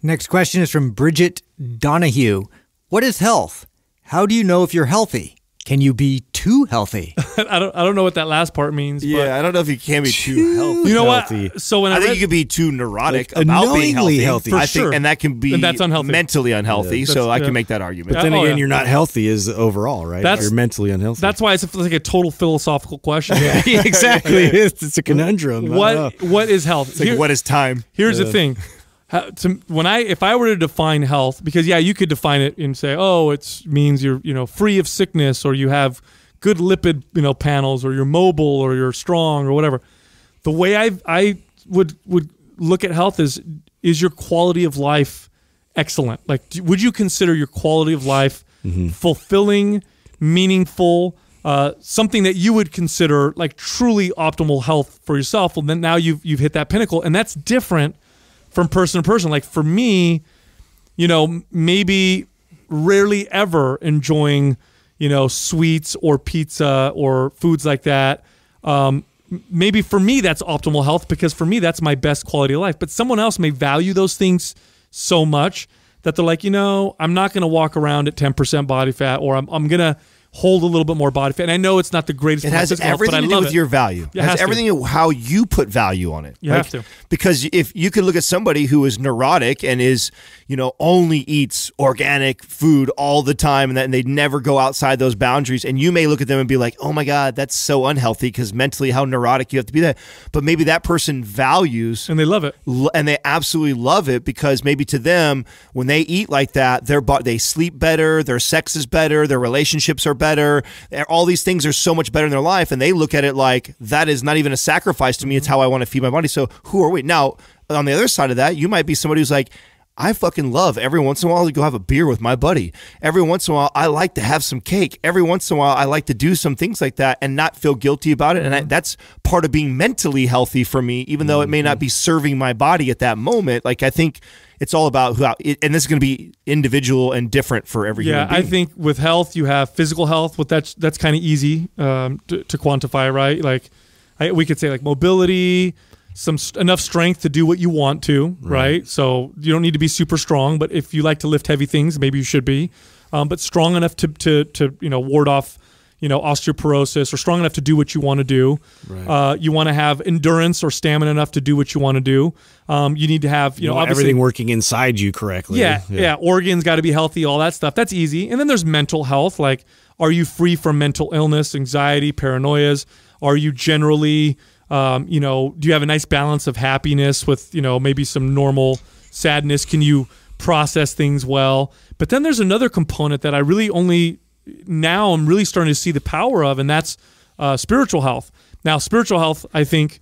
E: Next question is from Bridget Donahue. What is health? How do you know if you're healthy? Can you be too healthy. <laughs>
B: I don't I don't know what that last part means.
D: Yeah, I don't know if you can be too healthy.
B: you know
C: healthy.
B: what? So when I,
D: I think you could be too neurotic
C: Like,
D: about being
C: annoyingly
D: healthy.
C: healthy. For
D: I
B: sure.
D: and that can be
B: And that's unhealthy.
D: mentally unhealthy. so
B: that's-
D: I
B: yeah.
D: can make that argument.
B: Yeah.
C: Then
B: Oh,
C: again,
B: yeah.
C: you're not healthy is overall, right?
B: That's-
C: you're mentally unhealthy.
B: that's why it's like a total philosophical question. <laughs> <laughs>
C: exactly. it's, it's a conundrum. I don't know.
B: what what is health?
D: It's like,
B: Here-
D: what is time?
B: Here's the thing. How, to, when I if I were to define health, because yeah, you could define it and say, oh, it means you're you know free of sickness or you have good lipid you know panels or you're mobile or you're strong or whatever. The way I I would would look at health is is your quality of life excellent? Like, do, would you consider your quality of life fulfilling, meaningful? Uh, something that you would consider like truly optimal health for yourself. Well, then now you've you've hit that pinnacle, and that's different from person to person. Like for me, you know, maybe rarely ever enjoying, you know, sweets or pizza or foods like that. Um, maybe for me, that's optimal health because for me, that's my best quality of life. But someone else may value those things so much that they're like, you know, I'm not going to walk around at 10% body fat or I'm, I'm going to hold a little bit more body fat. And I know it's not the greatest
D: It has
B: health,
D: everything
B: I
D: to do
B: love
D: with
B: it.
D: your value. It
B: it
D: has everything to how you put value on it.
B: You have to.
D: Because if you could look at somebody who is neurotic and is, you know, only eats organic food all the time and that and they never go outside those boundaries, and you may look at them and be like, oh my God, that's so unhealthy because mentally how neurotic you have to be that. But maybe that person values
B: And they love it.
D: and they absolutely love it because maybe to them when they eat like that their they sleep better their sex is better their relationships are better all these things are so much better in their life and they look at it like that is not even a sacrifice to me it's mm-hmm. how I want to feed my body so who are we now on the other side of that you might be somebody who's like I fucking love every once in a while to go have a beer with my buddy. Every once in a while, I like to have some cake. Every once in a while, I like to do some things like that and not feel guilty about it. And I, mm-hmm. that's part of being mentally healthy for me, even though it may not mm-hmm. be serving my body at that moment. Like I think it's all about who, it, and this is going to be individual and different for every
B: Yeah,
D: human
B: I think with health, you have physical health. But that's that's kind of easy um, to, to quantify, right? Like, I, we could say like mobility, some enough strength to do what you want to, right. So you don't need to be super strong, but if you like to lift heavy things, maybe you should be. Um, but strong enough to to to you know ward off you know osteoporosis or strong enough to do what you want to do. Uh, you want to have endurance or stamina enough to do what you want to do. Um, you need to have you,
C: You
B: know
C: everything working inside you correctly.
B: yeah, yeah. Organs got to be healthy, all that stuff. That's easy. And then there's mental health. Like, are you free from mental illness, anxiety, paranoias? Are you generally, um, you know, do you have a nice balance of happiness with, you know, maybe some normal sadness? Can you process things well? But then there's another component that I really only now I'm really starting to see the power of, and that's uh, spiritual health. Now, spiritual health, I think,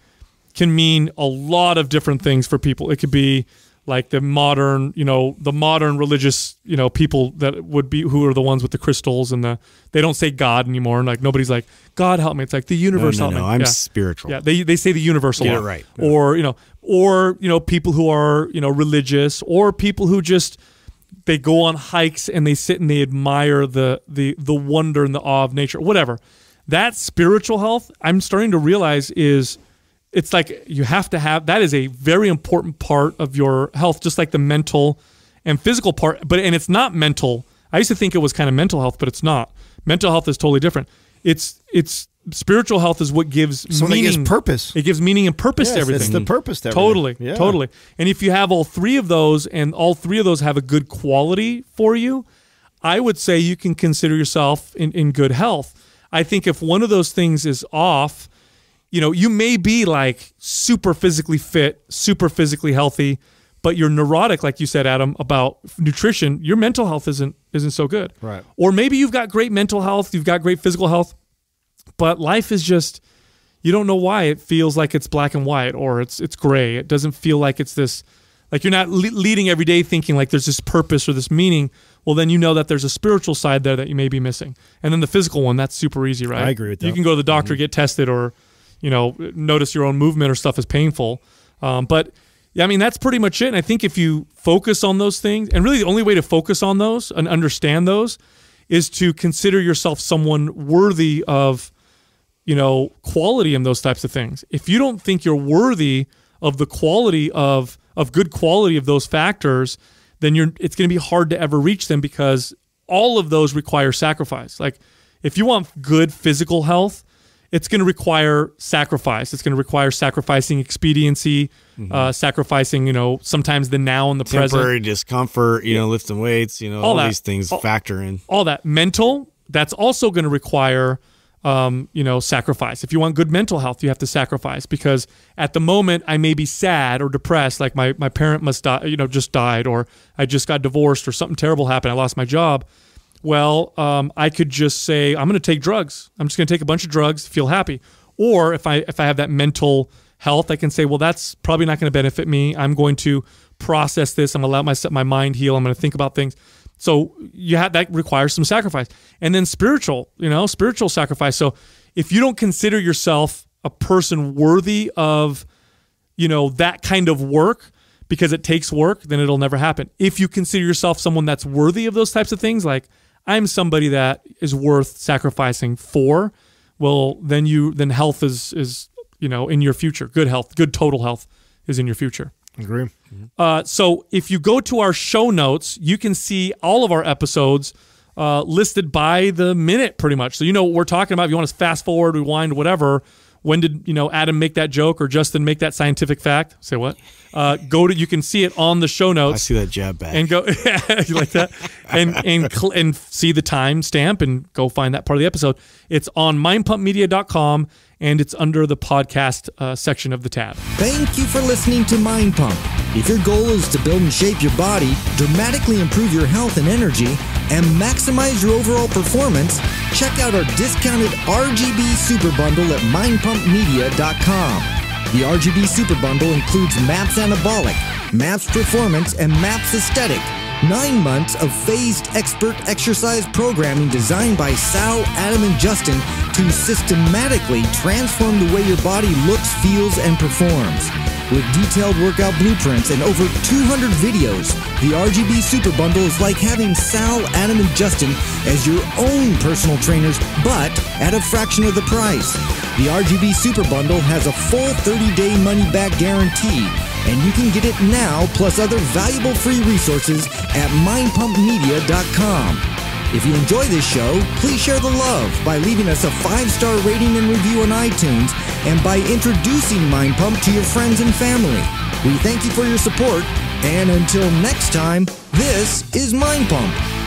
B: can mean a lot of different things for people. It could be like the modern, you know, the modern religious, you know, people that would be who are the ones with the crystals and the they don't say God anymore. And like nobody's like God help me. It's like the universe
C: no,
B: help
C: no.
B: me.
C: I'm
B: yeah.
C: spiritual.
B: Yeah, they they say the universal.
C: Yeah,
B: one.
C: right.
B: Or you know, or you know, people who are you know religious, or people who just they go on hikes and they sit and they admire the the the wonder and the awe of nature. Whatever. That spiritual health, I'm starting to realize is it's like you have to have that is a very important part of your health, just like the mental and physical part. But and it's not mental. I used to think it was kind of mental health, but it's not. Mental health is totally different. It's it's spiritual health is what gives
D: Something
B: meaning.
D: gives purpose.
B: It gives meaning and purpose
D: Yes,
B: to everything.
D: it's the purpose to everything.
B: Totally,
D: Yeah.
B: totally. And if you have all three of those, and all three of those have a good quality for you, I would say you can consider yourself in, in good health. I think if one of those things is off, you know, you may be like super physically fit, super physically healthy, but you're neurotic, like you said, Adam, about nutrition. Your mental health isn't isn't so good.
D: Right.
B: Or maybe you've got great mental health, you've got great physical health, but life is just you don't know why it feels like it's black and white or it's it's gray. It doesn't feel like it's this like you're not le- leading every day thinking like there's this purpose or this meaning. Well, then you know that there's a spiritual side there that you may be missing. And then the physical one, that's super easy, right?
D: I agree with that.
B: You can go to the doctor, get tested, or you know, notice your own movement or stuff is painful. Um, but yeah, I mean that's pretty much it. And I think if you focus on those things, and really the only way to focus on those and understand those is to consider yourself someone worthy of you know, quality in those types of things. If you don't think you're worthy of the quality of of good quality of those factors, then you're it's going to be hard to ever reach them because all of those require sacrifice. Like if you want good physical health, it's going to require sacrifice. It's going to require sacrificing expediency, uh, sacrificing, you know, sometimes the now and the
C: Temporary
B: present,
C: discomfort, you know, lifting weights, you know,
B: All
C: all, these things
B: All-
C: factor in.
B: all that mental. That's also going to require, um, you know, sacrifice. If you want good mental health, you have to sacrifice because at the moment I may be sad or depressed, like my my parent must die, you know, just died, or I just got divorced, or something terrible happened. I lost my job. Well, um, I could just say I'm going to take drugs. I'm just going to take a bunch of drugs, feel happy. Or if I if I have that mental health, I can say, well, that's probably not going to benefit me. I'm going to process this. I'm going to let my my mind heal. I'm going to think about things. So you have that requires some sacrifice, and then spiritual, you know, spiritual sacrifice. So if you don't consider yourself a person worthy of, you know, that kind of work because it takes work, then it'll never happen. If you consider yourself someone that's worthy of those types of things, like I'm somebody that is worth sacrificing for, well, then you then health is is you know in your future. Good health, good total health is in your future.
D: Agree.
B: Uh, so if you go to our show notes, you can see all of our episodes uh, listed by the minute, pretty much. So you know what we're talking about. If you want to fast forward, rewind, whatever. When did you know Adam make that joke or Justin make that scientific fact? Say what? Uh, go to you can see it on the show notes.
C: I see that jab back.
B: and go <laughs> you like that and and cl- and see the time stamp and go find that part of the episode. It's on mindpumpmedia.com and it's under the podcast uh, section of the tab.
E: Thank you for listening to Mind Pump. If your goal is to build and shape your body, dramatically improve your health and energy, and maximize your overall performance, check out our discounted RGB Super Bundle at mindpumpmedia.com. The RGB Super Bundle includes MAPS Anabolic, MAPS Performance, and MAPS Aesthetic. Nine months of phased expert exercise programming designed by Sal, Adam, and Justin to systematically transform the way your body looks, feels, and performs. With detailed workout blueprints and over 200 videos, the RGB Super Bundle is like having Sal, Adam, and Justin as your own personal trainers, but at a fraction of the price. The RGB Super Bundle has a full 30 day money back guarantee, and you can get it now plus other valuable free resources at mindpumpmedia.com. If you enjoy this show, please share the love by leaving us a five star rating and review on iTunes and by introducing Mind Pump to your friends and family. We thank you for your support, and until next time, this is Mind Pump.